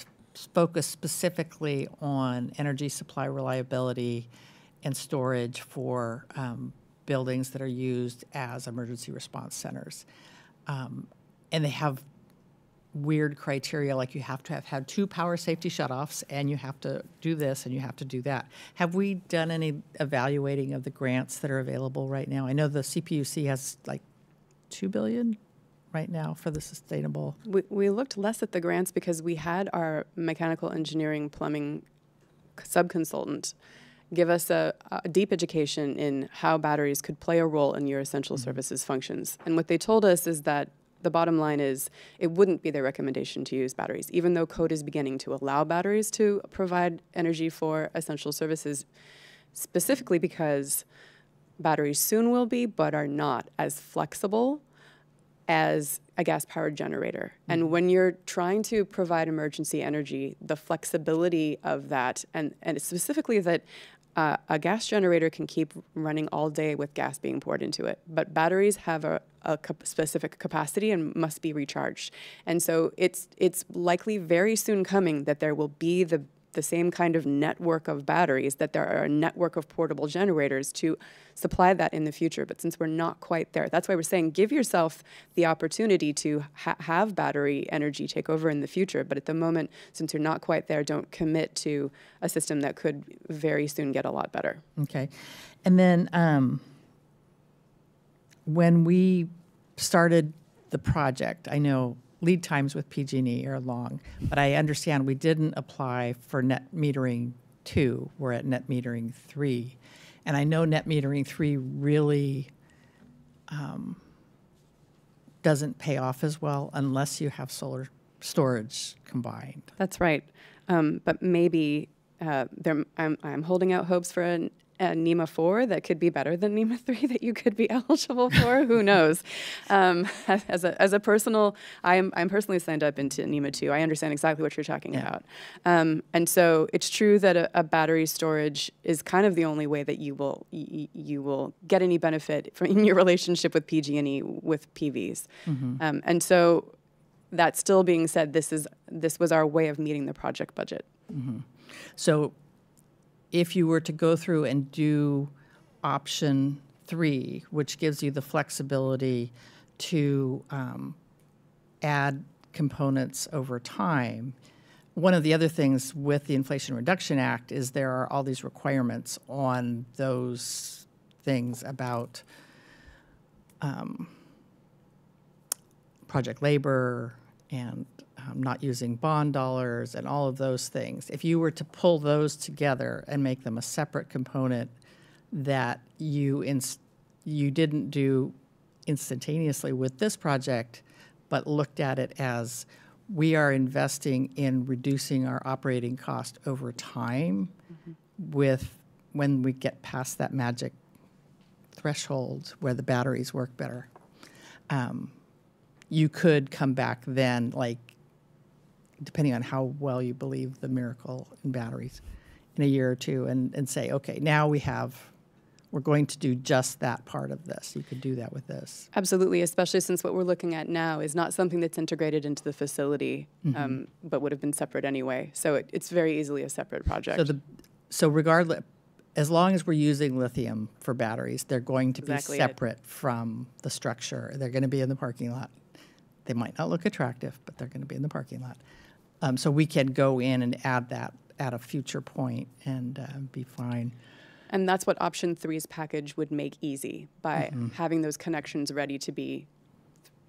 focused specifically on energy supply reliability and storage for um, buildings that are used as emergency response centers. Um, and they have weird criteria like you have to have had two power safety shutoffs and you have to do this and you have to do that. Have we done any evaluating of the grants that are available right now? I know the CPUC has like 2 billion right now for the sustainable. We, we looked less at the grants because we had our mechanical engineering plumbing subconsultant give us a, a deep education in how batteries could play a role in your essential mm-hmm. services functions. And what they told us is that the bottom line is it wouldn't be their recommendation to use batteries, even though code is beginning to allow batteries to provide energy for essential services, specifically because batteries soon will be, but are not as flexible as a gas powered generator. Mm-hmm. And when you're trying to provide emergency energy, the flexibility of that, and, and specifically that uh, a gas generator can keep running all day with gas being poured into it, but batteries have a, a cap- specific capacity and must be recharged. And so it's it's likely very soon coming that there will be the the same kind of network of batteries, that there are a network of portable generators to supply that in the future. But since we're not quite there, that's why we're saying give yourself the opportunity to ha- have battery energy take over in the future. But at the moment, since you're not quite there, don't commit to a system that could very soon get a lot better. Okay. And then um, when we started the project, I know lead times with PG&E are long, but I understand we didn't apply for net metering two. We're at net metering three. And I know net metering three really um, doesn't pay off as well unless you have solar storage combined. That's right. Um, but maybe uh, I'm, I'm holding out hopes for an, a NEMA 4 that could be better than NEMA 3 that you could be eligible for. Who knows? Um, as, a, as a personal, I'm, I'm personally signed up into NEMA 2. I understand exactly what you're talking about. Um, and so it's true that a, a battery storage is kind of the only way that you will, you will get any benefit from in your relationship with PG&E with PVs. Mhm. Um, and so that still being said, this is this was our way of meeting the project budget. Mhm. So if you were to go through and do option three, which gives you the flexibility to um, add components over time, one of the other things with the Inflation Reduction Act is there are all these requirements on those things about um, project labor and not using bond dollars and all of those things. If you were to pull those together and make them a separate component that you you didn't do instantaneously with this project, but looked at it as we are investing in reducing our operating cost over time with when we get past that magic threshold where the batteries work better. Um, you could come back then, like, depending on how well you believe the miracle in batteries, in a year or two, and, and say, okay, now we have, we're going to do just that part of this. You could do that with this. Absolutely, especially since what we're looking at now is not something that's integrated into the facility, Mhm. um, but would have been separate anyway. So it, it's very easily a separate project. So the, so regardless, as long as we're using lithium for batteries, they're going to be Exactly it. separate from the structure. They're going to be in the parking lot. They might not look attractive, but they're going to be in the parking lot. Um, so we can go in and add that at a future point and uh, be fine. And that's what option three's package would make easy by Mhm. having those connections ready to be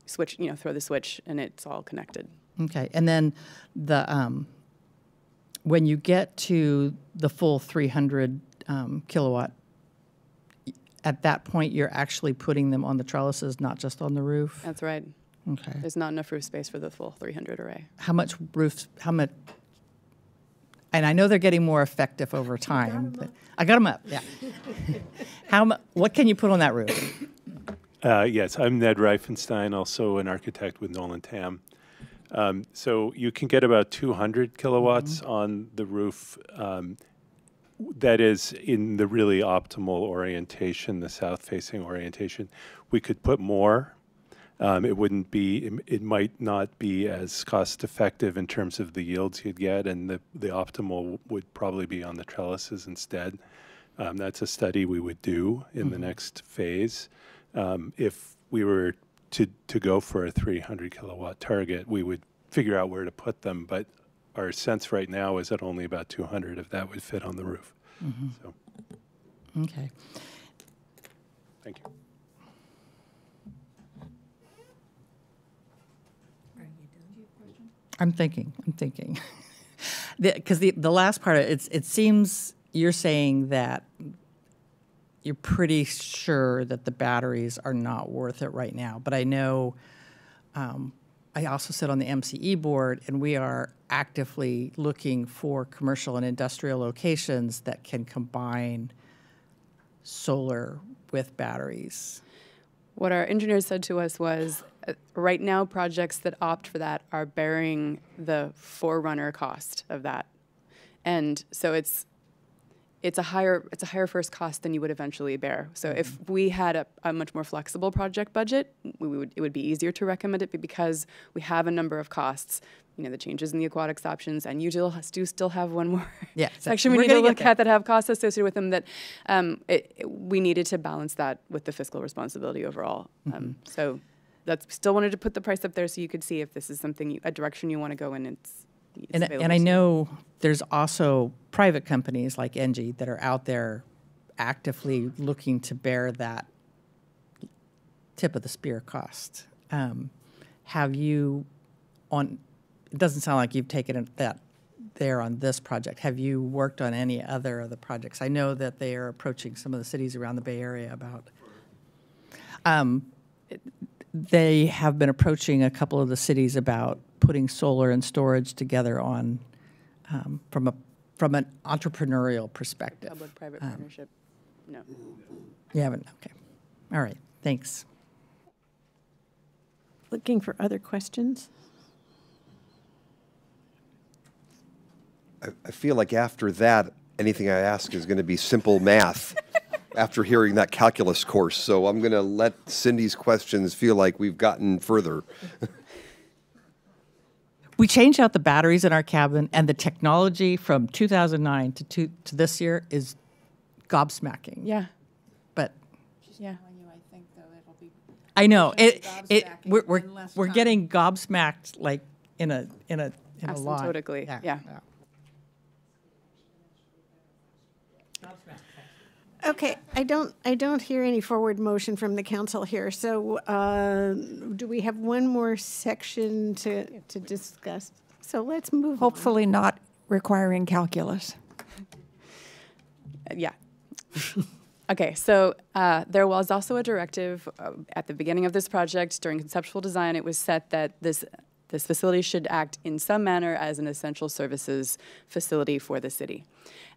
switch, you know, throw the switch and it's all connected. Okay, and then the, um, when you get to the full 300 um, kilowatt, at that point, you're actually putting them on the trellises, not just on the roof? That's right. Okay. There's not enough roof space for the full 300 array. How much roof, how much, and I know they're getting more effective over time. but- I got them up, yeah. How mu, what can you put on that roof? Uh, yes, I'm Ned Reifenstein, also an architect with Noll & Tam. Um, so you can get about 200 kilowatts on the roof. Um, that is in the really optimal orientation, the south-facing orientation. We could put more. Um, it wouldn't be. It, it might not be as cost-effective in terms of the yields you'd get, and the the optimal would probably be on the trellises instead. Um, that's a study we would do in the Mhm. next phase. Um, if we were to, to go for a 300 kilowatt target, we would figure out where to put them. But our sense right now is that only about 200 of that would fit on the roof. Mhm. So, Okay. thank you. I'm thinking, I'm thinking. Because the, the, last part, it's, it seems you're saying that you're pretty sure that the batteries are not worth it right now. But I know, um, I also sit on the MCE board, and we are actively looking for commercial and industrial locations that can combine solar with batteries. What our engineers said to us was, right now, projects that opt for that are bearing the forerunner cost of that, and so it's it's a higher it's a higher first cost than you would eventually bear. So if we had a, a much more flexible project budget, we would it would be easier to recommend it. But because we have a number of costs, you know, the changes in the aquatics options, and you do, do still have one more Yeah, section we need to look at that have costs associated with them. That um, it, it- we needed to balance that with the fiscal responsibility overall. Um, so that's still wanted to put the price up there so you could see if this is something you, a direction you want to go in. It's, it's And, and I know there's also private companies like Engie that are out there actively looking to bear that tip of the spear cost. Um, have you on, it doesn't sound like you've taken that there on this project. Have you worked on any other of the projects? I know that they are approaching some of the cities around the Bay Area about. Um, they have been approaching a couple of the cities about putting solar and storage together on, um, from a, from an entrepreneurial perspective. Public-private Um, partnership. No. You haven't, okay. All right, thanks. Looking for other questions? I, I feel like after that, anything I ask is going to be simple math after hearing that calculus course. So I'm going to let Cindy's questions feel like we've gotten further. We changed out the batteries in our cabin, and the technology from 2009 to, two, to this year is gobsmacking. Yeah. But Yeah. I know it. It gobsmacking we're we're, we're getting gobsmacked like in a in a in a lot. Asymptotically, yeah. Okay, I don't, I don't hear any forward motion from the council here, so uh, do we have one more section to, to discuss? So let's move on. Hopefully not requiring calculus. Uh, Yeah. Okay, so uh, there was also a directive uh, at the beginning of this project during conceptual design. It was set that this this facility should act in some manner as an essential services facility for the city.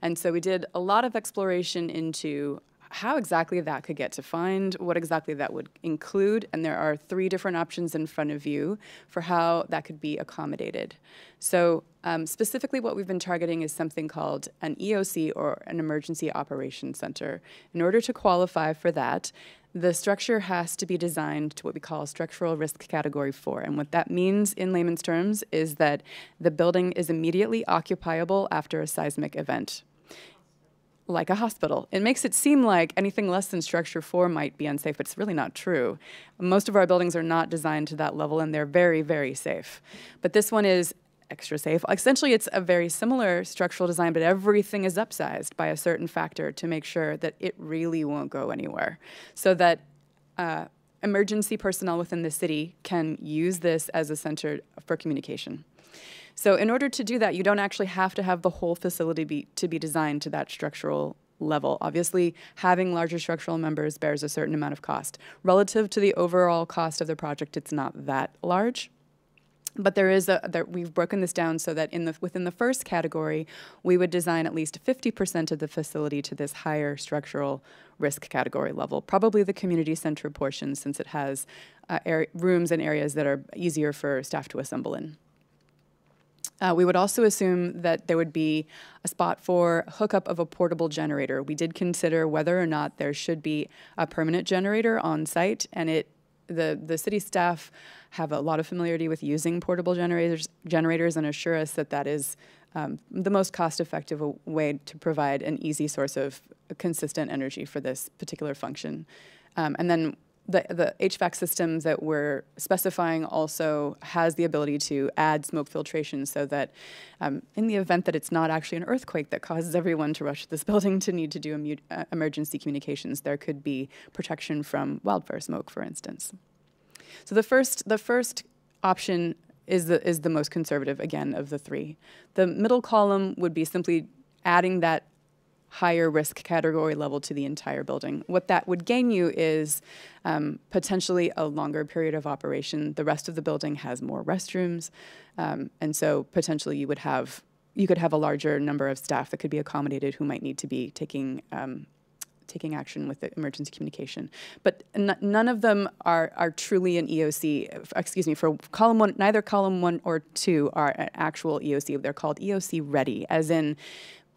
And so we did a lot of exploration into how exactly that could get defined, what exactly that would include, and there are three different options in front of you for how that could be accommodated. So um, specifically what we've been targeting is something called an EOC or an Emergency Operations Center. In order to qualify for that, the structure has to be designed to what we call structural risk category four. And what that means in layman's terms is that the building is immediately occupiable after a seismic event like a hospital. It makes it seem like anything less than structure four might be unsafe, but it's really not true. Most of our buildings are not designed to that level and they're very, very safe. But this one is extra safe. Essentially, it's a very similar structural design, but everything is upsized by a certain factor to make sure that it really won't go anywhere. So that uh, emergency personnel within the city can use this as a center for communication. So in order to do that, you don't actually have to have the whole facility be, to be designed to that structural level. Obviously, having larger structural members bears a certain amount of cost. Relative to the overall cost of the project, it's not that large. But there is a there, we've broken this down so that in the within the first category, we would design at least 50% of the facility to this higher structural risk category level. Probably the community center portion, since it has uh, rooms and areas that are easier for staff to assemble in. Uh, we would also assume that there would be a spot for hookup of a portable generator. We did consider whether or not there should be a permanent generator on site, and it the the city staff have a lot of familiarity with using portable generators generators and assure us that that is um, the most cost-effective way to provide an easy source of consistent energy for this particular function. Um, and then the, the HVAC systems that we're specifying also has the ability to add smoke filtration so that um, in the event that it's not actually an earthquake that causes everyone to rush to this building to need to do uh, emergency communications, there could be protection from wildfire smoke, for instance. So the first, the first option is the, is the most conservative, again, of the three. The middle column would be simply adding that higher risk category level to the entire building. What that would gain you is um, potentially a longer period of operation. The rest of the building has more restrooms, um, and so potentially you would have you could have a larger number of staff that could be accommodated who might need to be taking um, taking action with the emergency communication. But none of them are, are truly an EOC. Excuse me, for column one, neither column one or two are an actual EOC. They're called EOC ready, as in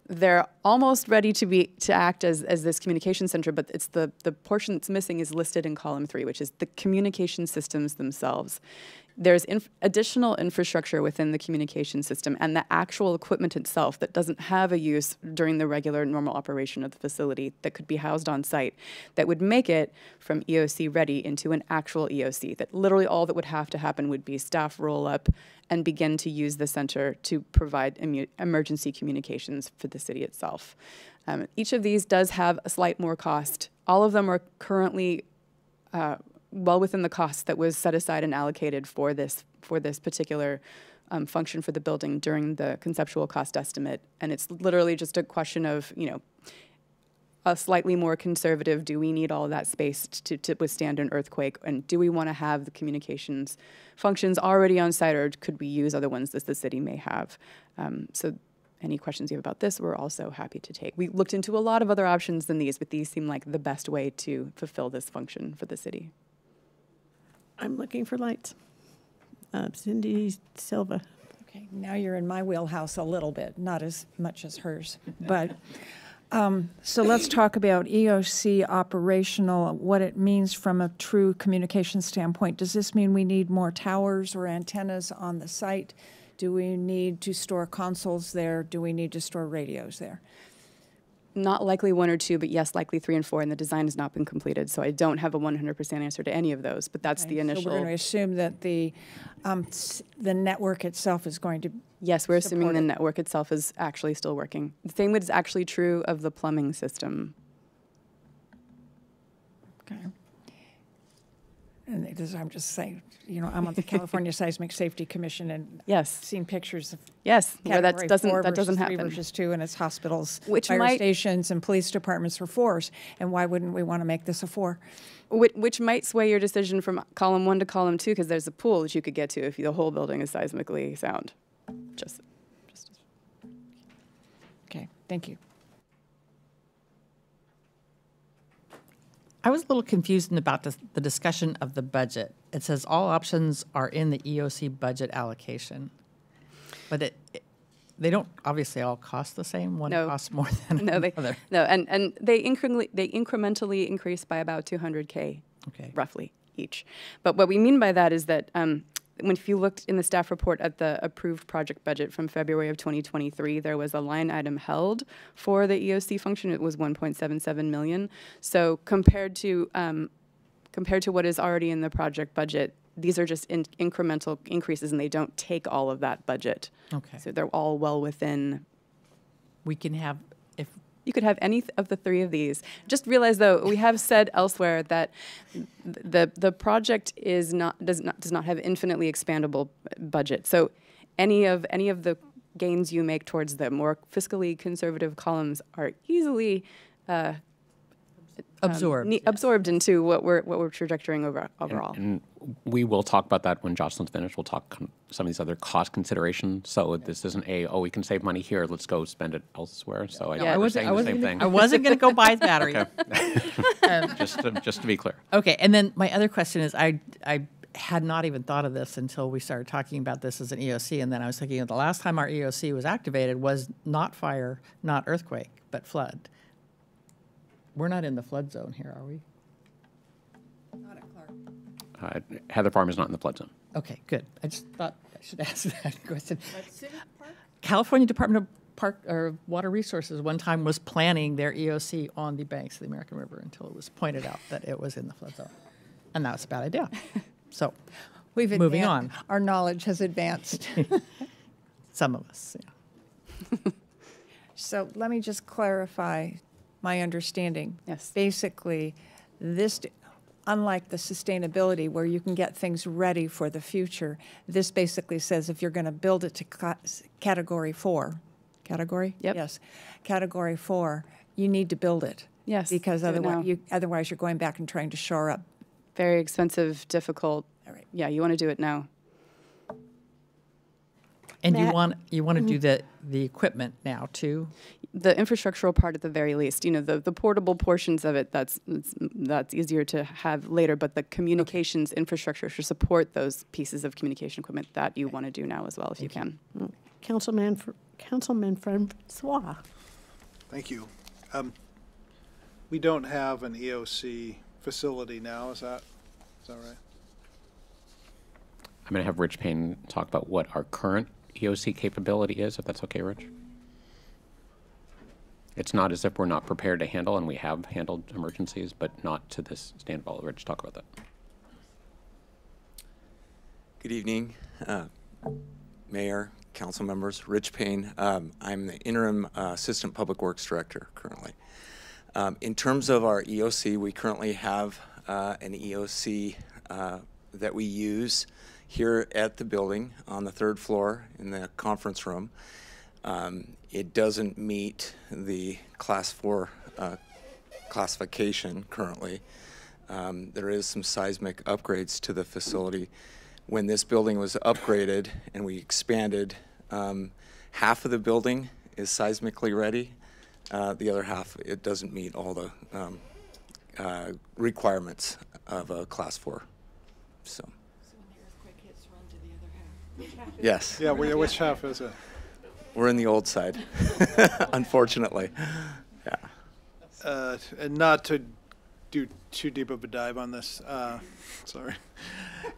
they're almost ready to be to act as, as this communication center, but it's the, the portion that's missing is listed in column three, which is the communication systems themselves. There's inf additional infrastructure within the communication system and the actual equipment itself that doesn't have a use during the regular normal operation of the facility that could be housed on site that would make it from EOC ready into an actual EOC. That literally all that would have to happen would be staff roll up and begin to use the center to provide emergency communications for the city itself. Um, each of these does have a slight more cost. All of them are currently uh, well within the cost that was set aside and allocated for this for this particular um, function for the building during the conceptual cost estimate. And it's literally just a question of you know a slightly more conservative, do we need all that space to, to withstand an earthquake? And do we want to have the communications functions already on site, or could we use other ones that the city may have? Um, so any questions you have about this, we're also happy to take. We looked into a lot of other options than these, but these seem like the best way to fulfill this function for the city. I'm looking for lights. Uh, Cindy Silva. Okay, now you're in my wheelhouse a little bit, not as much as hers, but. Um, so let's talk about EOC operational, what it means from a true communication standpoint. Does this mean we need more towers or antennas on the site? Do we need to store consoles there? Do we need to store radios there? Not likely one or two, but yes, likely three and four, and the design has not been completed. So I don't have a 100% answer to any of those, but that's okay. the initial. So we're going to assume that the um, the network itself is going to. Yes, we're assuming the network itself is actually still working. The same is actually true of the plumbing system. Okay. And it is, I'm just saying, you know, I'm on the California Seismic Safety Commission and Yes. seen pictures of Yes, where that doesn't- four that doesn't happen. versus two, and it's hospitals, Which fire might- stations, and police departments for fours. And why wouldn't we want to make this a four? Which, which might sway your decision from column one to column two, because there's a pool that you could get to if the whole building is seismically sound. Just, Just, Okay, thank you. I was a little confused about the, the discussion of the budget. It says all options are in the EOC budget allocation. But it, it- they don't obviously all cost the same. One No. costs more than no, they, another. no, and, and they incrementally, they incrementally increase by about 200K, Okay. roughly, each. But what we mean by that is that um, when if you looked in the staff report at the approved project budget from February of 2023, there was a line item held for the EOC function. It was 1.77 million. So compared to um, compared to what is already in the project budget, these are just in- incremental increases, and they don't take all of that budget. Okay. So they're all well within. We can have you could have any of the three of these. Just realize though, we have said elsewhere that the the project is not does not does not have infinitely expandable budget. So any of any of the gains you make towards the more fiscally conservative columns are easily uh, um, Absorbed, ne- absorbed into what we're what we're trajectorying over overall. And we will talk about that when Jocelyn's finished. We'll talk con- some of these other cost considerations. So this isn't a, oh, we can save money here, let's go spend it elsewhere. So I Yeah, I wasn't- saying I the wasn't same gonna- thing. I wasn't gonna go buy batteries. Okay. Just to, just to be clear. Okay, and then my other question is, I, I had not even thought of this until we started talking about this as an EOC, and then I was thinking, the last time our EOC was activated was not fire, not earthquake, but flood. We're not in the flood zone here, are we? Not at Clarke. Uh, Heather Farm is not in the flood zone. Okay, good. I just thought I should ask that question. California Department of Park or Water Resources one time was planning their EOC on the banks of the American River until it was pointed out that it was in the flood zone, and that was a bad idea. So, We've moving advan- on. Our knowledge has advanced. Some of us. Yeah. So let me just clarify my understanding. Yes. Basically, this, unlike the sustainability where you can get things ready for the future, this basically says if you're going to build it to ca- category four, category? Yep. Yes. Category four, you need to build it. Yes, Because do it now. otherwise, you, otherwise you're going back and trying to shore up. Very expensive, difficult. All right. Yeah, you want to do it now. And you Matt? want you want to do the the equipment now too. the infrastructural part at the very least. You know, the, the portable portions of it, that's, that's, that's easier to have later, but the communications infrastructure to support those pieces of communication equipment that you want to do now as well, if you can. Councilman, Fr- Councilman Francois. Thank you. Um, We don't have an EOC facility now, is that, is that right? I'm going to have Rich Payne talk about what our current EOC capability is, if that's okay, Rich. It's not as if we're not prepared to handle, and we have handled emergencies, but not to this standard. I'll Rich talk about that. Good evening, uh, Mayor, council members. Rich Payne. Um, I'm the interim uh, Assistant Public Works Director currently. Um, in terms of our EOC, we currently have uh, an EOC uh, that we use here at the building on the third floor in the conference room. Um, it doesn't meet the class four uh, classification currently. Um, there is some seismic upgrades to the facility. When this building was upgraded and we expanded, um, half of the building is seismically ready. Uh, the other half, it doesn't meet all the um, uh, requirements of a class four. So, yes. Yeah, wh- which half is it? We're in the old side, unfortunately. Yeah. Uh, And not to do too deep of a dive on this, uh, sorry.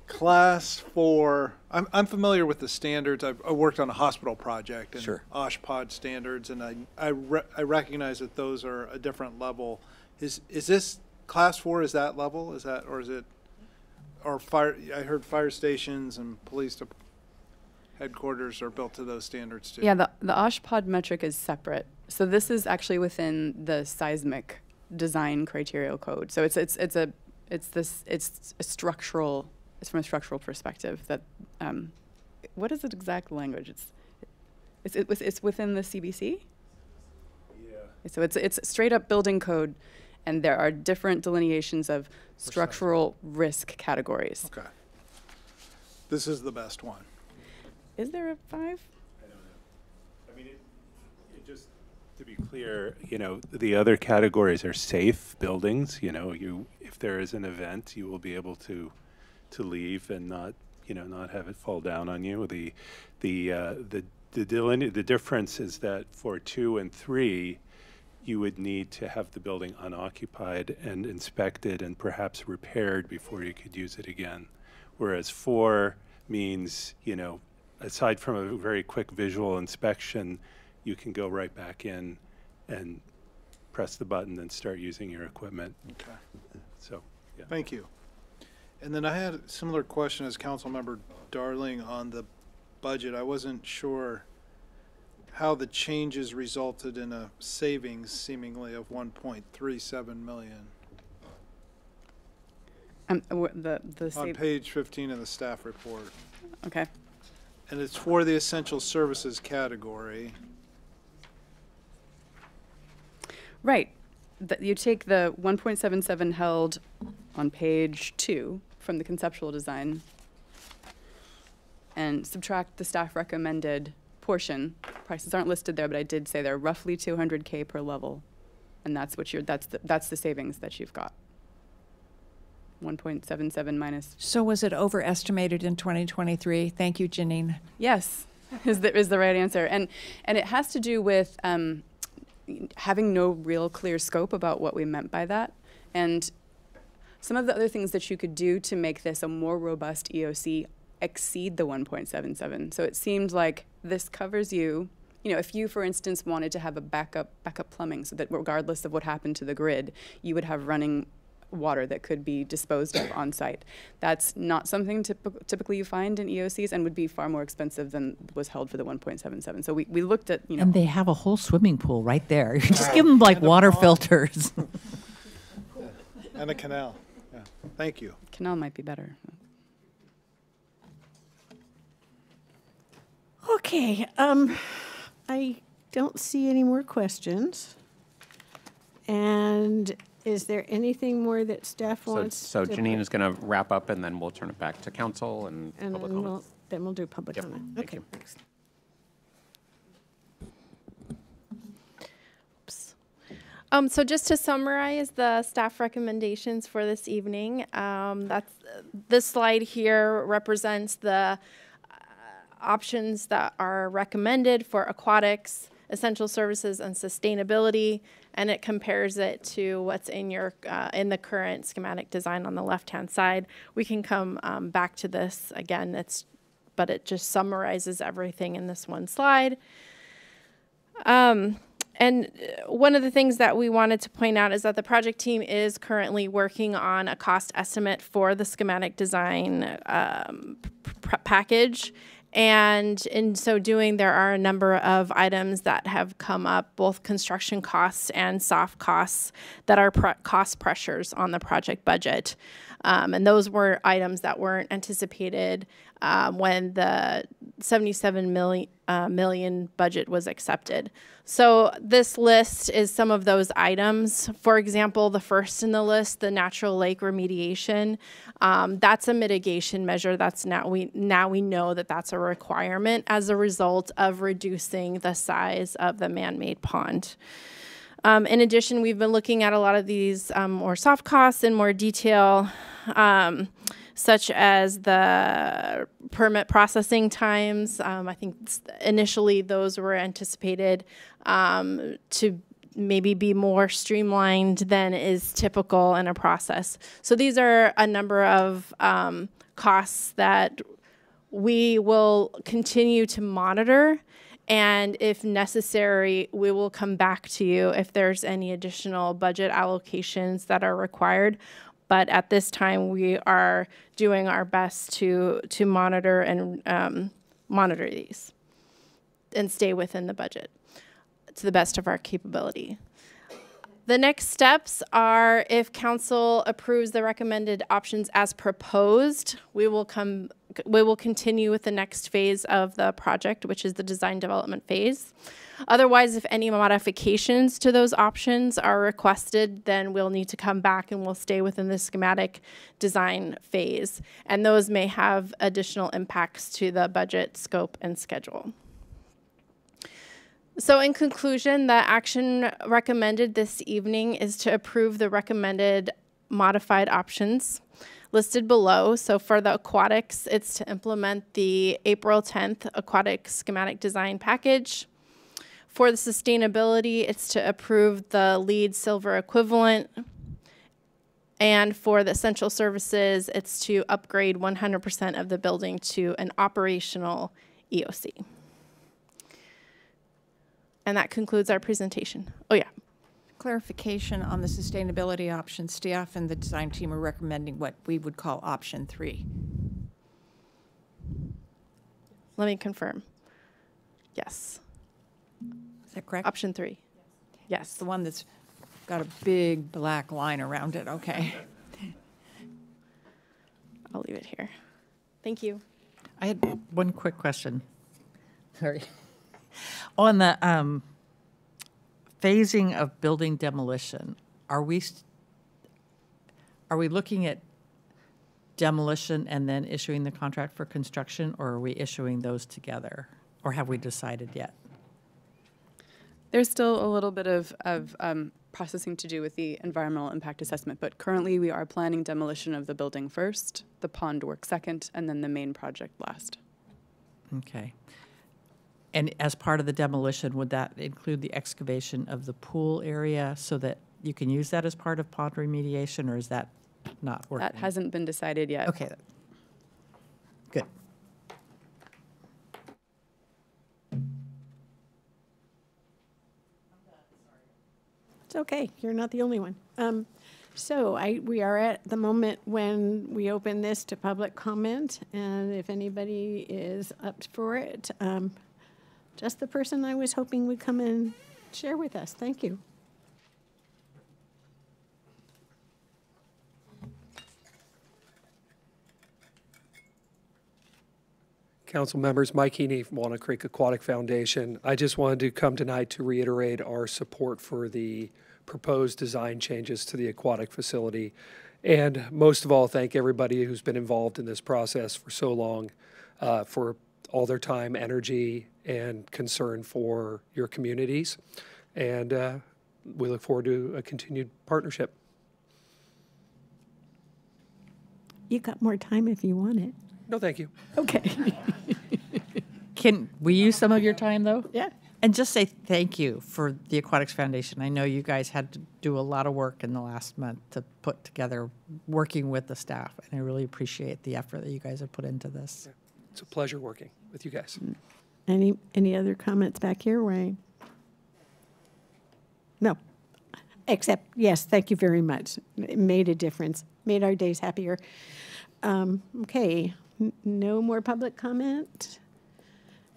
Class four, I'm, I'm familiar with the standards. I've, I worked on a hospital project and Sure. OSHPD standards, and I, I, re- I recognize that those are a different level. Is, is this, class four is that level? Is that, or is it, or fire, I heard fire stations and police dep- headquarters are built to those standards too? Yeah, the, the OSHPD metric is separate. So this is actually within the seismic design criteria code. So it's, it's, it's a it's this, it's a structural, it's from a structural perspective that, um, what is the exact language? It's, it's, it it's within the CBC? Yeah. So it's, it's straight up building code, and there are different delineations of structural risk categories. Okay. This is the best one. Is there a five? I don't know. I mean, it, it just to be clear, you know, the other categories are safe buildings. You know, you if there is an event, you will be able to to leave and not, you know, not have it fall down on you. The the uh, the the, deline- the difference is that for two and three, you would need to have the building unoccupied and inspected and perhaps repaired before you could use it again. Whereas four means, you know, aside from a very quick visual inspection, you can go right back in and press the button and start using your equipment. Okay. So, yeah. Thank you. And then I had a similar question as Councilmember Darling on the budget. I wasn't sure how the changes resulted in a savings seemingly of one point three seven million. Um, the, the. On save- page fifteen of the staff report. Okay. And it's for the essential services category. Right. You take the 1.77 held on page two from the conceptual design and subtract the staff recommended portion. Prices aren't listed there, but I did say they're roughly 200K per level. And that's what you're, that's the, that's the savings that you've got. 1.77 minus, So was it overestimated in 2023? Thank you, Janine. yes, is the, is the right answer. And, and it has to do with um, having no real clear scope about what we meant by that. And some of the other things that you could do to make this a more robust EOC exceed the 1.77. So it seemed like this covers you. You know, if you, for instance, wanted to have a backup backup plumbing, so that regardless of what happened to the grid, you would have running water that could be disposed of on site. That's not something typ- typically you find in EOCs and would be far more expensive than was held for the 1.77. So we, we looked at, you know, And they have a whole swimming pool right there. You just give them like water filters. And a canal. Yeah. Thank you. canal might be better. Okay, um, I don't see any more questions. And is there anything more that staff So, wants? so to Janine put- is going to wrap up, and then we'll turn it back to council and And public then we'll, comments. then we'll do public Yep, comment. thank Okay, you. thanks. Um, so just to summarize the staff recommendations for this evening, um, that's, this slide here represents the uh, options that are recommended for aquatics, essential services, and sustainability, and it compares it to what's in your, uh, in the current schematic design on the left-hand side. We can come um, back to this again, it's, but it just summarizes everything in this one slide. Um, and uh, one of the things that we wanted to point out is that the project team is currently working on a cost estimate for the schematic design um, package. And in so doing, there are a number of items that have come up, both construction costs and soft costs, that are cost pressures on the project budget. Um, and those were items that weren't anticipated um, when the 77 million, uh, million budget was accepted. So this list is some of those items. For example, the first in the list, the natural lake remediation, um, that's a mitigation measure. That's now we now we know that that's a requirement as a result of reducing the size of the man-made pond. Um, in addition, we've been looking at a lot of these um, more soft costs in more detail, um, such as the permit processing times. Um, I think initially those were anticipated um, to maybe be more streamlined than is typical in a process. So these are a number of um, costs that we will continue to monitor. And if necessary, we will come back to you if there's any additional budget allocations that are required. But at this time, we are doing our best to, to monitor and um, monitor these and stay within the budget to the best of our capability. The next steps are if council approves the recommended options as proposed, we will come we will continue with the next phase of the project, which is the design development phase. Otherwise, if any modifications to those options are requested, then we'll need to come back and we'll stay within the schematic design phase. And those may have additional impacts to the budget, scope, and schedule. So in conclusion, the action recommended this evening is to approve the recommended modified options listed below. So for the aquatics, it's to implement the April 10th aquatic schematic design package. For the sustainability, it's to approve the LEED silver equivalent. And for the essential services, it's to upgrade 100% of the building to an operational EOC. And that concludes our presentation. Oh, yeah. Clarification on the sustainability option. Staff and the design team are recommending what we would call option three. Let me confirm. Yes. Is that correct? Option three. Yes. The one that's got a big black line around it. Okay. I'll leave it here. Thank you. I had one quick question. Sorry. On the um, phasing of building demolition, are we, st- are we looking at demolition and then issuing the contract for construction, or are we issuing those together? Or have we decided yet? There's still a little bit of, of um, processing to do with the environmental impact assessment, but currently we are planning demolition of the building first, the pond work second, and then the main project last. Okay. And as part of the demolition, would that include the excavation of the pool area so that you can use that as part of pond remediation, or is that not working? That hasn't been decided yet. Okay. Good. It's okay. You're not the only one. Um, so I, we are at the moment when we open this to public comment, and if anybody is up for it, um, just the person I was hoping would come and share with us. Thank you. Council members, Mike Heaney from Walnut Creek Aquatic Foundation. I just wanted to come tonight to reiterate our support for the proposed design changes to the aquatic facility. And most of all, thank everybody who's been involved in this process for so long uh, for all their time, energy, and concern for your communities. And uh, we look forward to a continued partnership. You got more time if you want it. No, thank you. Okay. Can we use some of your time, though? Yeah. And just say thank you for the Aquatics Foundation. I know you guys had to do a lot of work in the last month to put together, working with the staff, and I really appreciate the effort that you guys have put into this. It's a pleasure working with you guys. Any, any other comments back here, Wayne? No. Except, yes, thank you very much. It made a difference, made our days happier. Um, okay, N- no more public comment?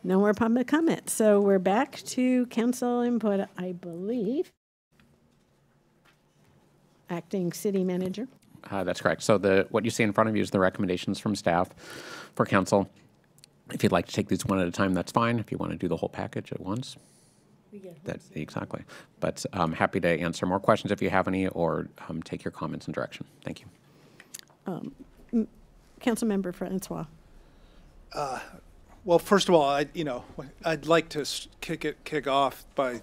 No more public comment. So we're back to council input, I believe. Acting city manager. Uh, That's correct. So the, what you see in front of you is the recommendations from staff for council. If you'd like to take these one at a time, that's fine. If you want to do the whole package at once, that, exactly. But I'm happy to answer more questions if you have any, or um, take your comments and direction. Thank you. Um, m- Councilmember Francois. Uh, Well, first of all, I, you know, I'd like to kick it, kick off by th-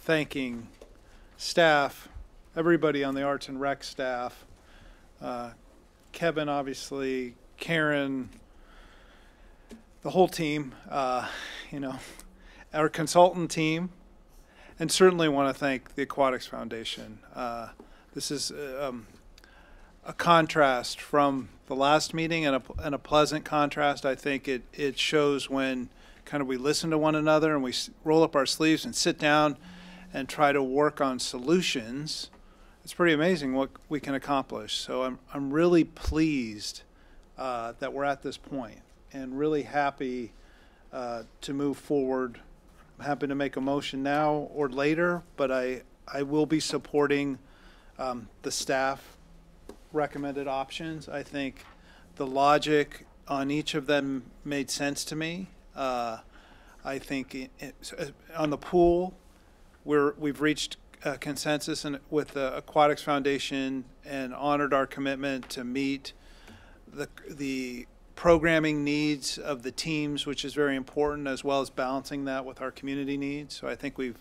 thanking staff, everybody on the Arts and Rec staff, uh, Kevin, obviously, Karen, the whole team, uh, you know, our consultant team, and certainly want to thank the Aquatics Foundation. Uh, This is um, a contrast from the last meeting and a, and a pleasant contrast. I think it, it shows when kind of we listen to one another and we roll up our sleeves and sit down and try to work on solutions. It's pretty amazing what we can accomplish. So I'm, I'm really pleased uh, that we're at this point and really happy uh, to move forward. I'm happy to make a motion now or later, but I, I will be supporting um, the staff recommended options. I think the logic on each of them made sense to me. Uh, I think i- it- uh, on the pool, we're, we've reached a consensus and with the Aquatics Foundation and honored our commitment to meet the, the programming needs of the teams, which is very important, as well as balancing that with our community needs. So I think we've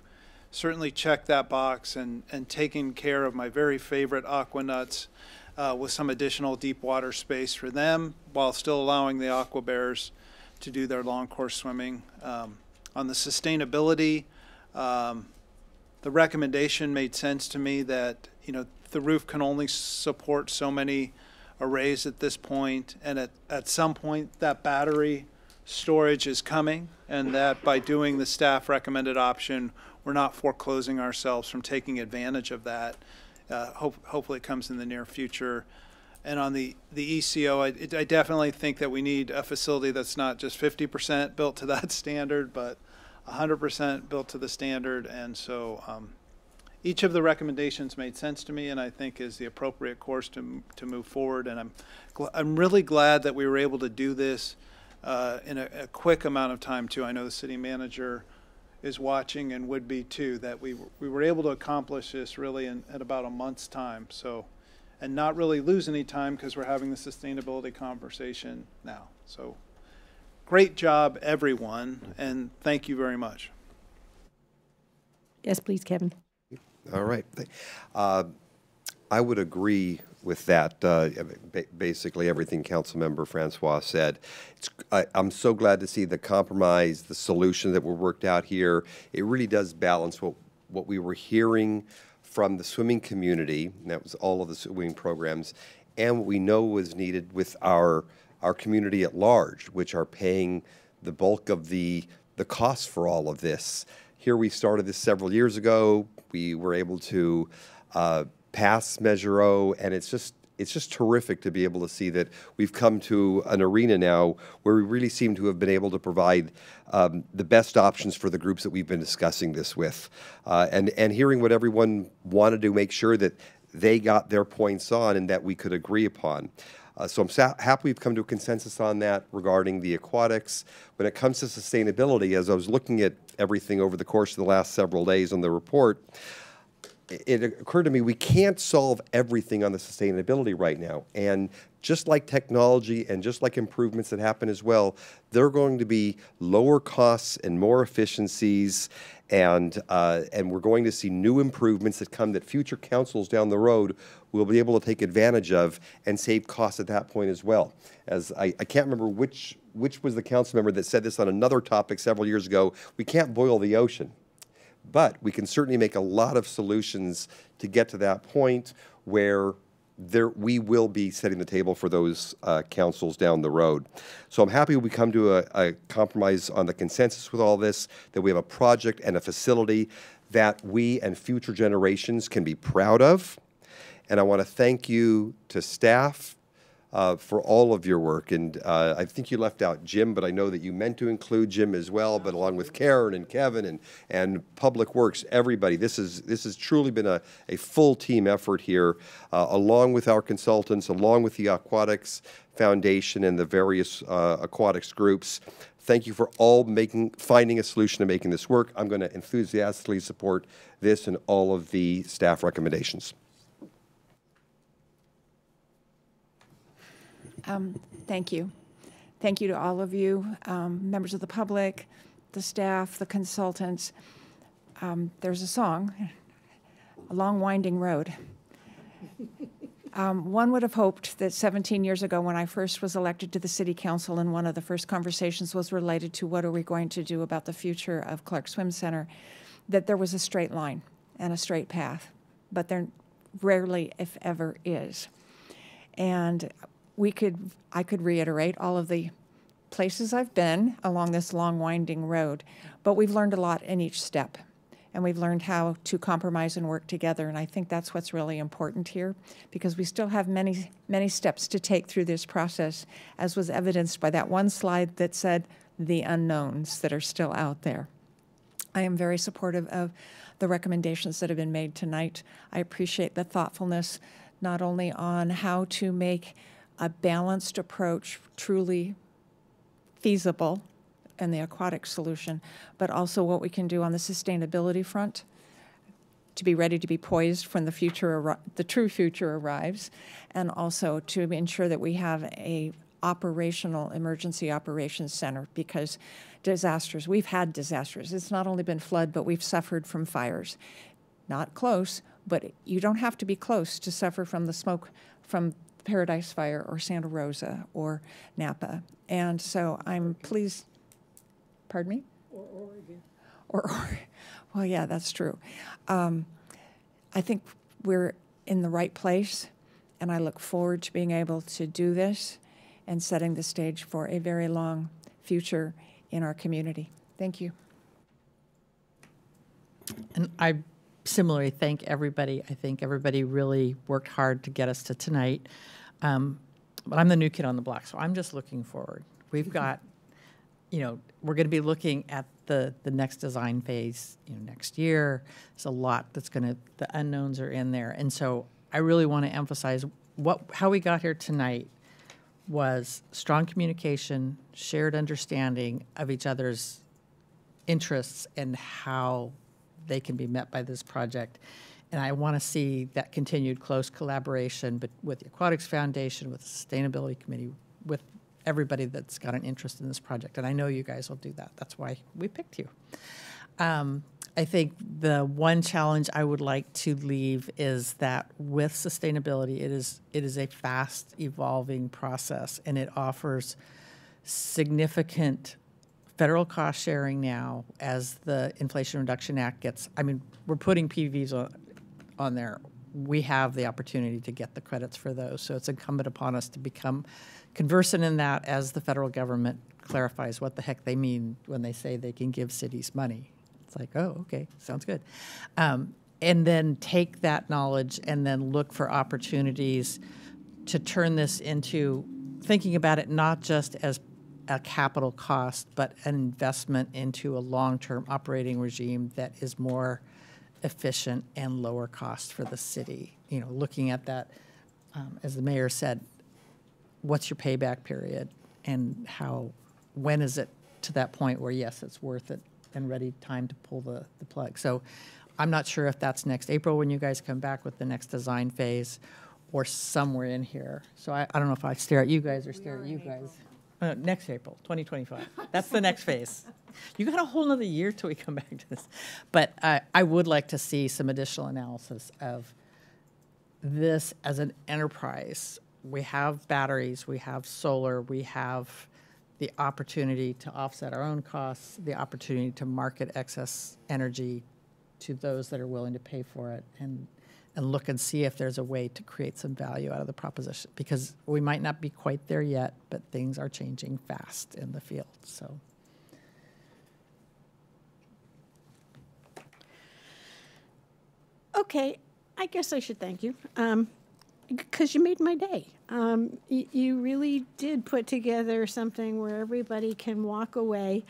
certainly checked that box and, and taken care of my very favorite aquanuts uh, with some additional deep water space for them while still allowing the aqua bears to do their long course swimming. Um, on the sustainability, um, the recommendation made sense to me that, you know, the roof can only support so many arrays at this point, and at, at some point, that battery storage is coming, and that by doing the staff recommended option, we're not foreclosing ourselves from taking advantage of that. Uh, hope, hopefully it comes in the near future. And on the, the ECO, I, I definitely think that we need a facility that's not just fifty percent built to that standard, but hundred percent built to the standard. And so, um, each of the recommendations made sense to me and I think is the appropriate course to, to move forward. And I'm, I'm really glad that we were able to do this, uh, in a, a quick amount of time too. I know the city manager is watching and would be too, that we, we were able to accomplish this really in, at about a month's time. So, and not really lose any time because we're having the sustainability conversation now. So, great job, everyone, and thank you very much. Yes, please, Kevin. All right. Uh, I would agree with that, uh, basically everything Councilmember Francois said. I, I'm so glad to see the compromise, the solution that were worked out here. It really does balance what, what we were hearing from the swimming community, that was all of the swimming programs, and what we know was needed with our, our community at large, which are paying the bulk of the, the costs for all of this. Here we started this several years ago. We were able to uh, pass Measure O, and it's just it's just terrific to be able to see that we've come to an arena now where we really seem to have been able to provide um, the best options for the groups that we've been discussing this with, uh, and and hearing what everyone wanted to make sure that they got their points on and that we could agree upon. Uh, so I'm sa- happy we've come to a consensus on that regarding the aquatics. When it comes to sustainability, as I was looking at everything over the course of the last several days on the report, it occurred to me we can't solve everything on the sustainability right now. And just like technology and just like improvements that happen as well, there are going to be lower costs and more efficiencies. And, uh, and we're going to see new improvements that come that future councils down the road will be able to take advantage of and save costs at that point as well. As I, I can't remember which, which was the council member that said this on another topic several years ago, we can't boil the ocean. But we can certainly make a lot of solutions to get to that point where there, we will be setting the table for those uh, councils down the road. So I'm happy we come to a, a compromise on the consensus with all this, that we have a project and a facility that we and future generations can be proud of. And I want to thank you to staff uh, for all of your work. And uh, I think you left out Jim, but I know that you meant to include Jim as well. But along with Karen and Kevin and, and Public Works, everybody, this is this has truly been a, a full team effort here, uh, along with our consultants, along with the Aquatics Foundation and the various uh, aquatics groups. Thank you for all making finding a solution to making this work. I'm going to enthusiastically support this and all of the staff recommendations. Um, Thank you. Thank you to all of you, um, members of the public, the staff, the consultants. Um, There's a song, A Long Winding Road. Um, One would have hoped that 17 years ago, when I first was elected to the city council, and one of the first conversations was related to what are we going to do about the future of Clarke Swim Center, that there was a straight line and a straight path, but there rarely, if ever, is. And we could, I could reiterate all of the places I've been along this long winding road, but we've learned a lot in each step. And we've learned how to compromise and work together. And I think that's what's really important here because we still have many, many steps to take through this process, as was evidenced by that one slide that said the unknowns that are still out there. I am very supportive of the recommendations that have been made tonight. I appreciate the thoughtfulness not only on how to make a balanced approach truly feasible and the aquatic solution, but also what we can do on the sustainability front to be ready to be poised when the future, the true future arrives, and also to ensure that we have a operational emergency operations center because disasters, we've had disasters. It's not only been flood, but we've suffered from fires. Not close, but you don't have to be close to suffer from the smoke from Paradise Fire or Santa Rosa or Napa. And so I'm pleased. Pardon me? Or Oregon. Or, or well, yeah, that's true. Um, I think we're in the right place, and I look forward to being able to do this and setting the stage for a very long future in our community. Thank you. And I similarly thank everybody. I think everybody really worked hard to get us to tonight. Um, but I'm the new kid on the block, so I'm just looking forward. We've got, you know, we're going to be looking at the the next design phase, you know, next year. There's a lot that's going to the unknowns are in there, and so I really want to emphasize what how we got here tonight was strong communication, shared understanding of each other's interests and how they can be met by this project. And I want to see that continued close collaboration but with the Aquatics Foundation, with the Sustainability Committee, with everybody that's got an interest in this project. And I know you guys will do that. That's why we picked you. Um, I think the one challenge I would like to leave is that with sustainability, it is it is a fast evolving process, and it offers significant federal cost sharing now as the Inflation Reduction Act gets. I mean, we're putting PVs on on there. We have the opportunity to get the credits for those, so it's incumbent upon us to become conversant in that as the federal government clarifies what the heck they mean when they say they can give cities money. It's like, oh, okay, sounds good. Um, and then take that knowledge and then look for opportunities to turn this into thinking about it not just as a capital cost, but an investment into a long-term operating regime that is more efficient and lower cost for the city. You know, looking at that, um, as the mayor said, what's your payback period and how, when is it to that point where, yes, it's worth it and ready time to pull the, the plug? So I'm not sure if that's next April when you guys come back with the next design phase or somewhere in here. So I, I don't know if I stare at you guys or stare at you guys. Uh, next April, 2025. That's the next phase. You got a whole nother year till we come back to this. But I, I would like to see some additional analysis of this as an enterprise. We have batteries, we have solar, we have the opportunity to offset our own costs, the opportunity to market excess energy to those that are willing to pay for it and and look and see if there's a way to create some value out of the proposition because we might not be quite there yet, but things are changing fast in the field. So Okay, I guess I should thank you, because you made my day. Um, y- you really did put together something where everybody can walk away.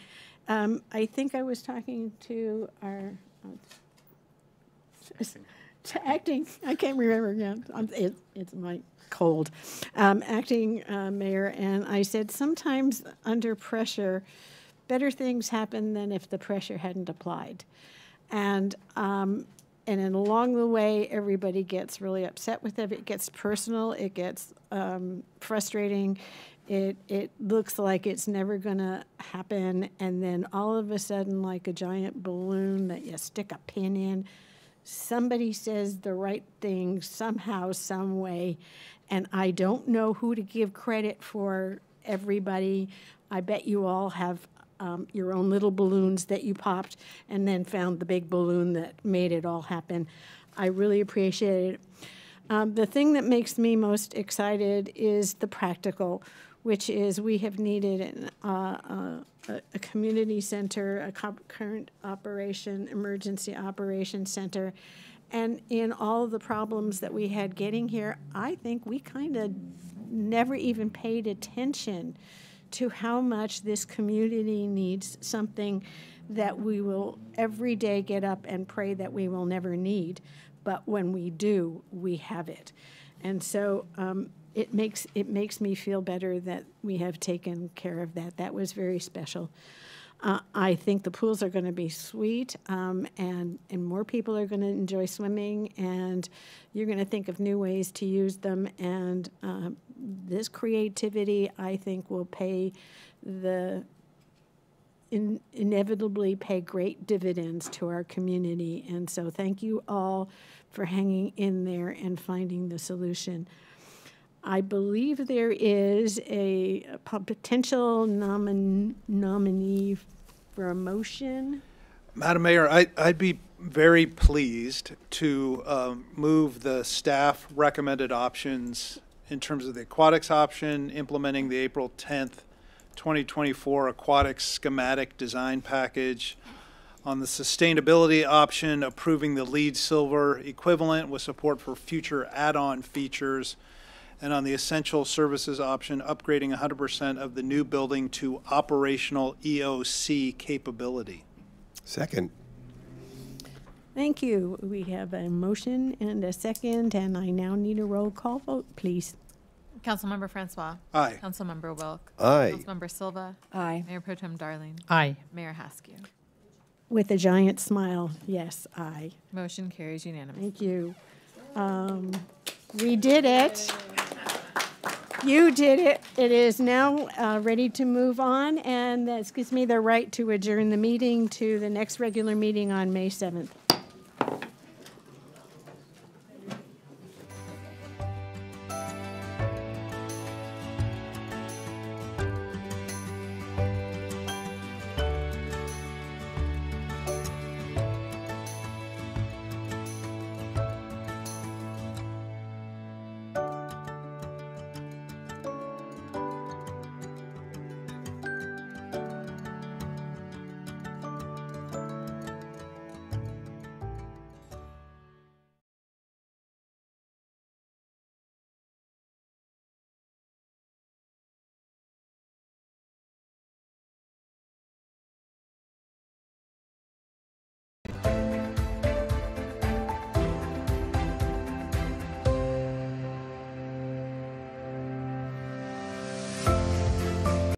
Um, I think I was talking to our uh, to acting. I can't remember again. It, it's my cold. Um, acting uh, mayor, and I said sometimes under pressure, better things happen than if the pressure hadn't applied. And um, and then along the way, everybody gets really upset with it. It gets personal. It gets um, frustrating. It it looks like it's never going to happen, and then all of a sudden, like a giant balloon that you stick a pin in, somebody says the right thing somehow, some way, and I don't know who to give credit for everybody. I bet you all have um, your own little balloons that you popped and then found the big balloon that made it all happen. I really appreciate it. Um, the thing that makes me most excited is the practical, which is we have needed an, uh, uh, a, a community center, a current operation, emergency operation center. And in all the problems that we had getting here, I think we kind of never even paid attention to how much this community needs something that we will every day get up and pray that we will never need, but when we do, we have it. And so um, it makes it makes me feel better that we have taken care of that. That was very special. Uh, I think the pools are going to be sweet, um, and and more people are going to enjoy swimming, and you're going to think of new ways to use them. And uh, this creativity, I think, will pay the in, inevitably pay great dividends to our community. And so, thank you all for hanging in there and finding the solution. I believe there is a, a potential nomin, nominee for a motion. Madam Mayor, I, I'd be very pleased to um, move the staff recommended options in terms of the aquatics option, implementing the April 10th, 2024 aquatics schematic design package. On the sustainability option, approving the LEED silver equivalent with support for future add-on features. And on the essential services option, upgrading 100% of the new building to operational EOC capability. Second. Thank you. We have a motion and a second, and I now need a roll call vote, please. Councilmember Francois. Aye. Councilmember Wilk. Aye. Councilmember Silva. Aye. Mayor Pro Tem Darling. Aye. Mayor Haskew. With a giant smile, yes, aye. Motion carries unanimously. Thank you. Um, We did it. You did it. It is now uh, ready to move on, and that gives me the right to adjourn the meeting to the next regular meeting on May 7th.